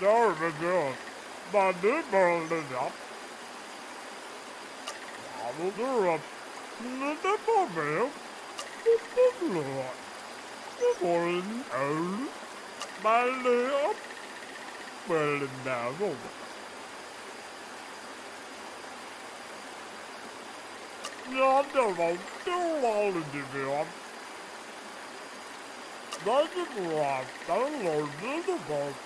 är väl allt. Vad vad Där är det. Men det är bara det där. Alldeles Det var med. Det var en öl. Man löp. Väl den där var Ja, det var det var. Det är bra. Det låter det bra. Det är bra det bra.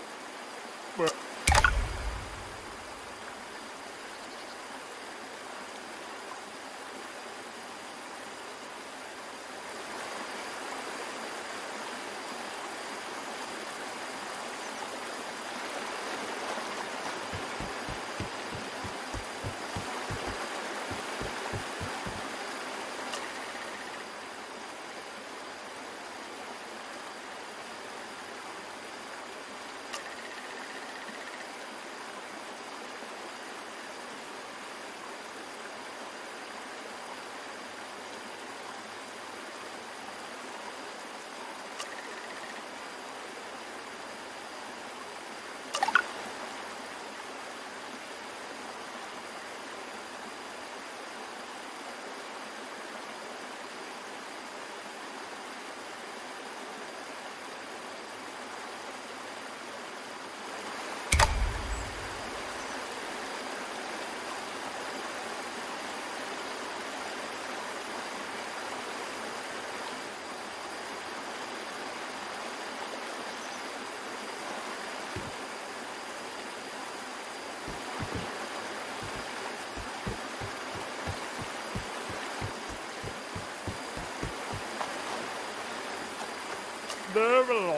Douglas.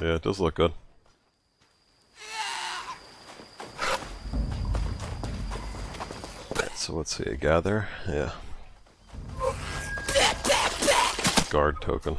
Yeah, it does look good. So let's see, gather, yeah. Guard token.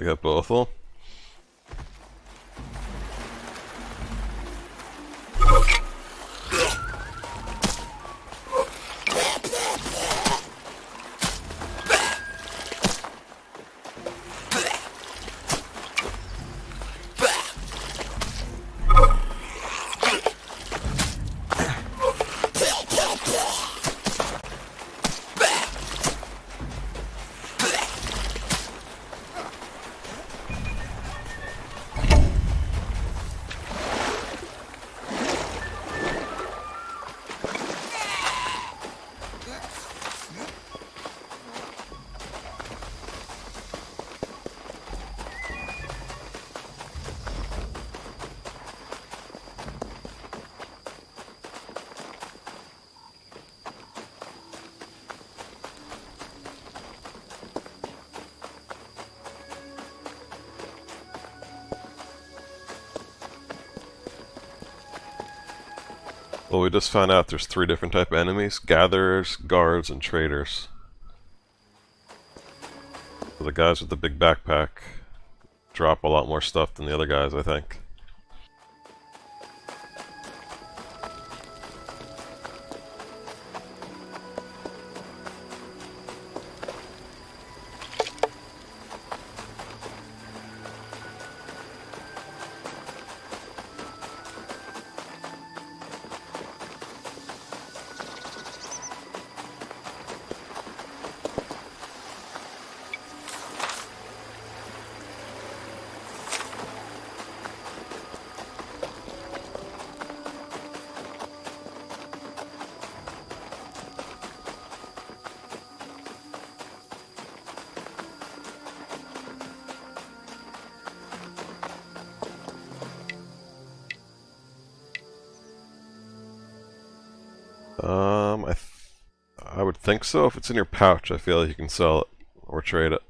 I got both Well, we just found out there's three different type of enemies. Gatherers, guards, and traders. So the guys with the big backpack drop a lot more stuff than the other guys, I think. Think so. If it's in your pouch, I feel like you can sell it or trade it.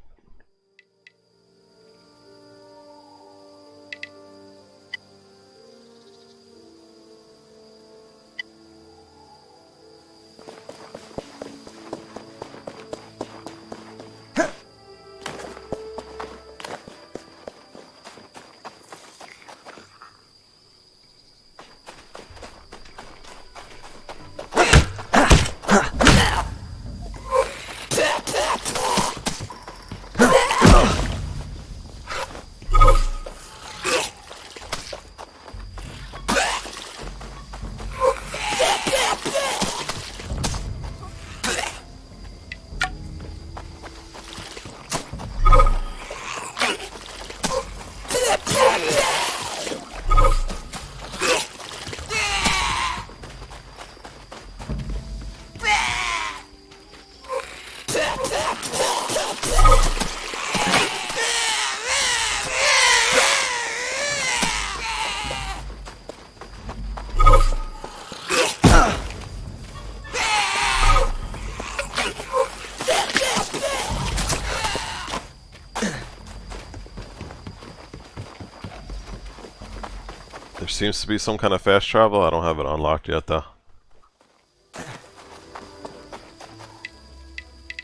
Seems to be some kind of fast travel. I don't have it unlocked yet, though.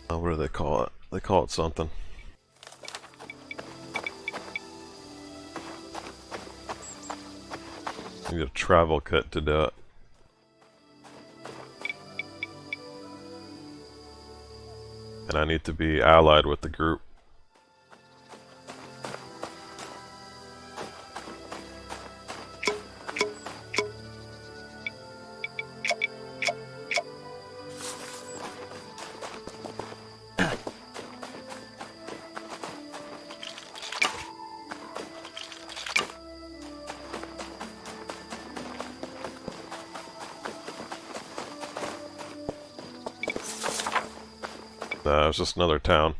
Oh, what do they call it? They call it something. Need a travel kit to do it. And I need to be allied with the group. Just another town.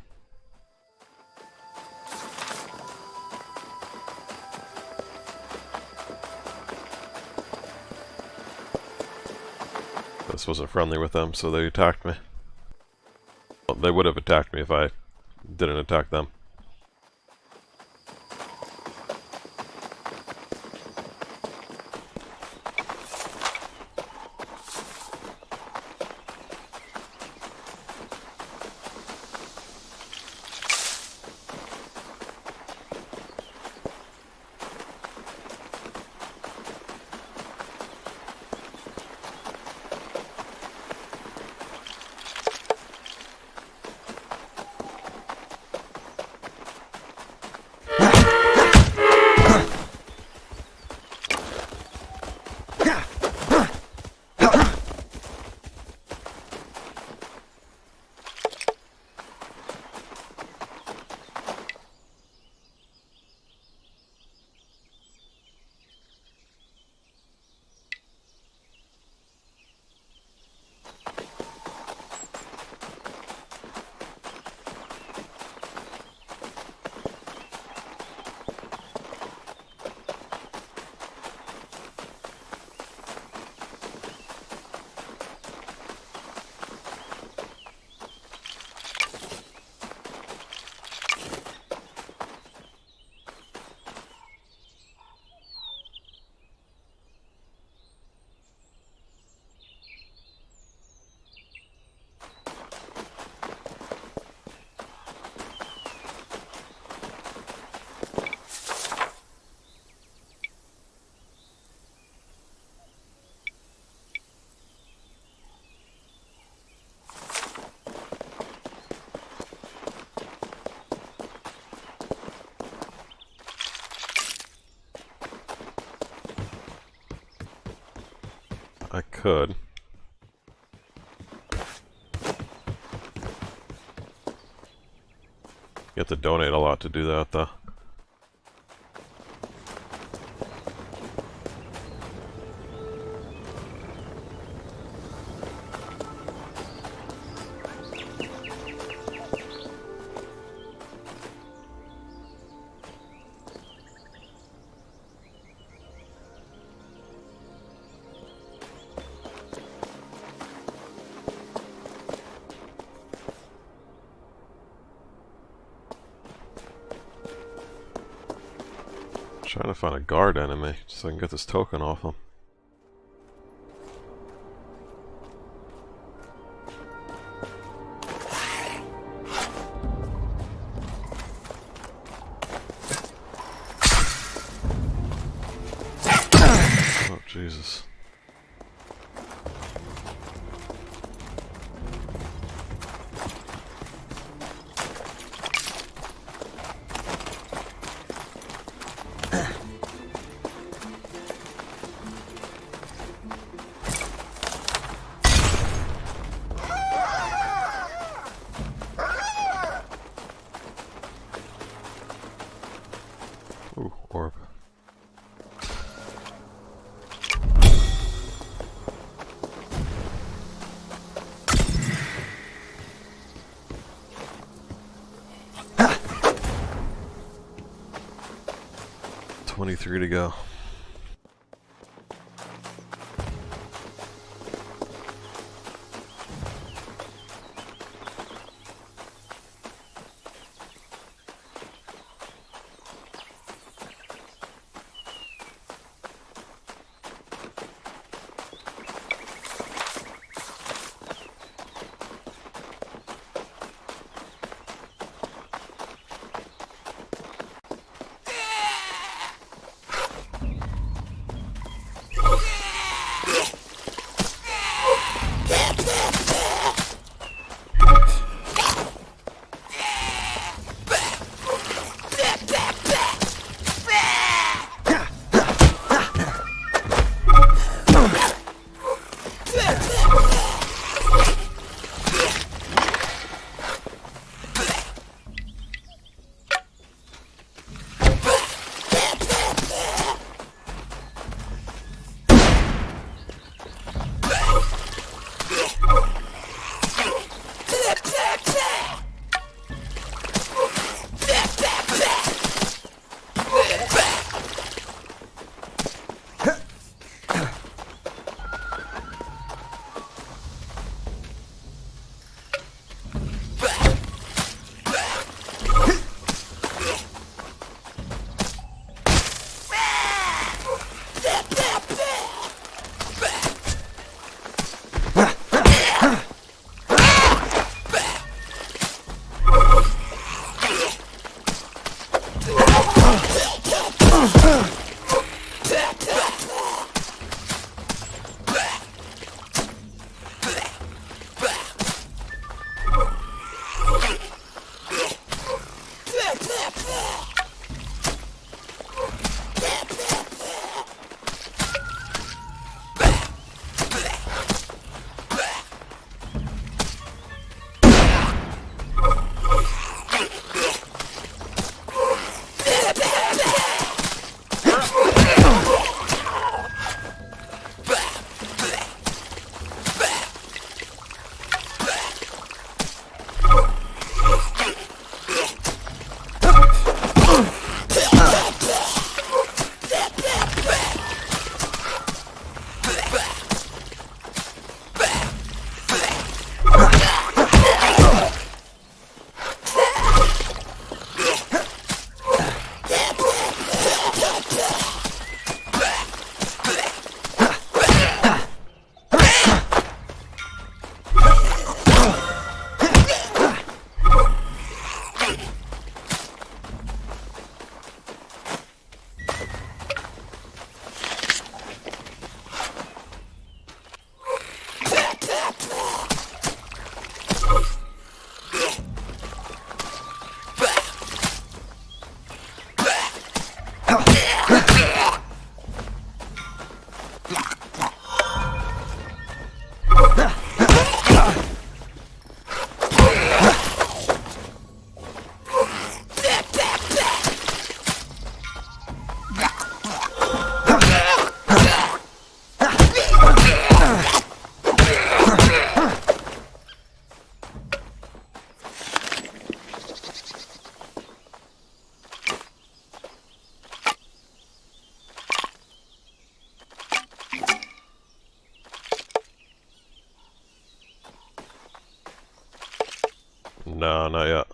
This wasn't friendly with them, so they attacked me. Well, they would have attacked me if I didn't attack them. To do that, though. Guard enemy so I can get this token off him. No, not yet.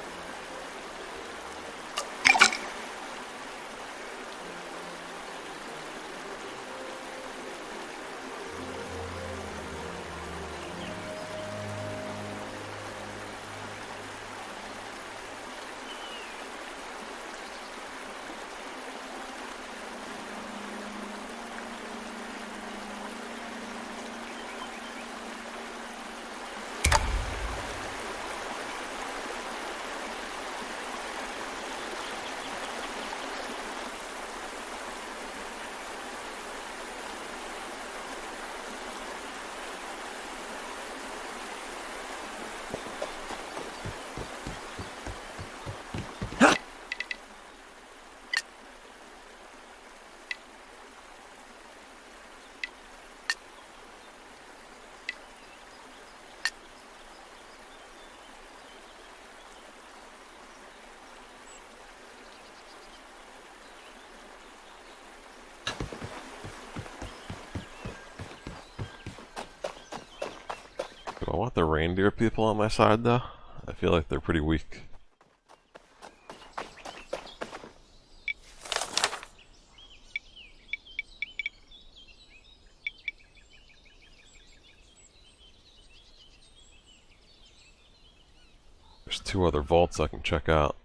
want the reindeer people on my side though? I feel like they're pretty weak. There's two other vaults I can check out.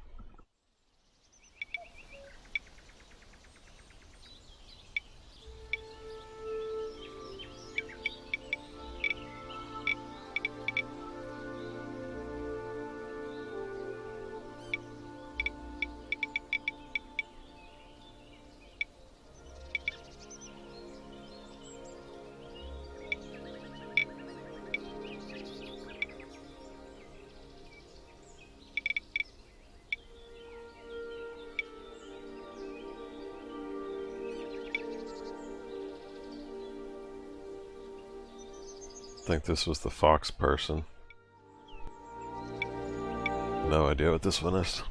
This was the fox person. No idea what this one is.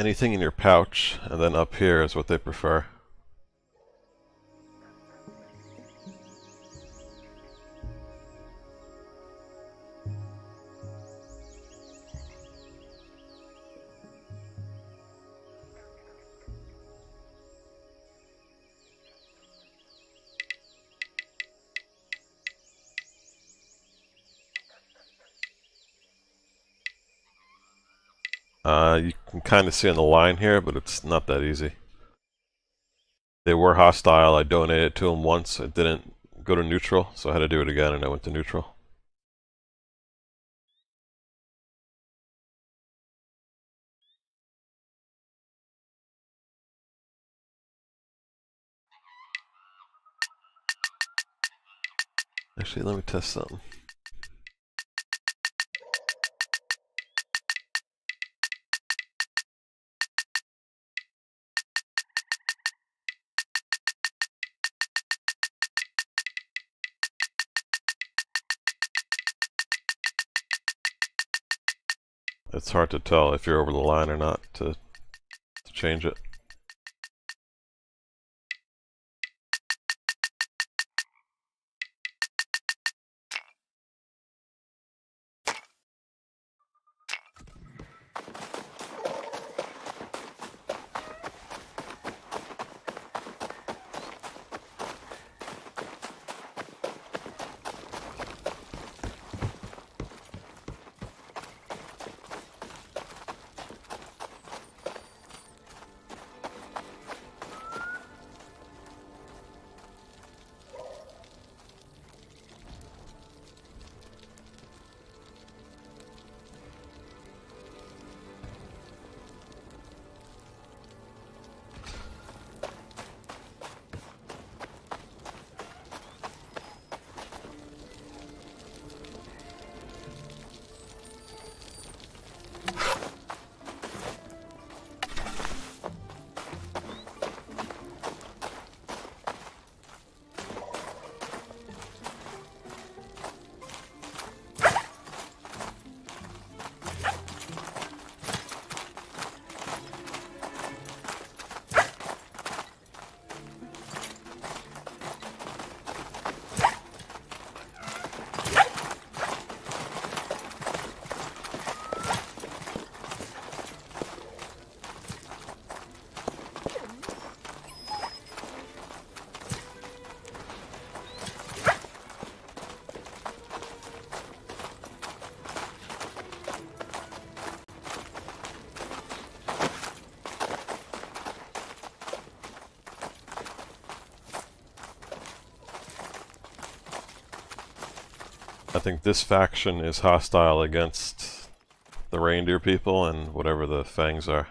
Anything in your pouch, and then up here is what they prefer. Can kind of see on the line here, but it's not that easy. They were hostile. I donated to them once. It didn't go to neutral, so I had to do it again, and I went to neutral. Actually, let me test something. It's hard to tell if you're over the line or not to, to change it. This faction is hostile against the reindeer people and whatever the fangs are.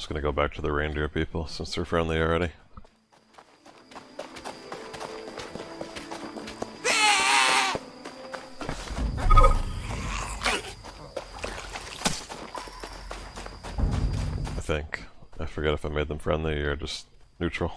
Just gonna go back to the reindeer people since they're friendly already. I think. I forget if I made them friendly or just neutral.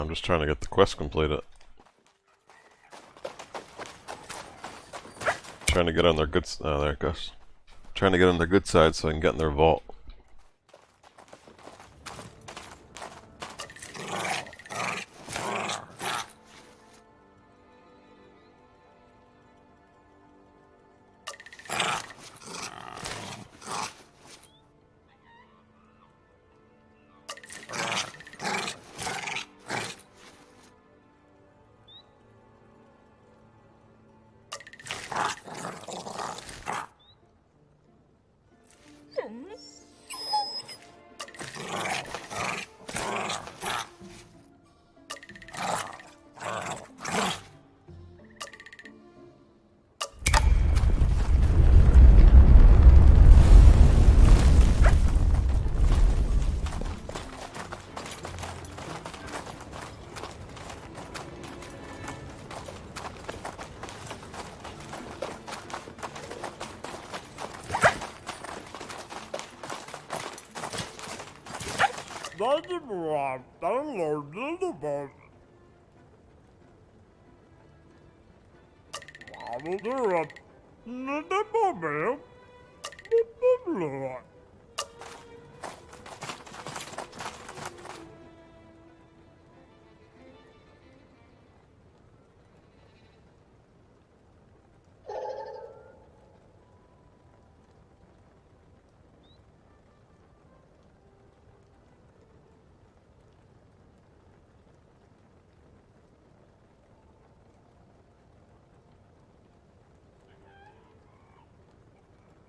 I'm just trying to get the quest completed. Trying to get on their good. Oh, there it goes. Trying to get on their good side so I can get in their vault. A problem. That's a little bit. I'll do it.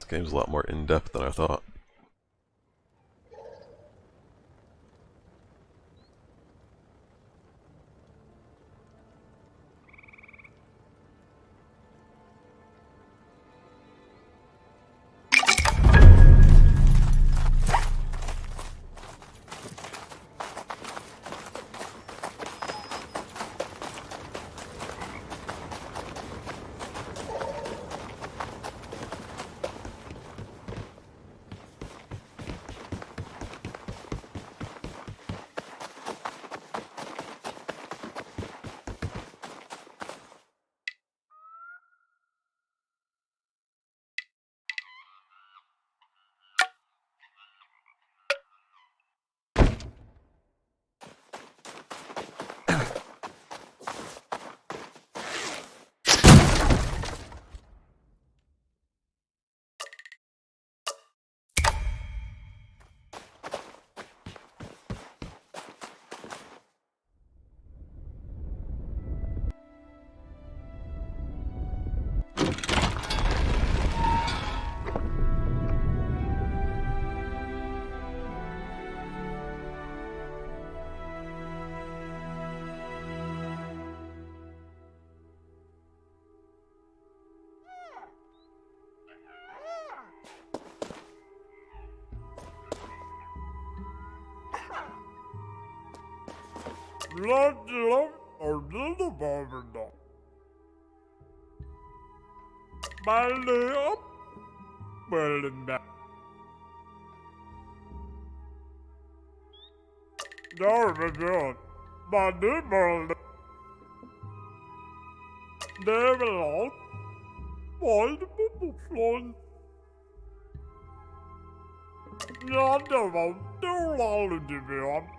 Game's a lot more in depth than I thought. Was toen al de weer. Daar ben je. Boepelflon. We oude. Daar ben je. Maar nu balde dat. Dat is waar. Dat is een little bob.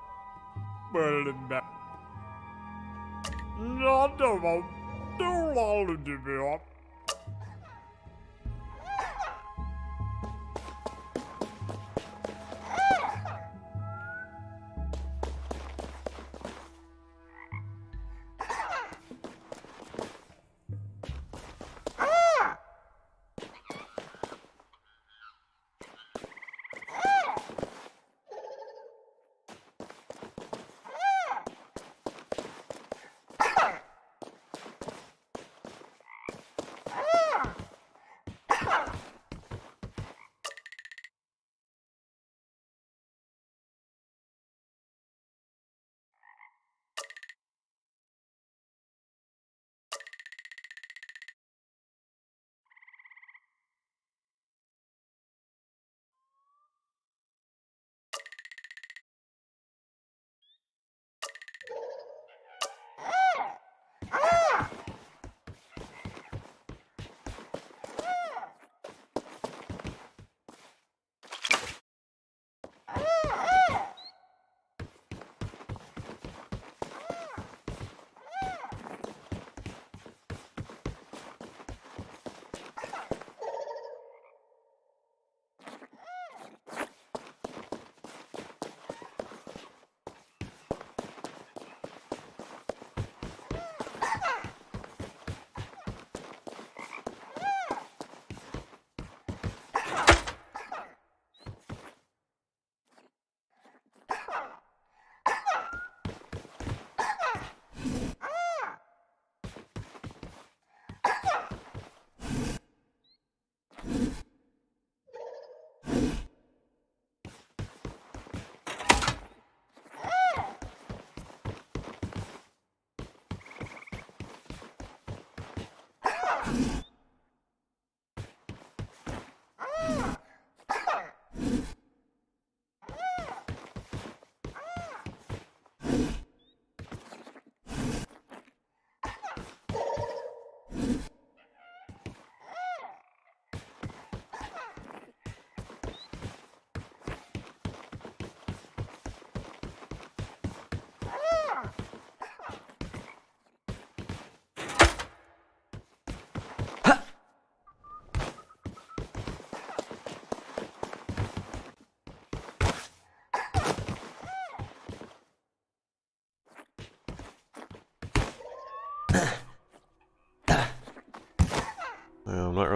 Not one. Too long to be up.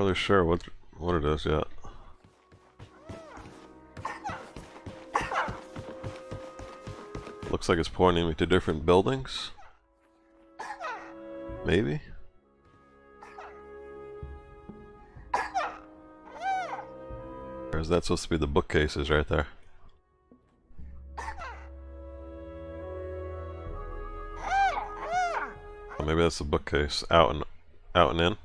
Really sure what what it is yet. Looks like it's pointing me to different buildings. Maybe? Or is that supposed to be the bookcases right there? Maybe that's the bookcase. Out and out and in.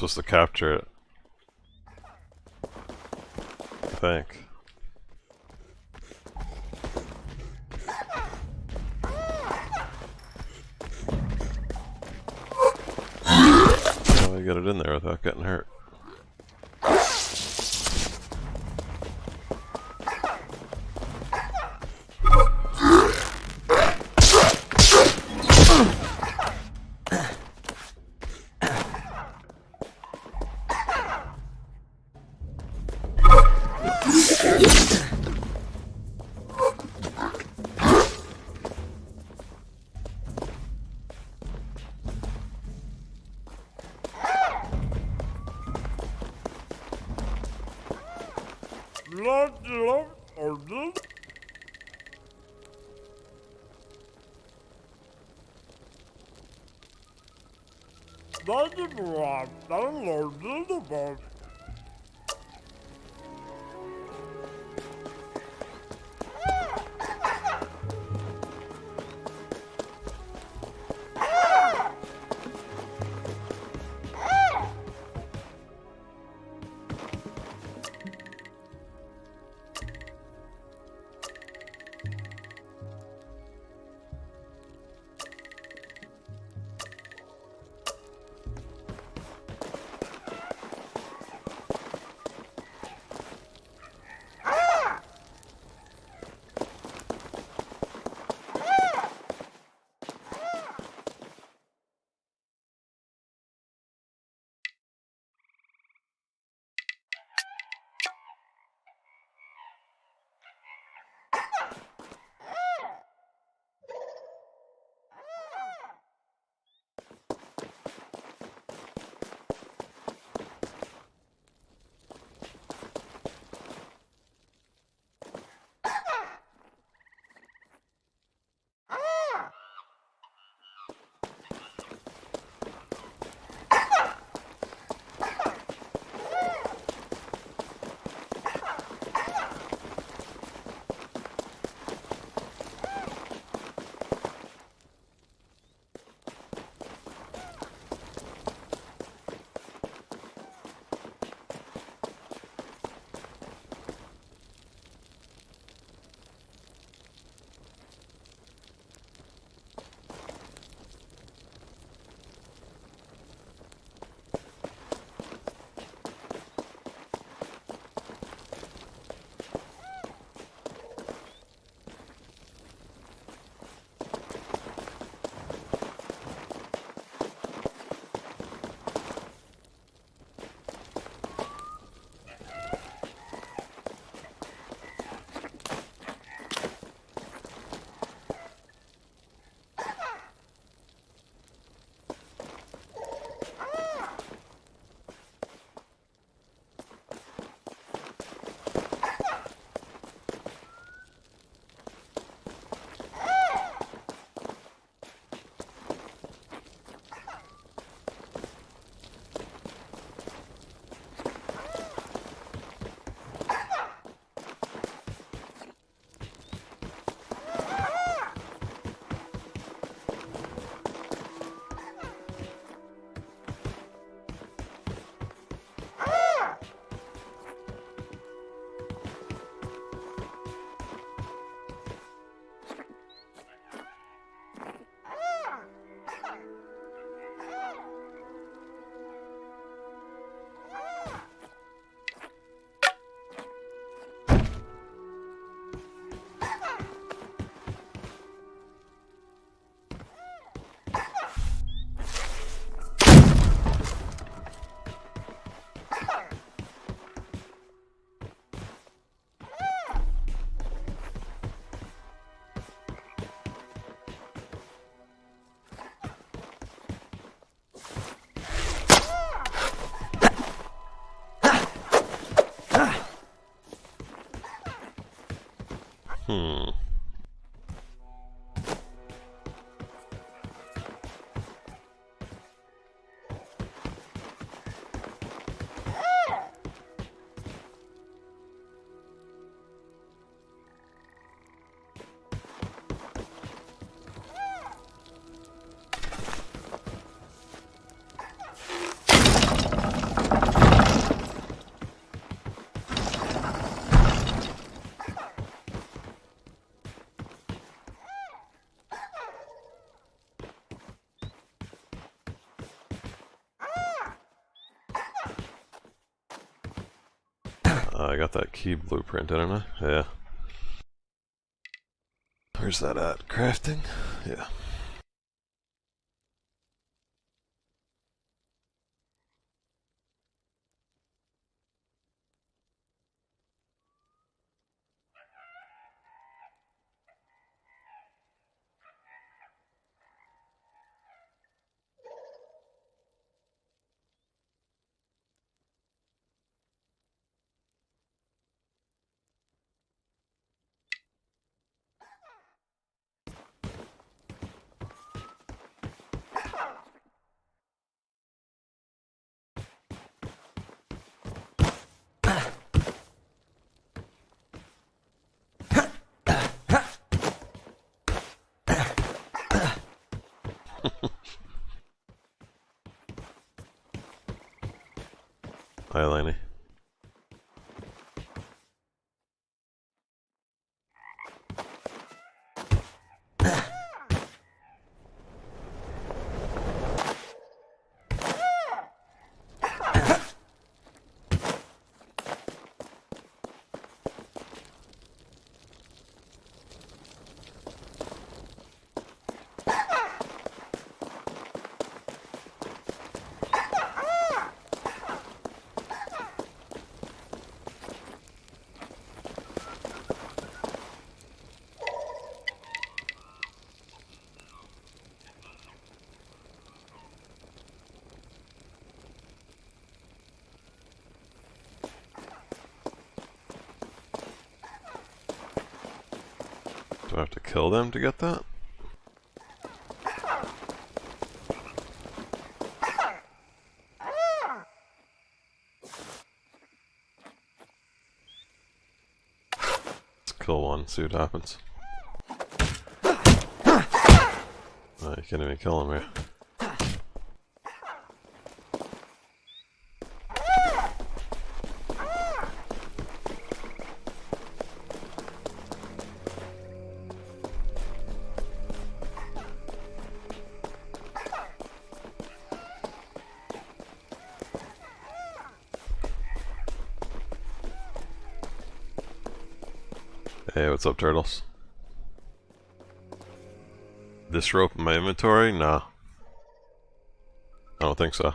supposed to capture it. I think. How do I get it in there without getting hurt? Daddy Bob, Daddy Lord, Daddy Bob. Hmm. I got that key blueprint, didn't I? Yeah. Where's that at? Crafting? Yeah. Hi, Laney. Do I have to kill them to get that? Let's kill one, see what happens. Oh, you can't even kill him here. What's up, turtles? This rope in my inventory? Nah. I don't think so.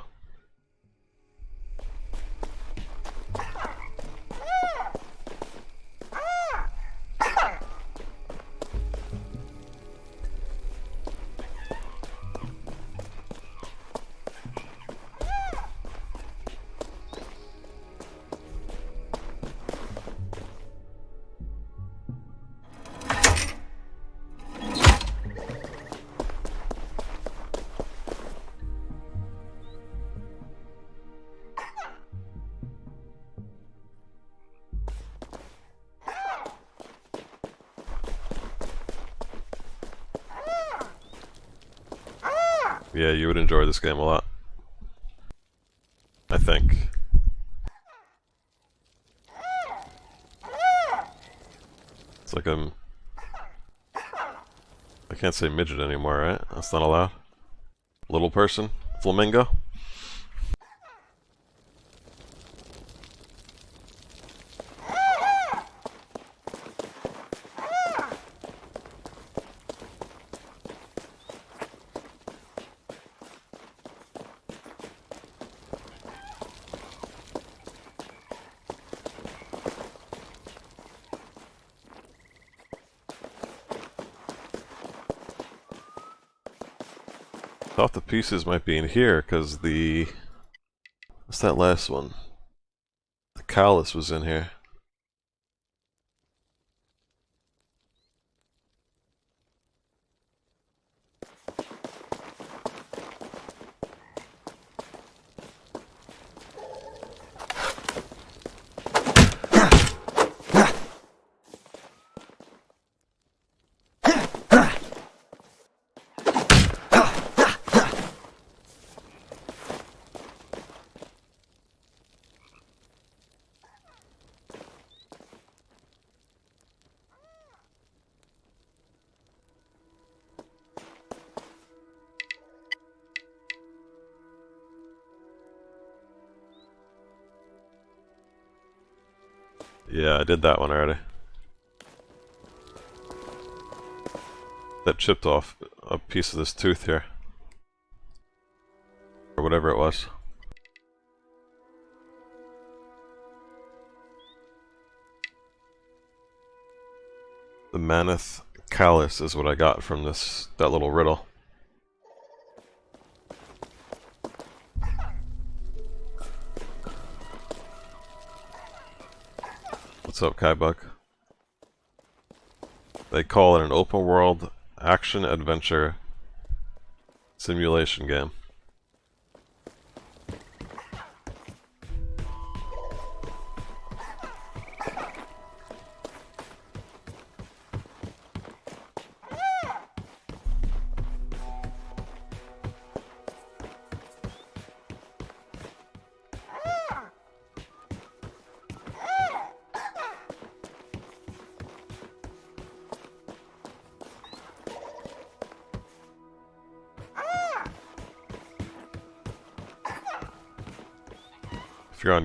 Enjoy this game a lot. I think. It's like I'm... I can't say midget anymore, right? That's not allowed? Little person? Flamingo? Thought the pieces might be in here, because the... What's that last one? The callus was in here. That one already. That chipped off a piece of this tooth here. Or whatever it was. The Maneth Callus is what I got from this that little riddle. Up, Kaibuck? They call it an open world action adventure simulation game.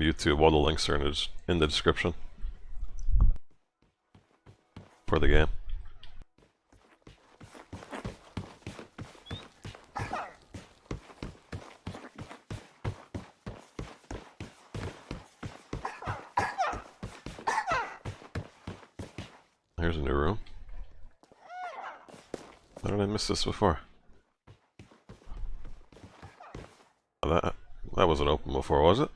YouTube, all the links are in the, in the description for the game. Here's a new room. How did I miss this before? That that wasn't open before, was it?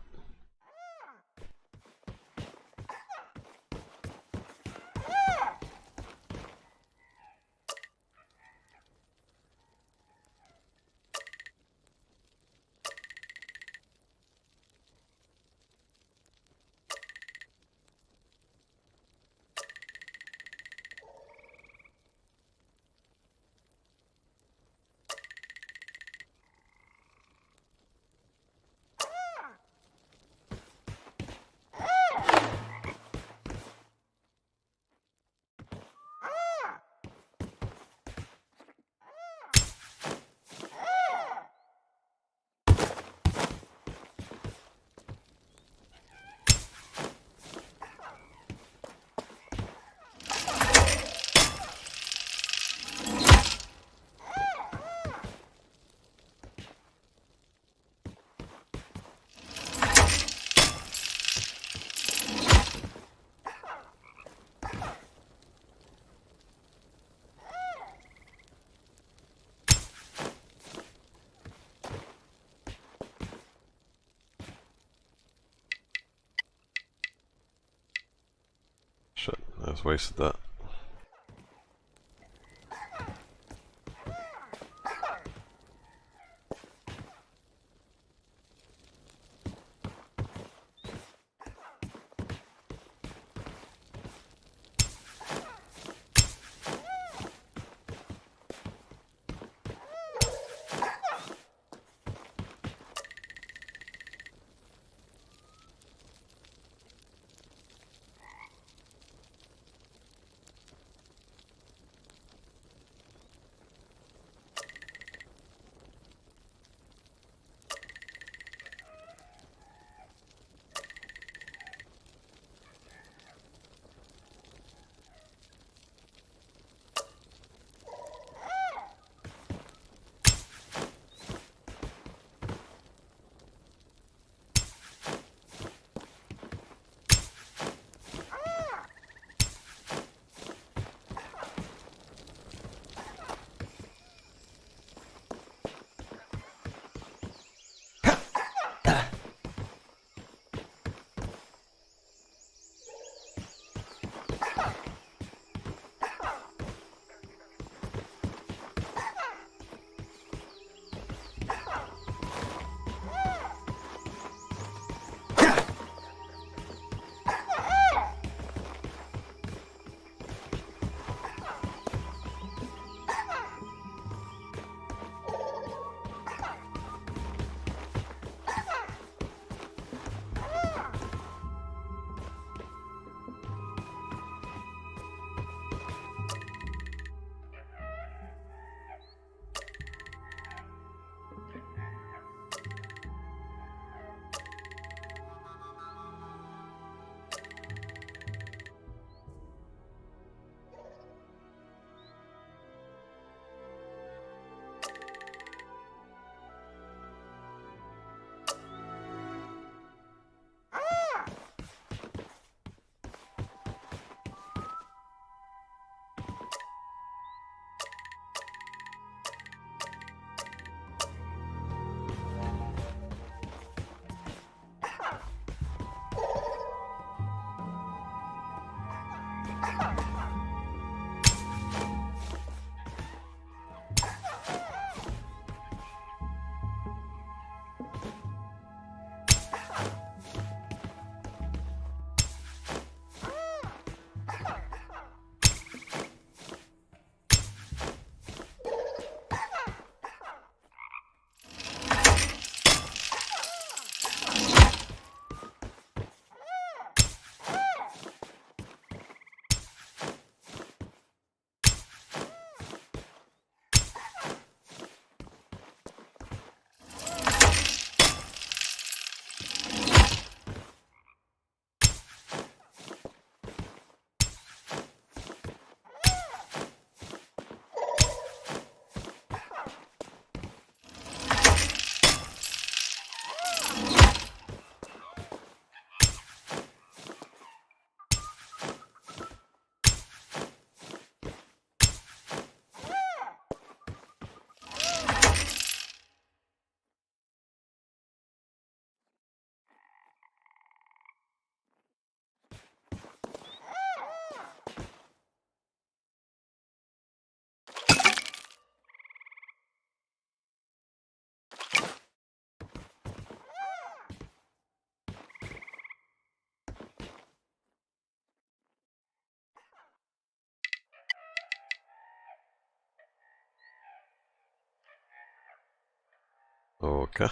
Okay.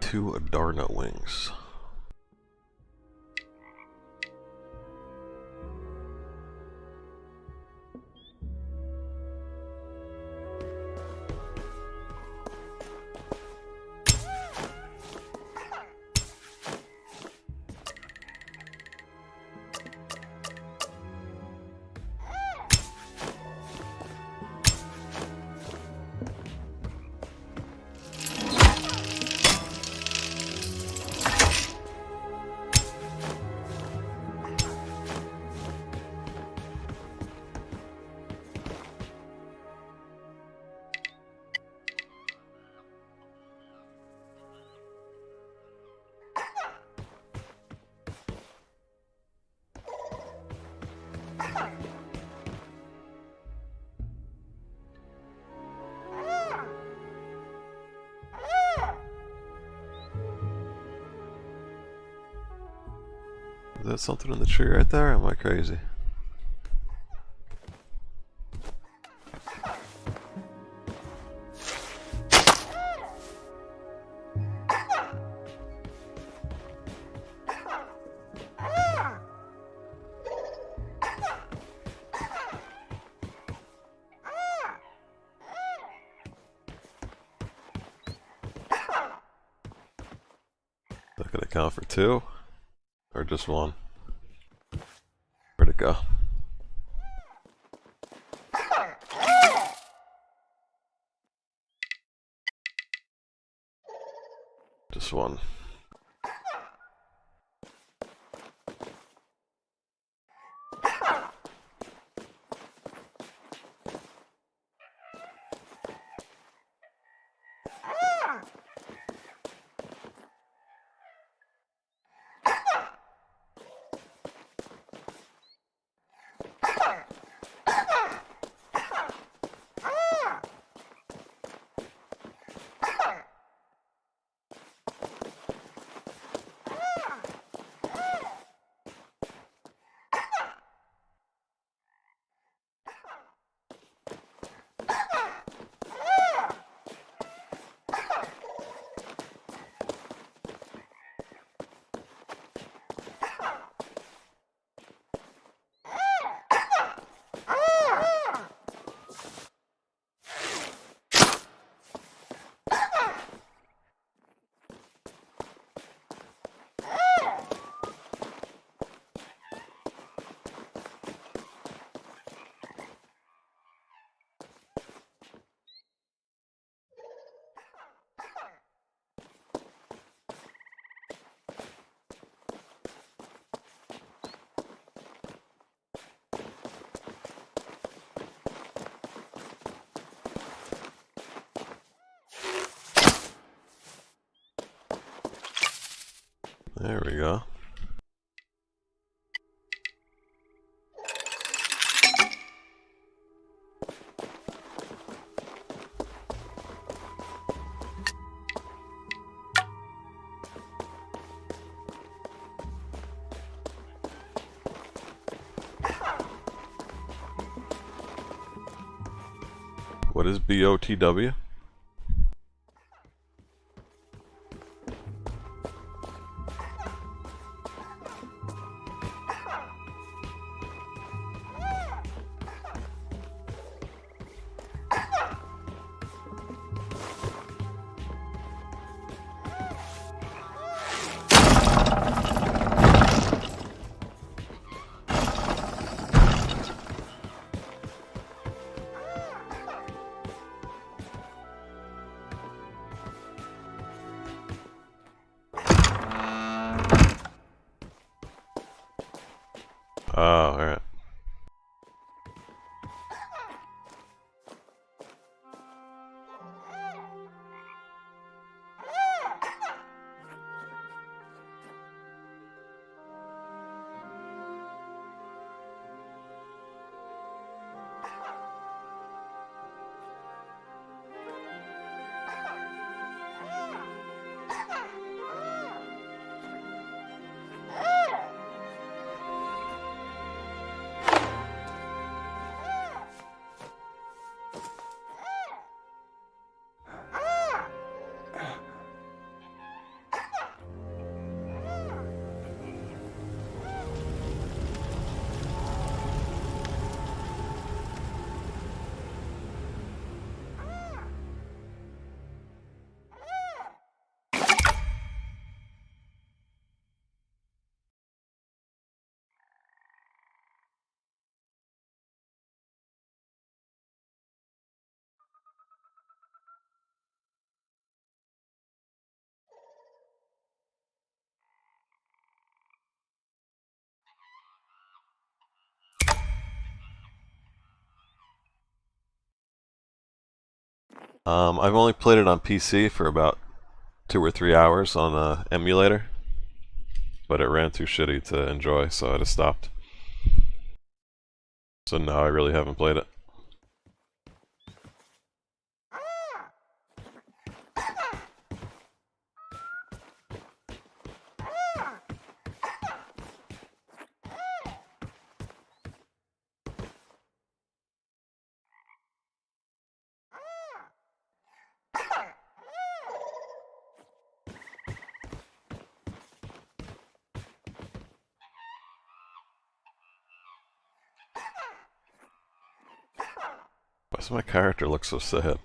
Two Adarna wings. That something in the tree right there? Am I crazy? That could account for two? Or just one? What is BOTW? Um, I've only played it on PC for about two or three hours on a emulator, but it ran too shitty to enjoy, so I just stopped. So now I really haven't played it. Why does my character look so sad?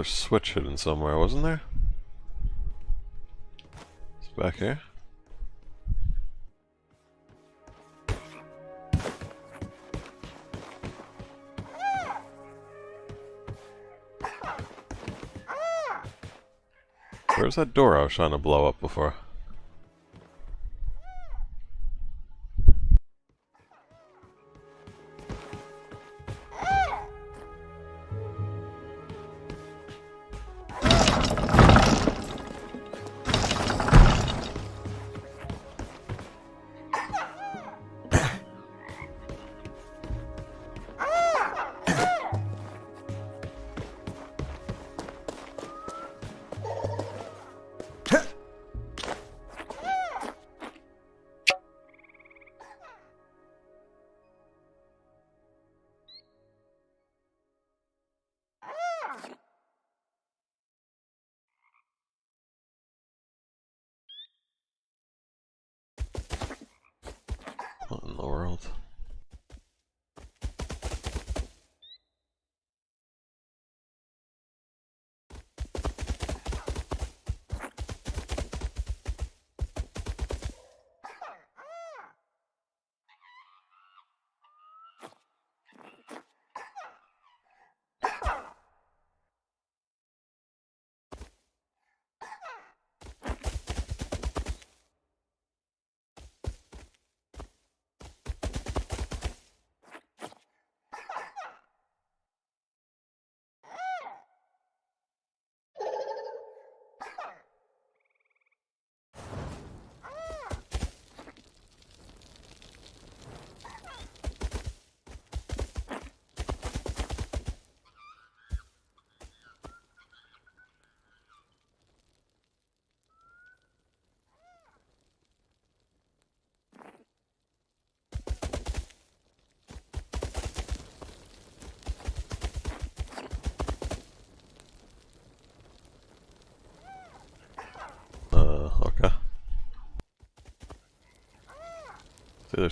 Another switch hidden somewhere, wasn't there? It's back here. Where's that door I was trying to blow up before?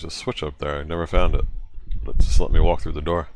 There's a switch up there. I never found it. But just let me walk through the door.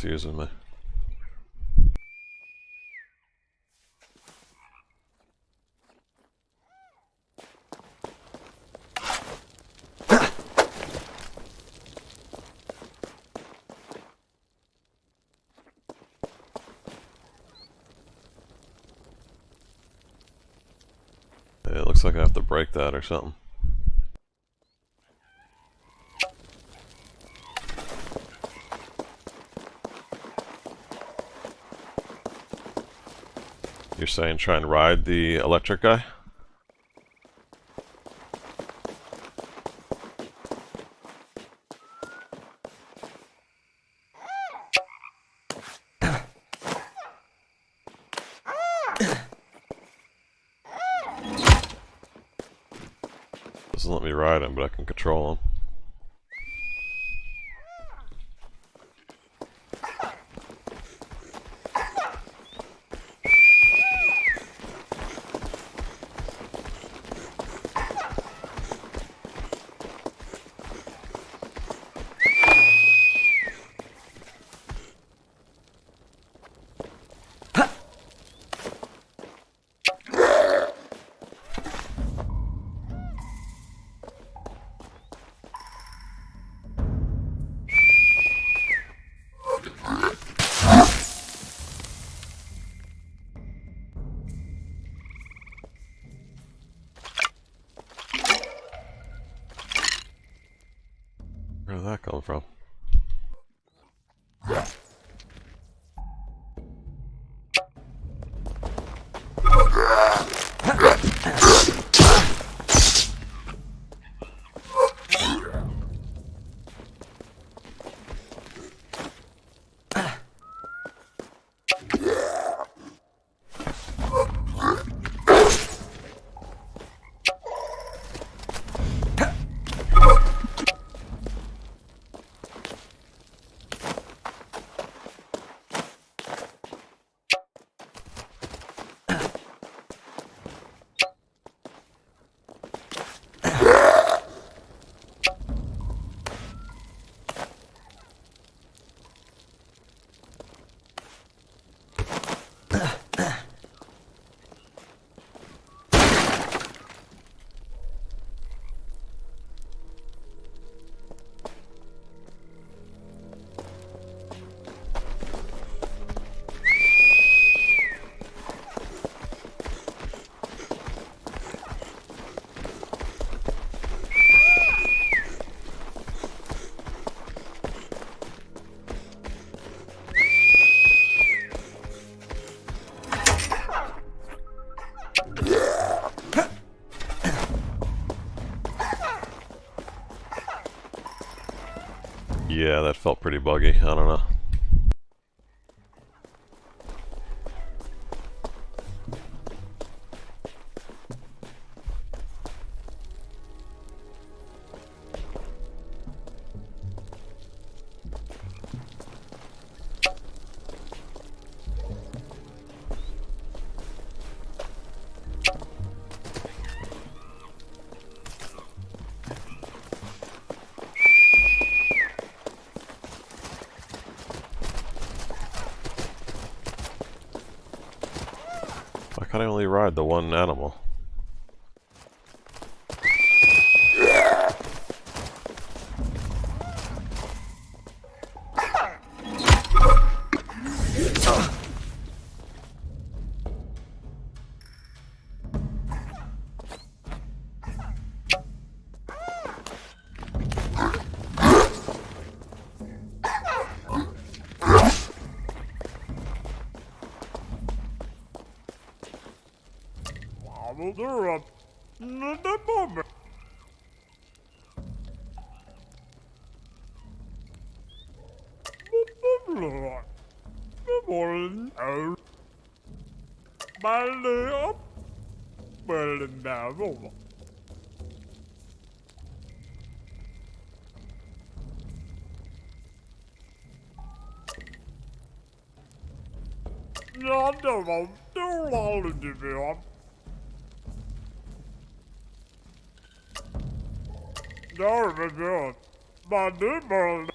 Confusing me. [COUGHS] It looks like I have to break that or something. Saying try and ride the electric guy? [COUGHS] Doesn't let me ride him, but I can control him. Yeah, that felt pretty buggy. I don't know. Ride the one animal. The rump. Not the moment. Där är det. Men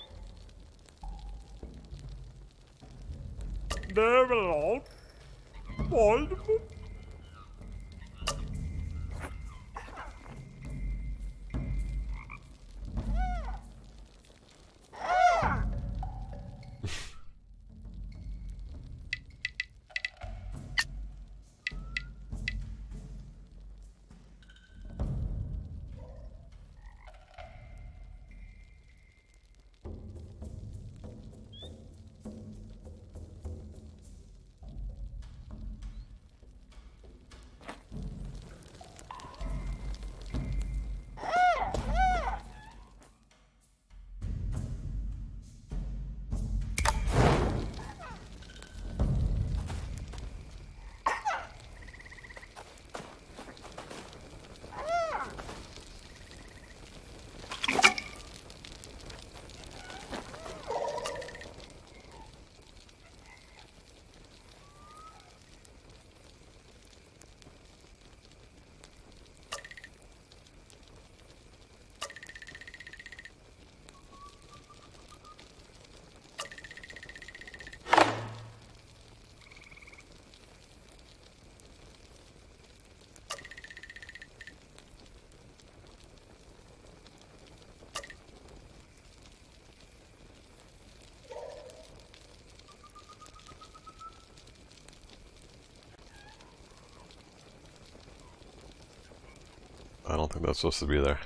I don't think that's supposed to be there.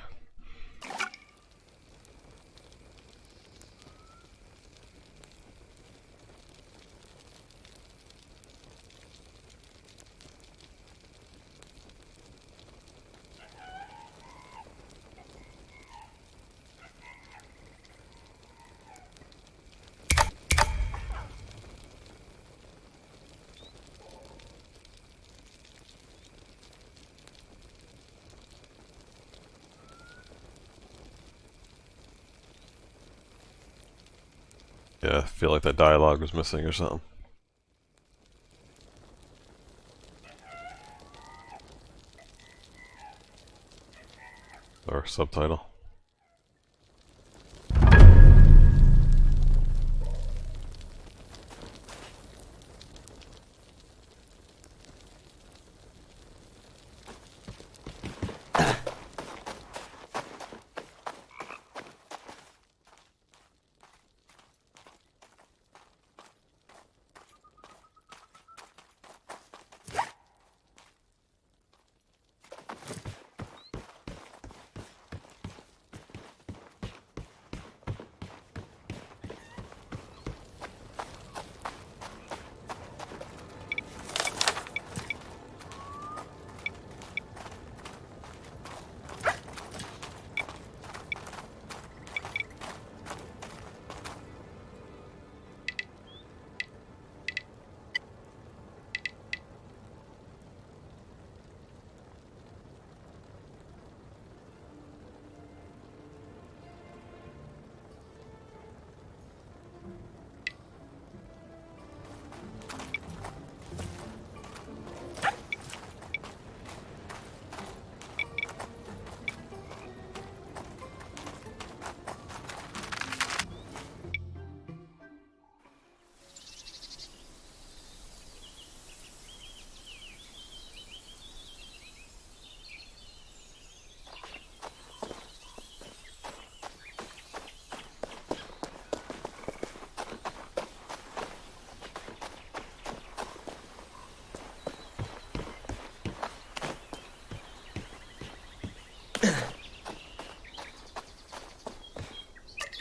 Yeah, I feel like that dialogue was missing or something. Or subtitle.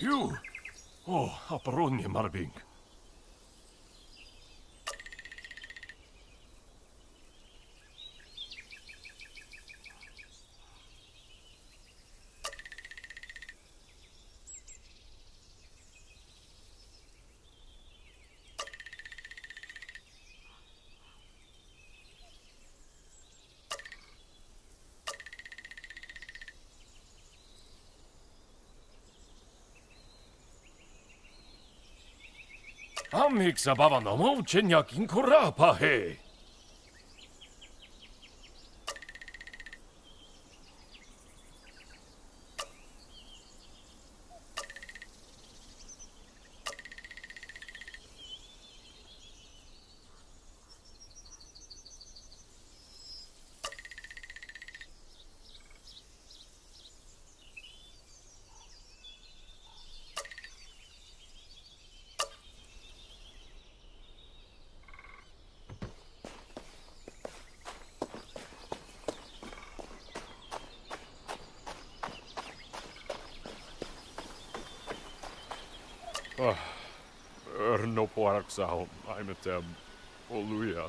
Hue! Oh, apronje Marving. Կամ միքսաբավանոմով չենյակին քորա պահե։ no I'm at them. Hallelujah.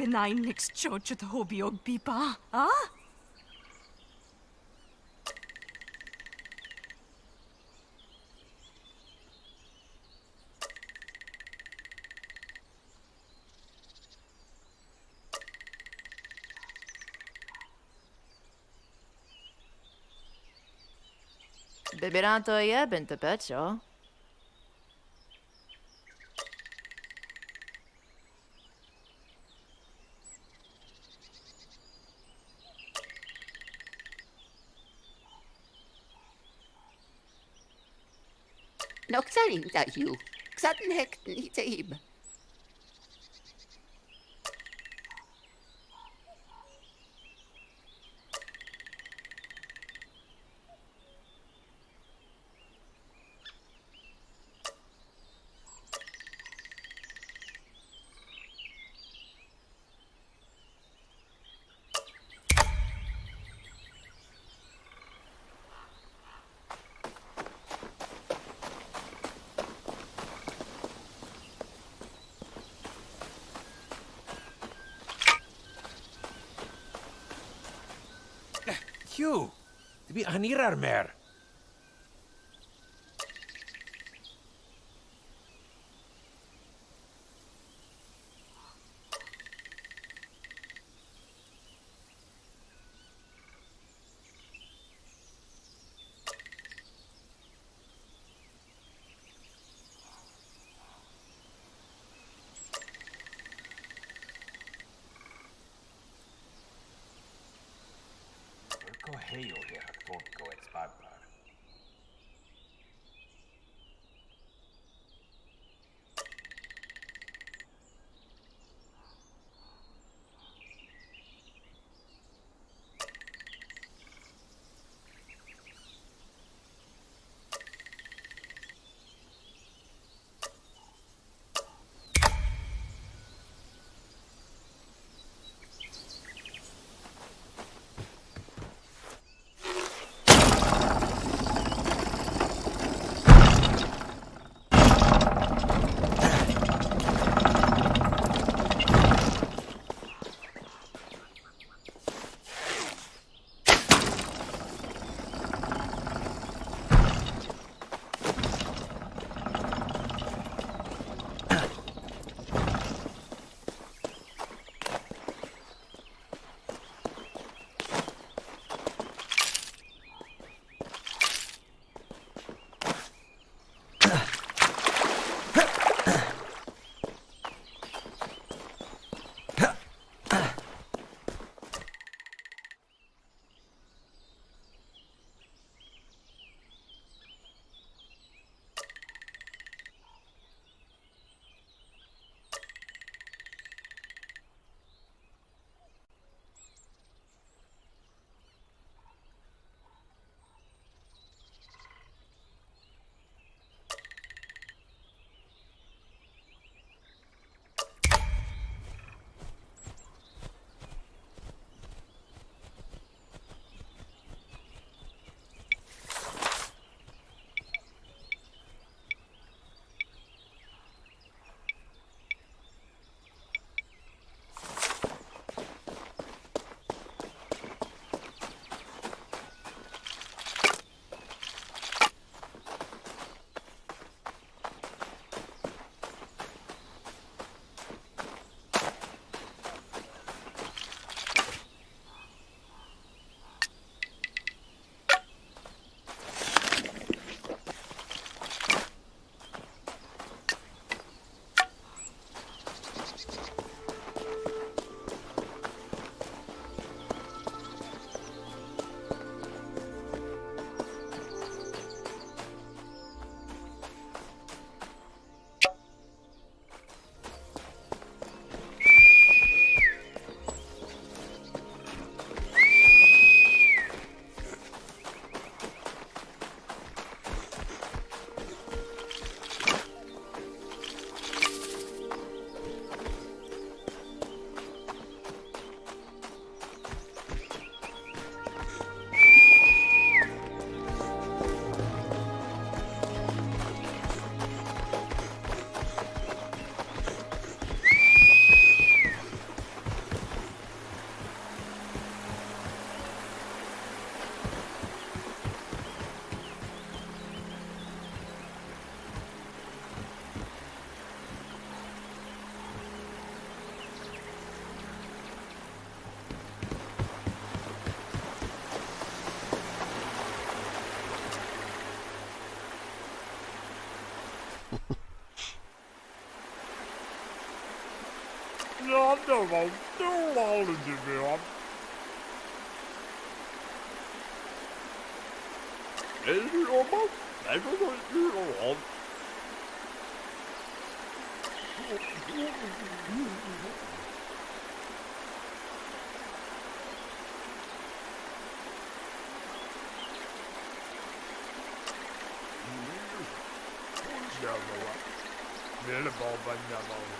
benign next judge at hobi og biba, ah? Beberanto je bente pecho. Nog zijn dat Hue. Xatten hekten niet te hem. wie aan die armer. don't want to all in the world. Is it almost? Never going to do Merhaba ben yalan.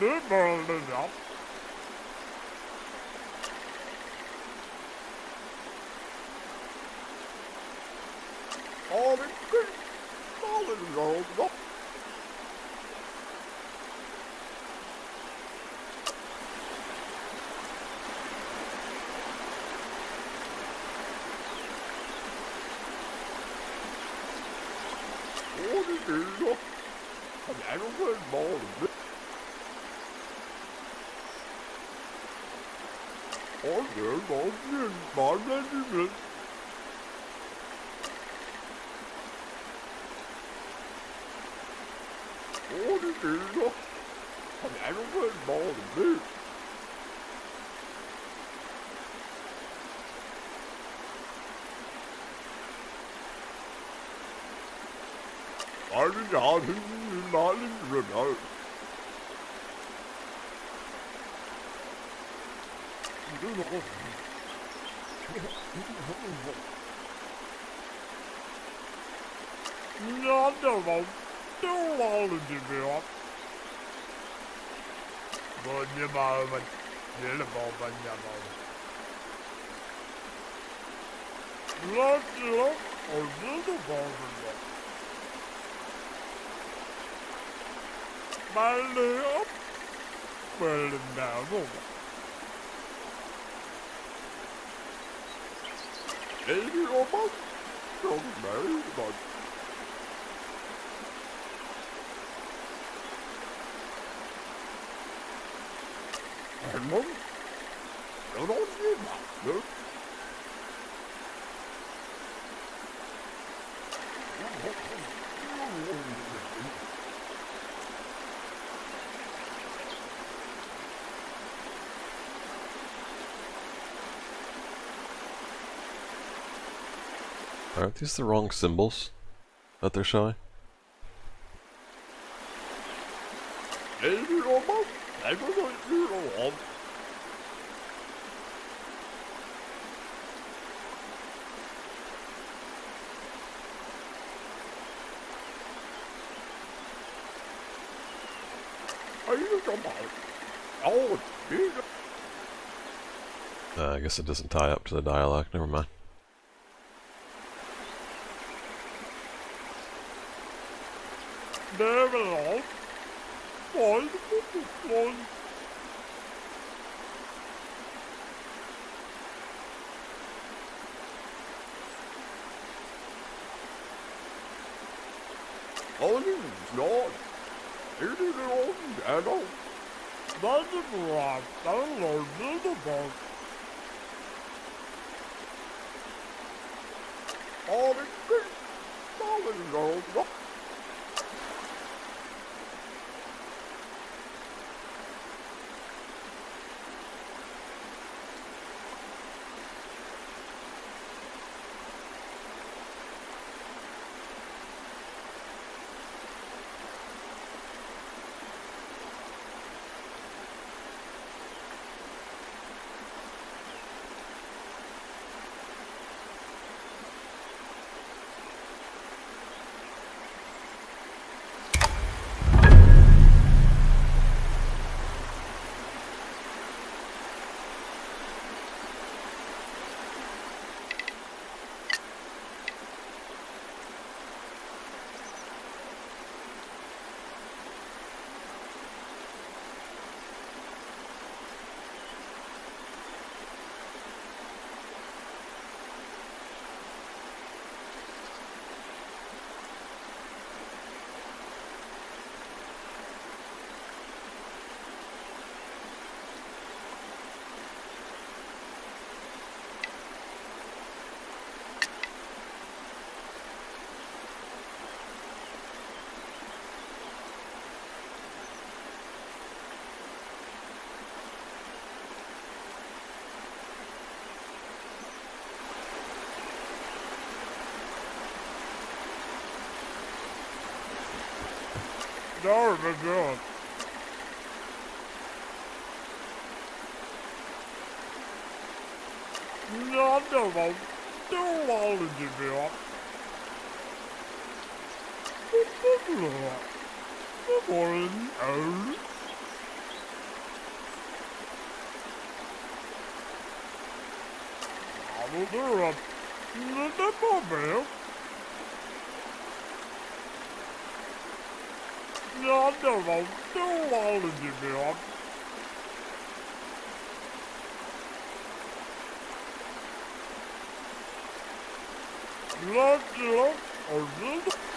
Men det är bara det där. Ja, det är skit. Ja, det är bra. Åh, det är bra. Det är nog en barn. Åh, det är barn. Barnen är med. Åh, det är bra. Det är nog en barn. Hadi hadi malin rönar. Ja, det var dåligt det var. Bunny maven. Lille var bunny Aren't these the wrong symbols that they're showing? Uh, I guess it doesn't tie up to the dialogue. Never mind. Det är väl allt. Oj, oj. Oj, snart. Är det någon där då? Det är bra. Det är långt bort. Ja, det är skit. Ja, det är långt. Daar ben ik. Ja, dat was toen al in de buurt. We worden oud. Hallo erop. Met de mobiel. Ja, dat was toen al in de buurt. Laat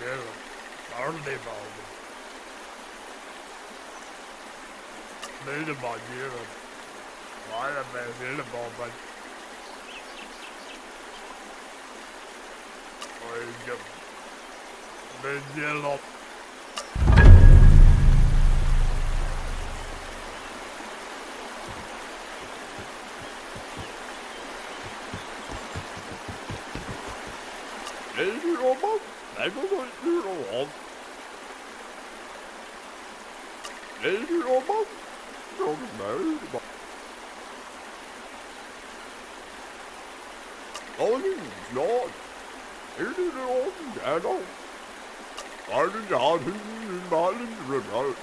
je op. Maria Modelo. Only Modelo. Made a Modelo. Why a man in a moment? Or you Medelo. Lady Roma, I don't know if you know of. Lady Roma, don't marry the Only not. It is all shadow. I did not in Marlin's river.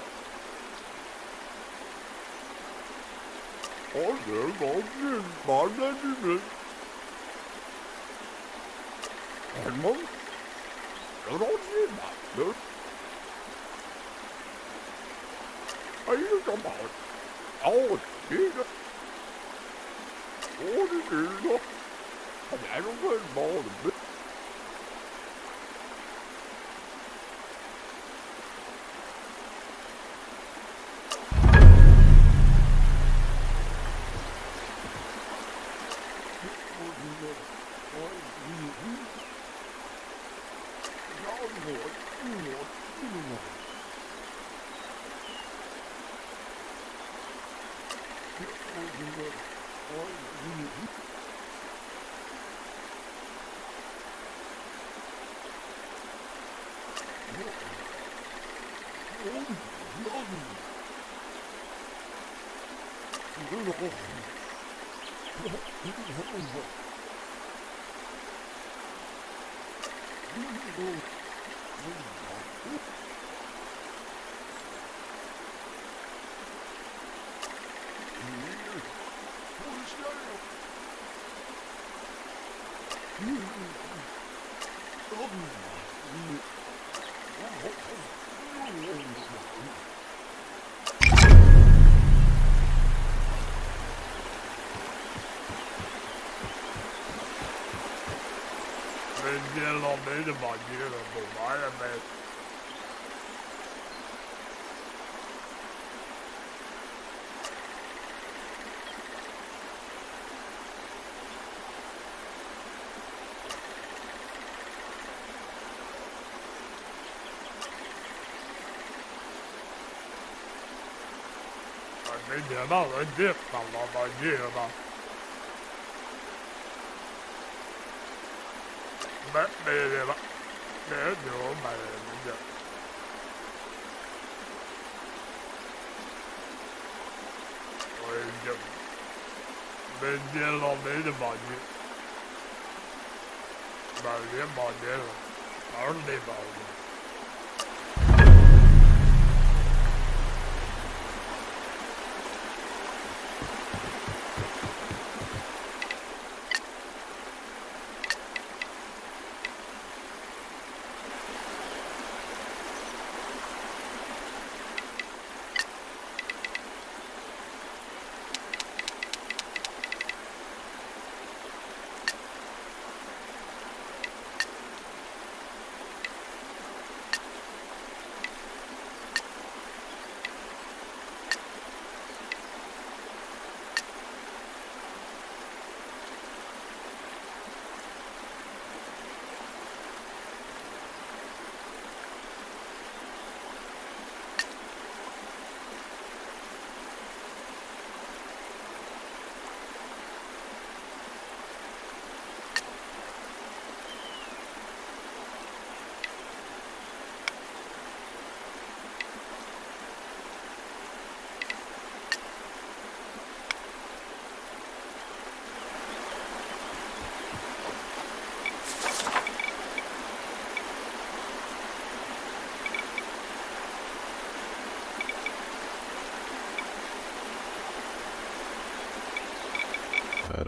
Oh, there's all in Marlin's river. Edmond? Jag har gillat Are you talking about? Oh, Jesus. Oh, det är det. Det är nog en barn. Men gäller mig man gillar på varje med. Men det var 没有牛买的名字。我已经没年了，没的马年，老年马年了，哪儿没？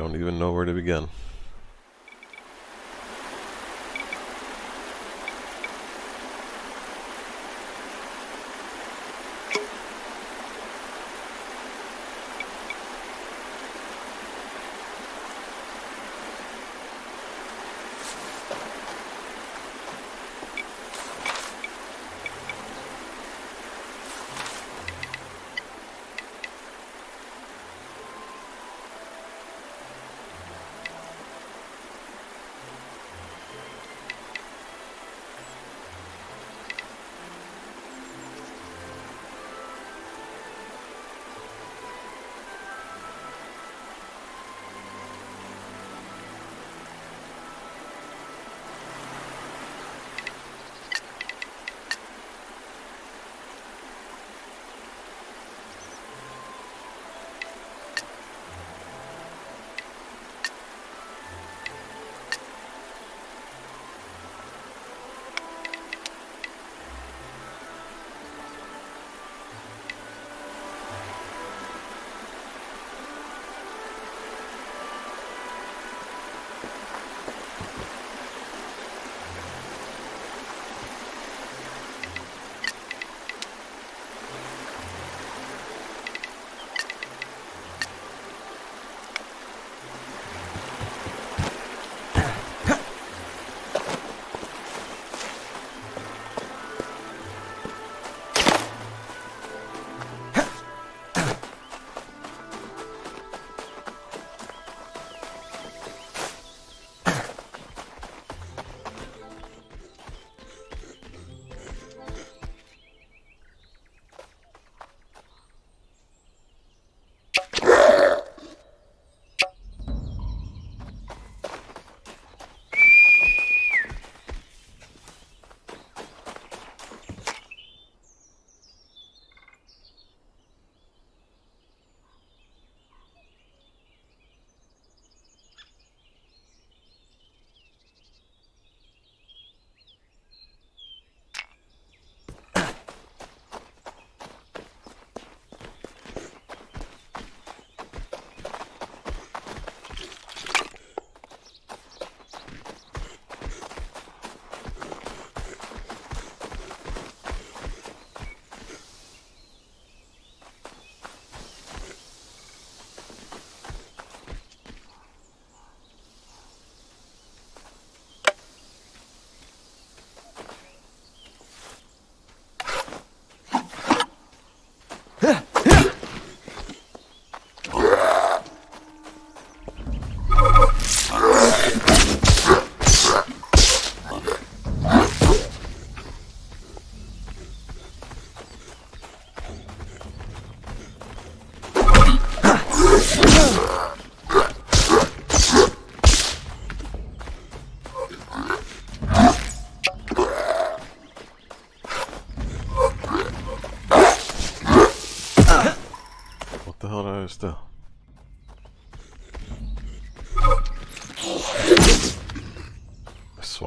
Don't even know where to begin.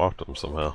Swapped them somehow.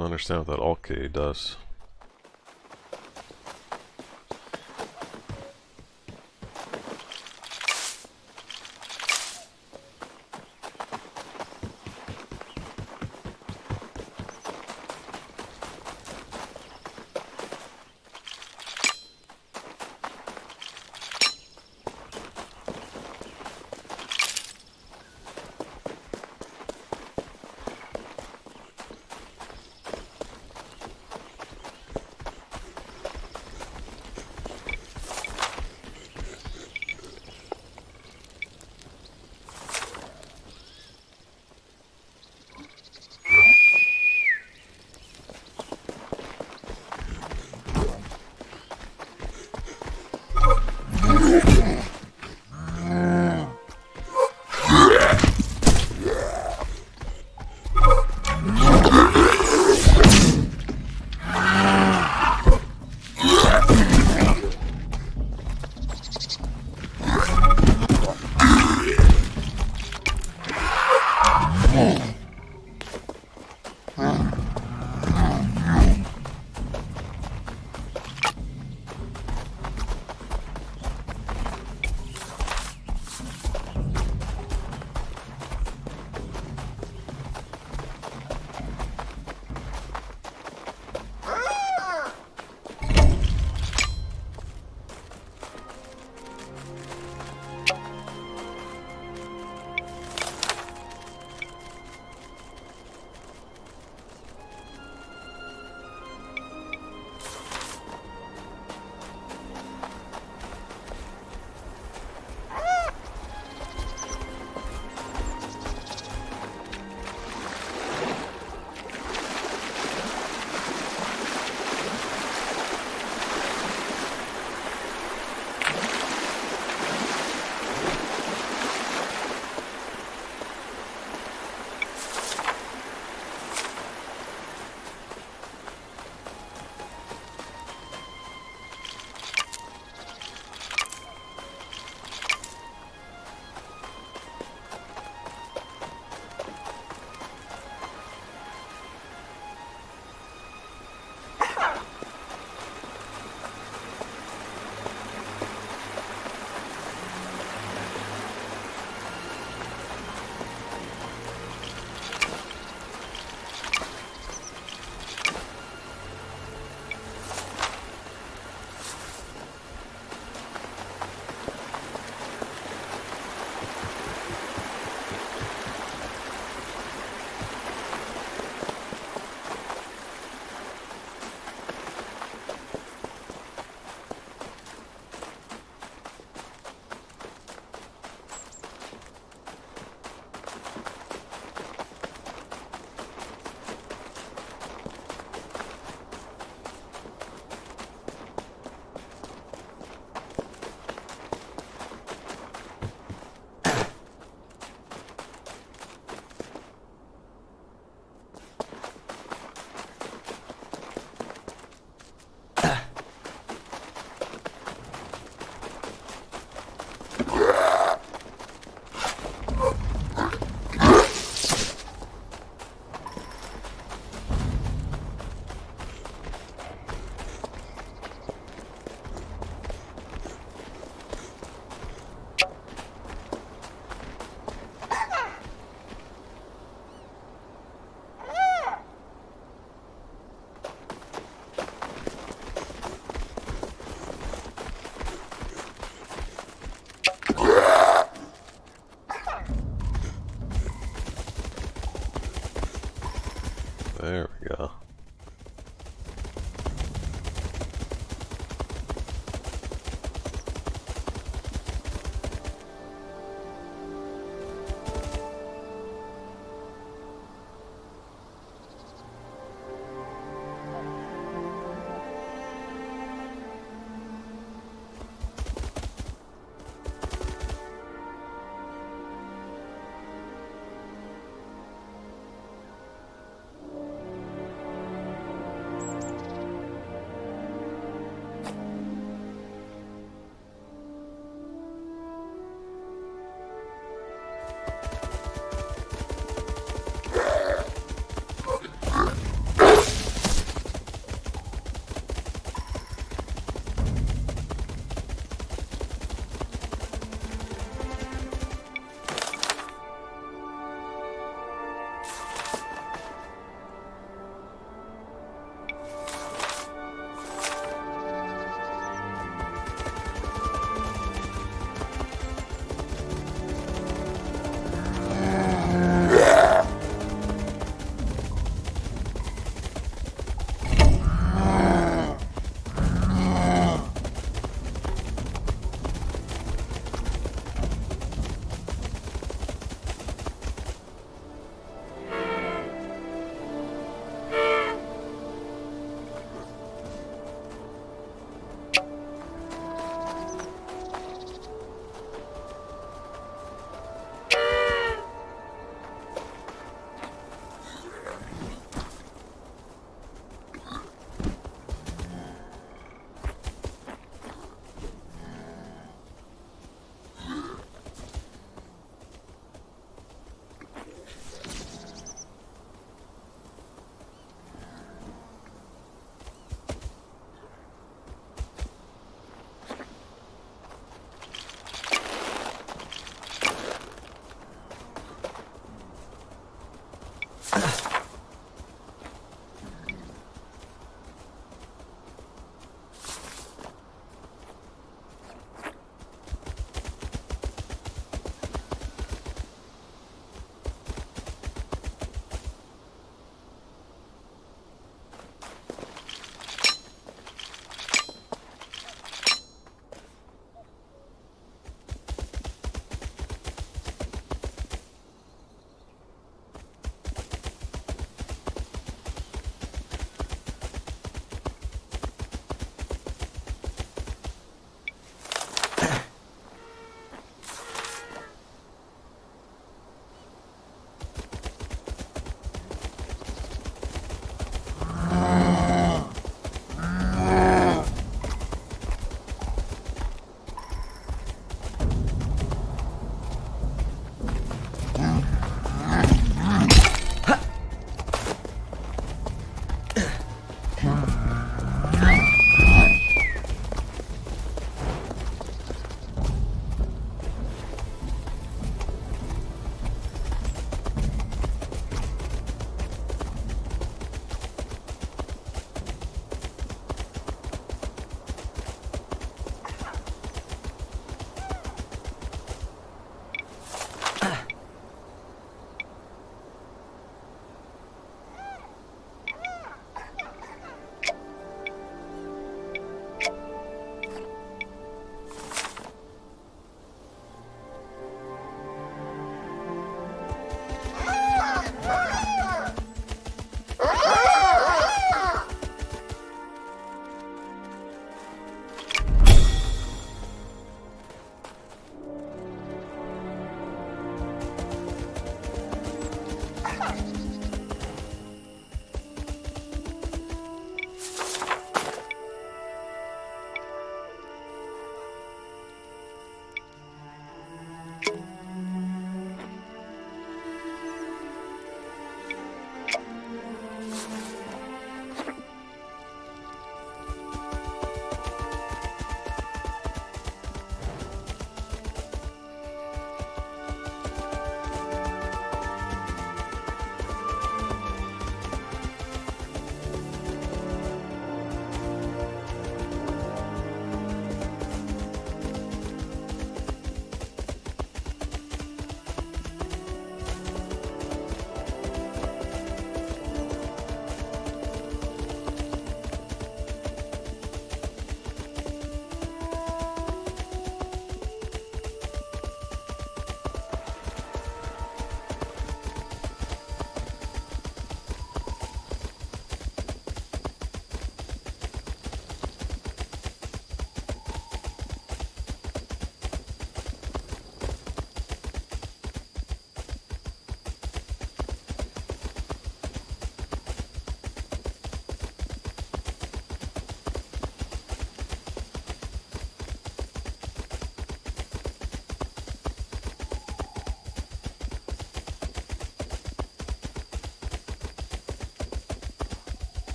Don't understand what that alt key does.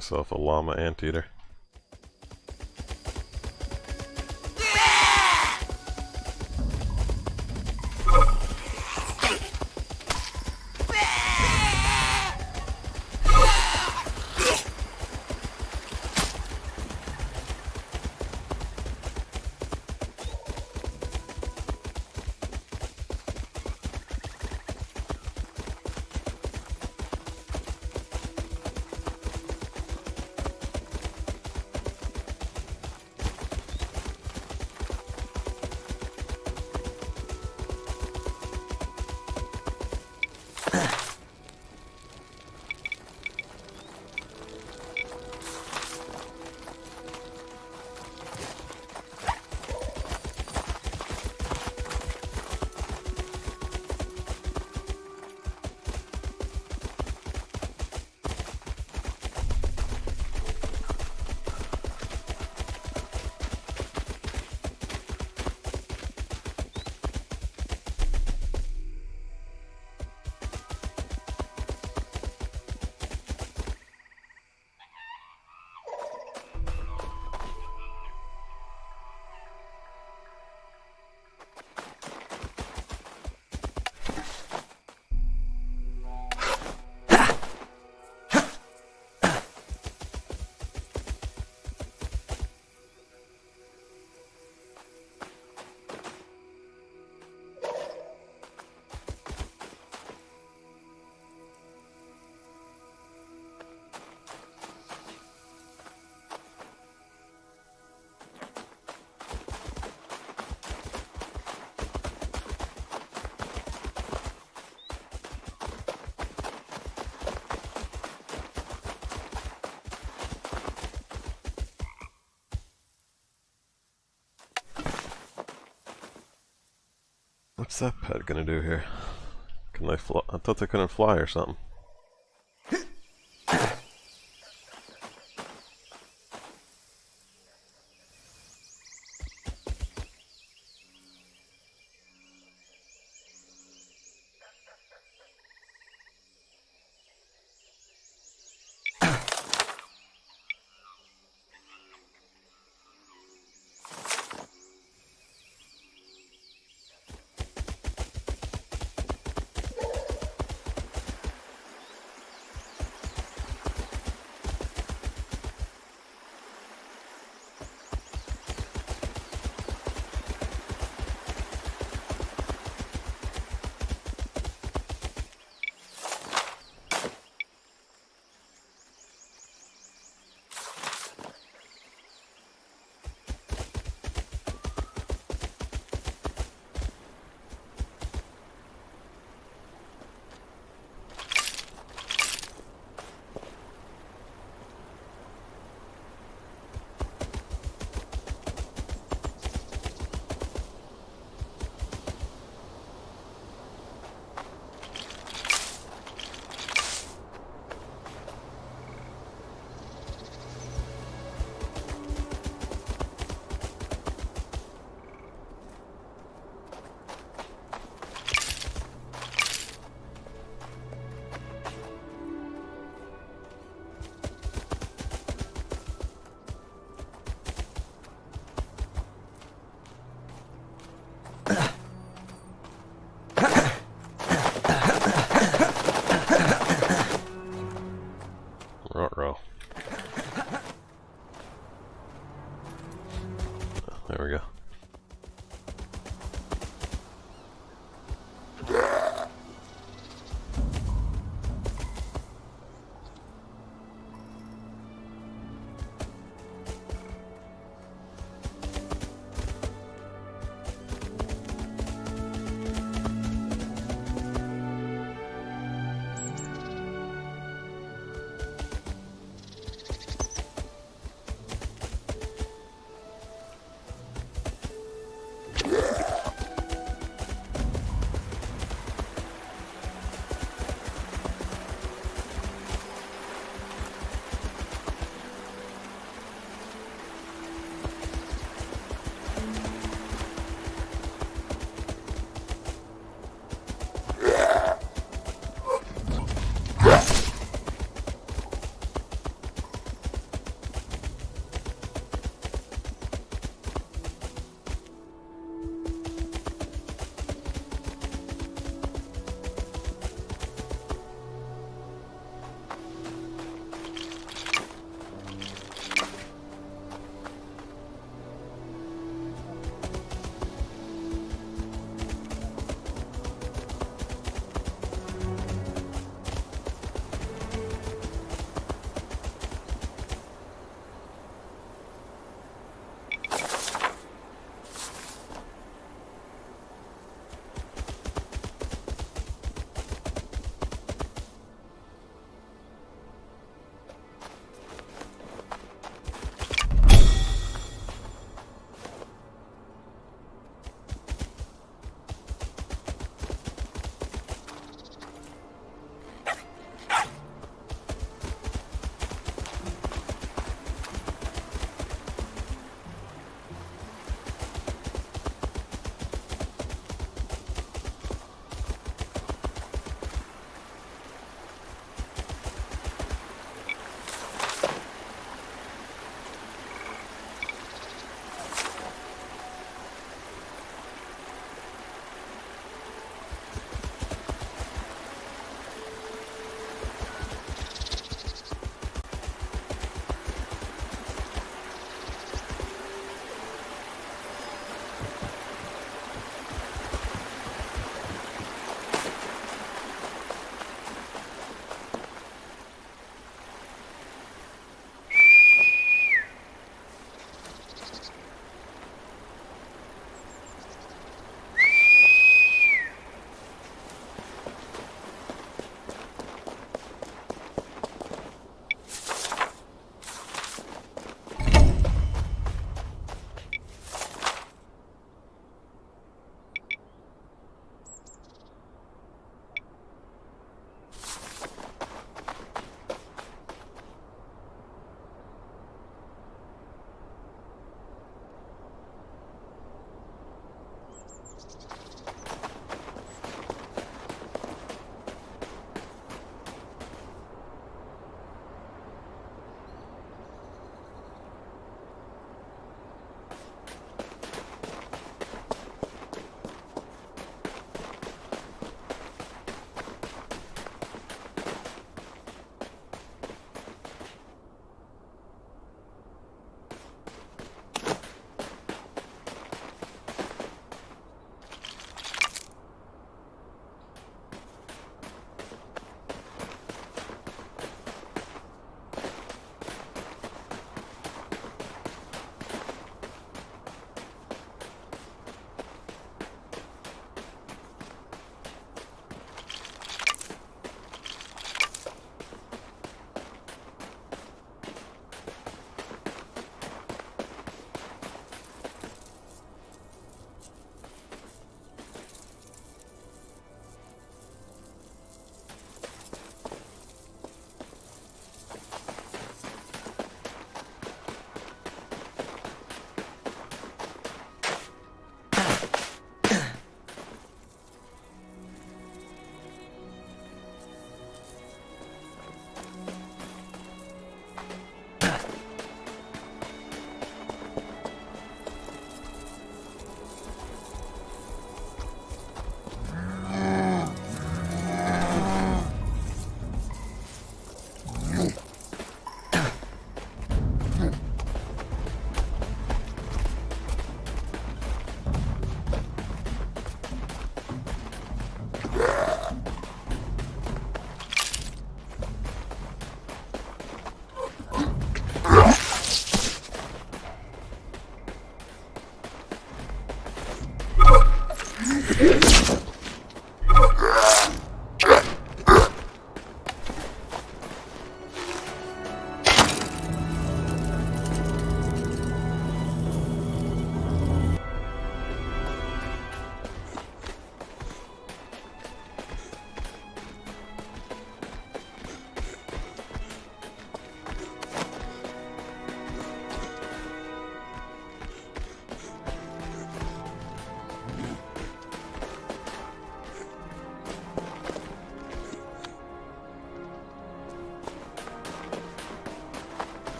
Myself a llama anteater. That pet gonna do here? Can they fly? I thought they couldn't fly or something.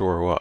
Sure what.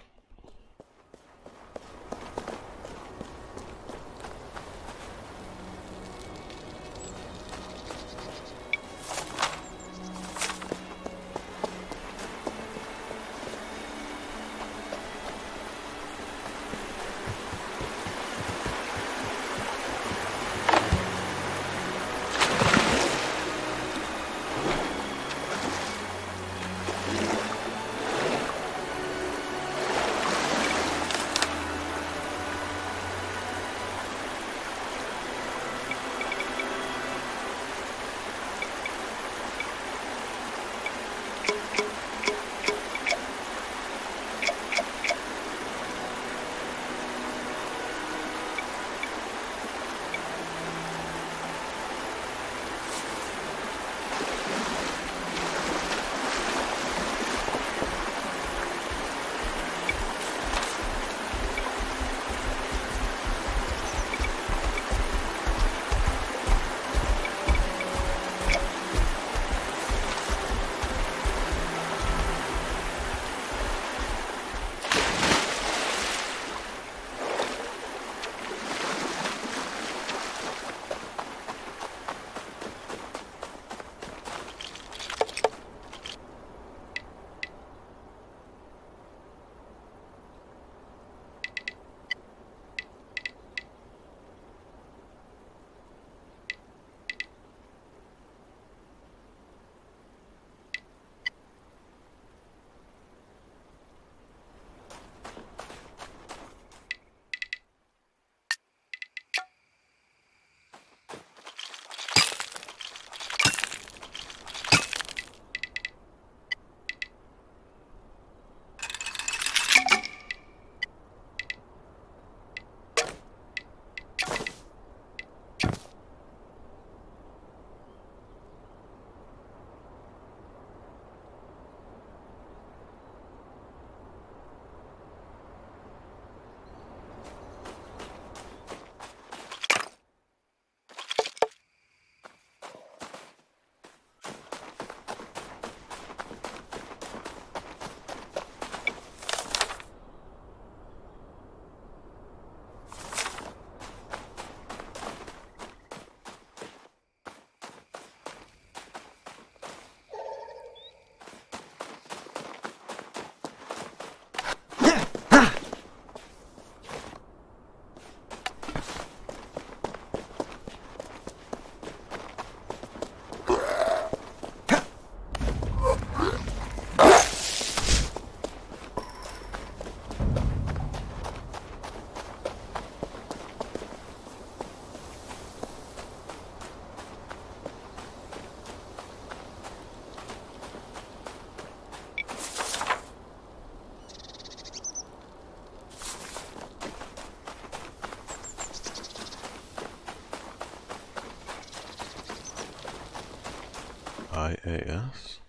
IAS.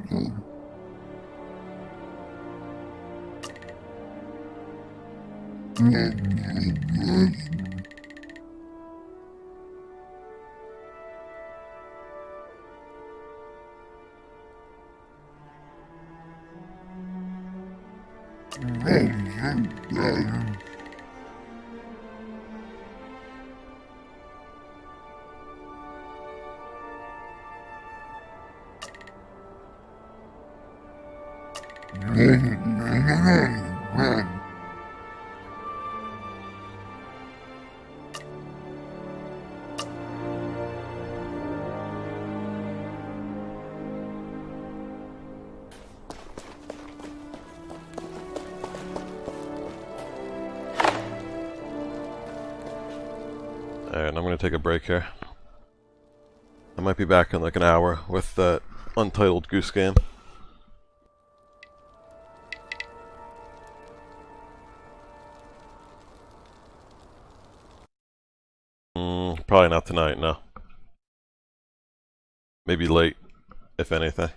mm-hmm take a break here. I might be back in like an hour with that Untitled Goose Game. Mm, probably not tonight, no. Maybe late, if anything.